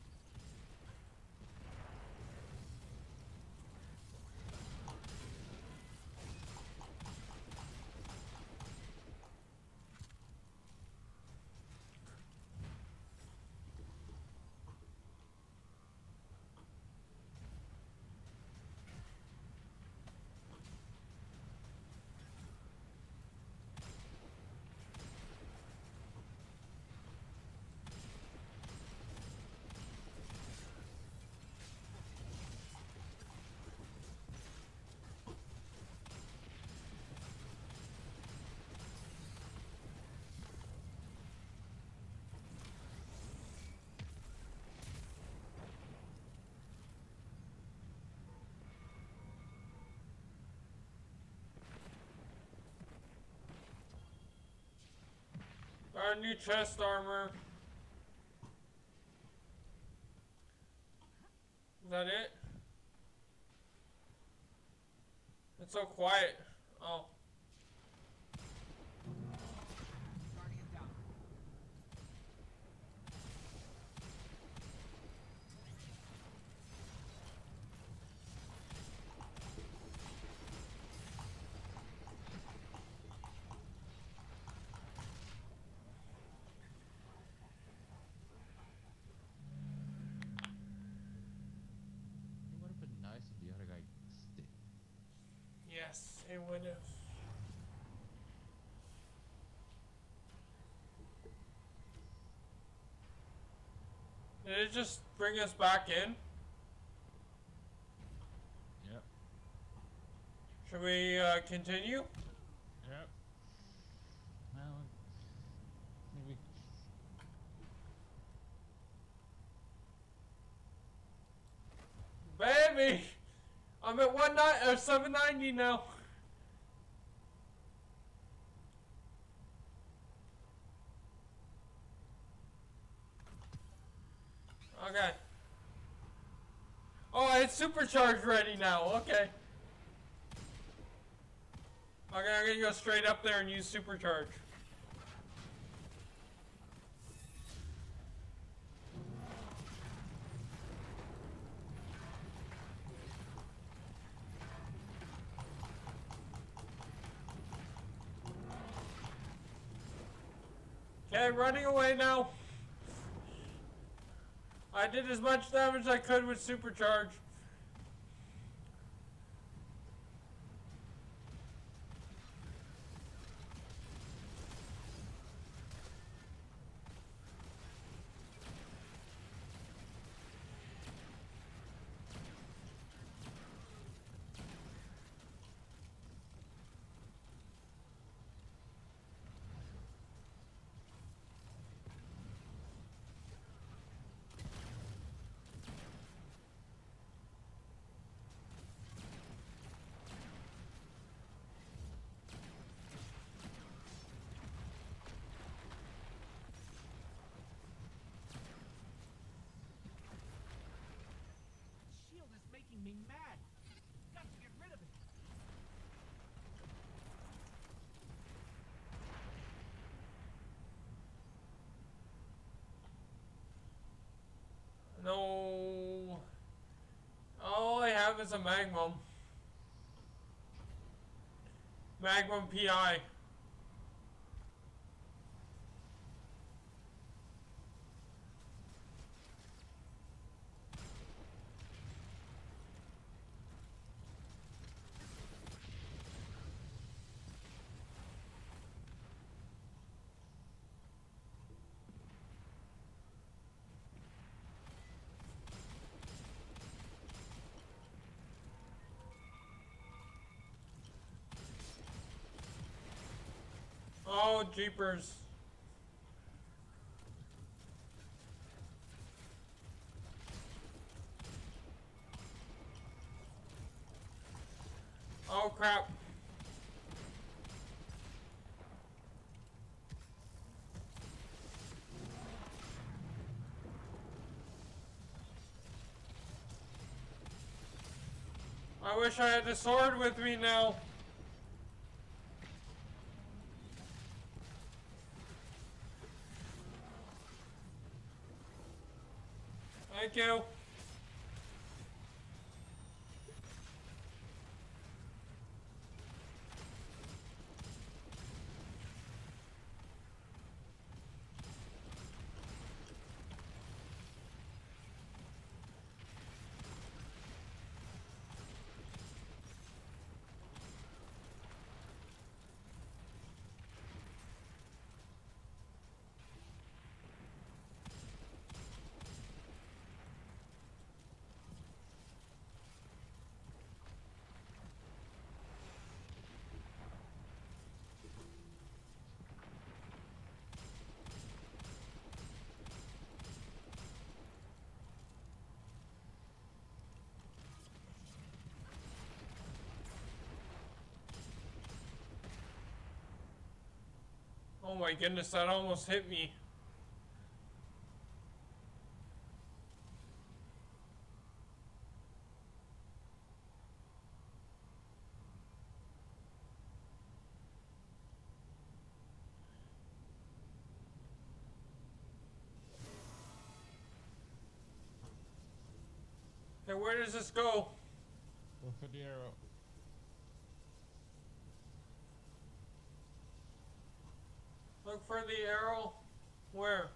Got a new chest armor. Is that it? It's so quiet. Oh. Guardian down. Yes, it would have. Did it just bring us back in? Yep. Should we uh, continue? Yep. Well, maybe. Baby! I'm at one nine or seven ninety now. Okay. Oh, it's supercharged ready now. Okay. Okay, I'm gonna go straight up there and use supercharge. Okay, running away now. I did as much damage as I could with supercharge. Shield is making me mad. Got to get rid of it. No. All I have is a Magnum. Magnum PI. Oh, jeepers. Oh, crap. I wish I had the sword with me now. Thank you. Oh my goodness, that almost hit me. Hey, where does this go? Look for the arrow. Look for the arrow. Where?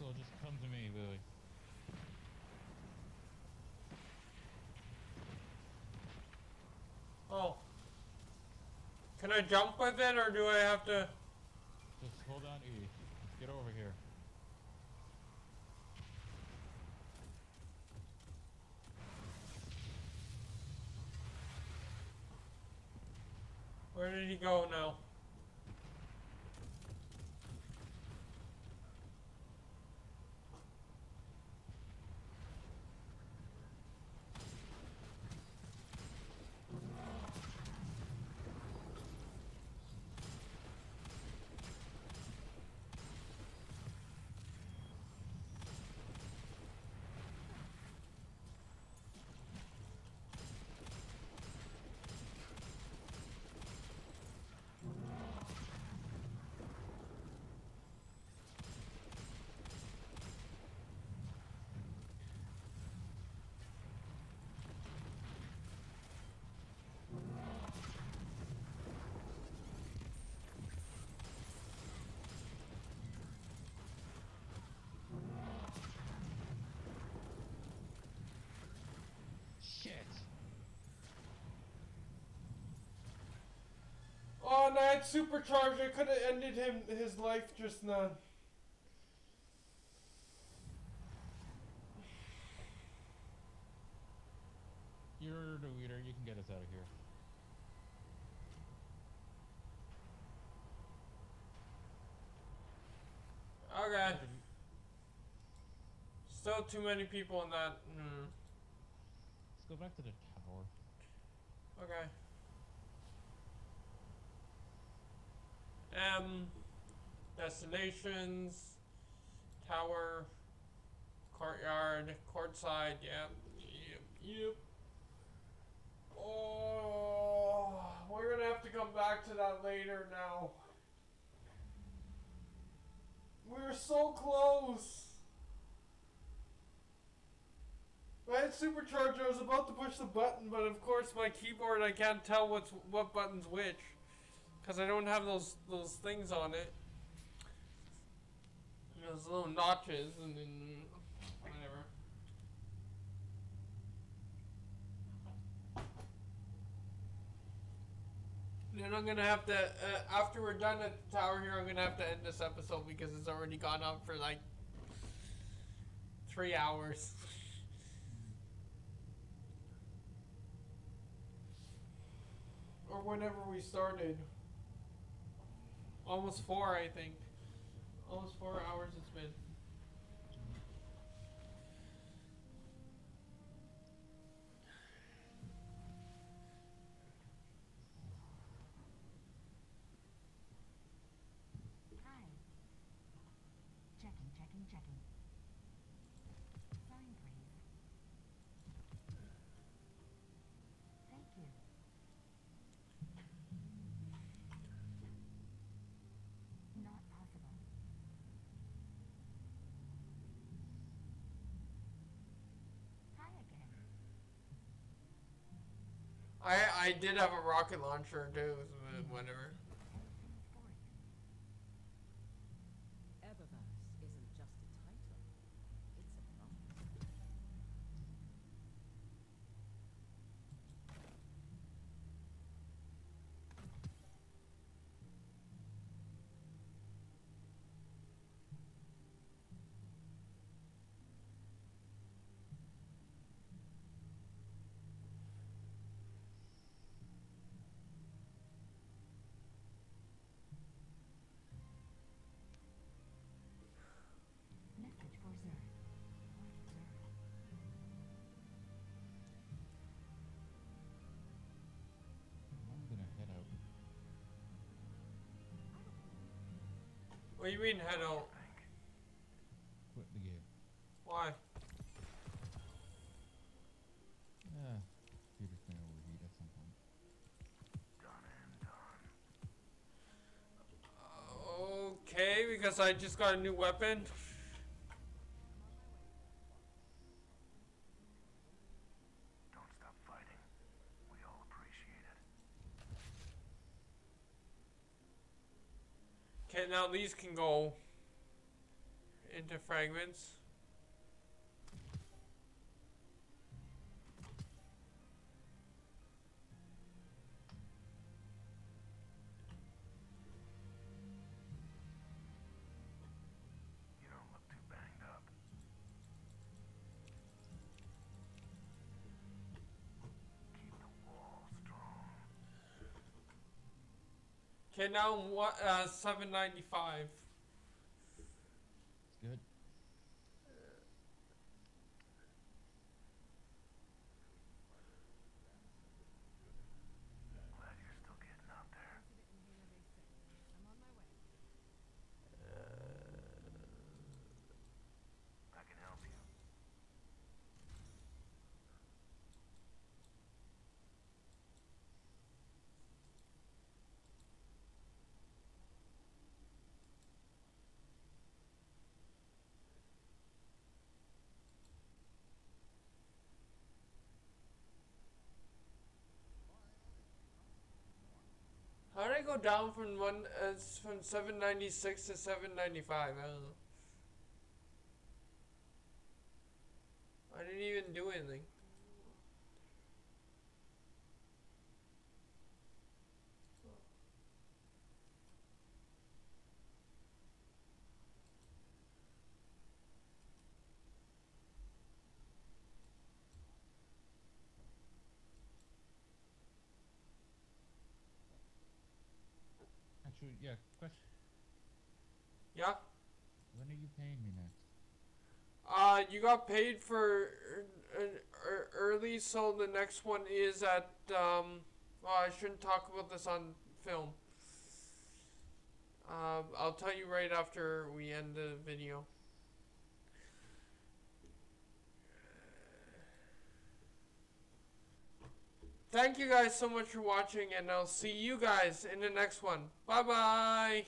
Just come to me, Billy. Oh. Can I jump with it, or do I have to? Just hold on E. Get over here. Where did he go now? Shit. No, it's supercharged. I could have ended him his life just now. You're the leader. You can get us out of here. Okay. Still too many people in that. Hmm. Let's go back to the tower. Okay. M. Destinations. Tower. Courtyard. Courtside. Yep. Yep. Yep. Oh, we're gonna have to come back to that later now. We're so close. I had supercharge. I was about to push the button, but of course my keyboard I can't tell what's what button's which, because I don't have those those things on it. Those little notches and then whatever. Then I'm gonna have to uh, after we're done at the tower here. I'm gonna have to end this episode because it's already gone on for like three hours. or whenever we started. Almost four, I think. Almost four hours it's been. Hi. Checking, checking, checking. Sign, please. Thank you. Not possible. Hi again. I I did have a rocket launcher too, whatever. What do you mean head out? Quit the game. Why? Yeah. Computer's gonna overheat at some point. Okay, because I just got a new weapon. Don't stop fighting. We all appreciate it. Okay, now these can go into fragments. Okay, now what? Uh, seven ninety five. It's good. Glad you're still getting out there. I can help you. How did I go down from one? Uh, from seven ninety six to seven ninety five. I don't know. I didn't even do anything. Actually, yeah. Question. Yeah. Paying me next? Uh, you got paid for uh, uh, early, so the next one is at um. Well, I shouldn't talk about this on film. Um, I'll tell you right after we end the video. Thank you guys so much for watching, and I'll see you guys in the next one. Bye bye.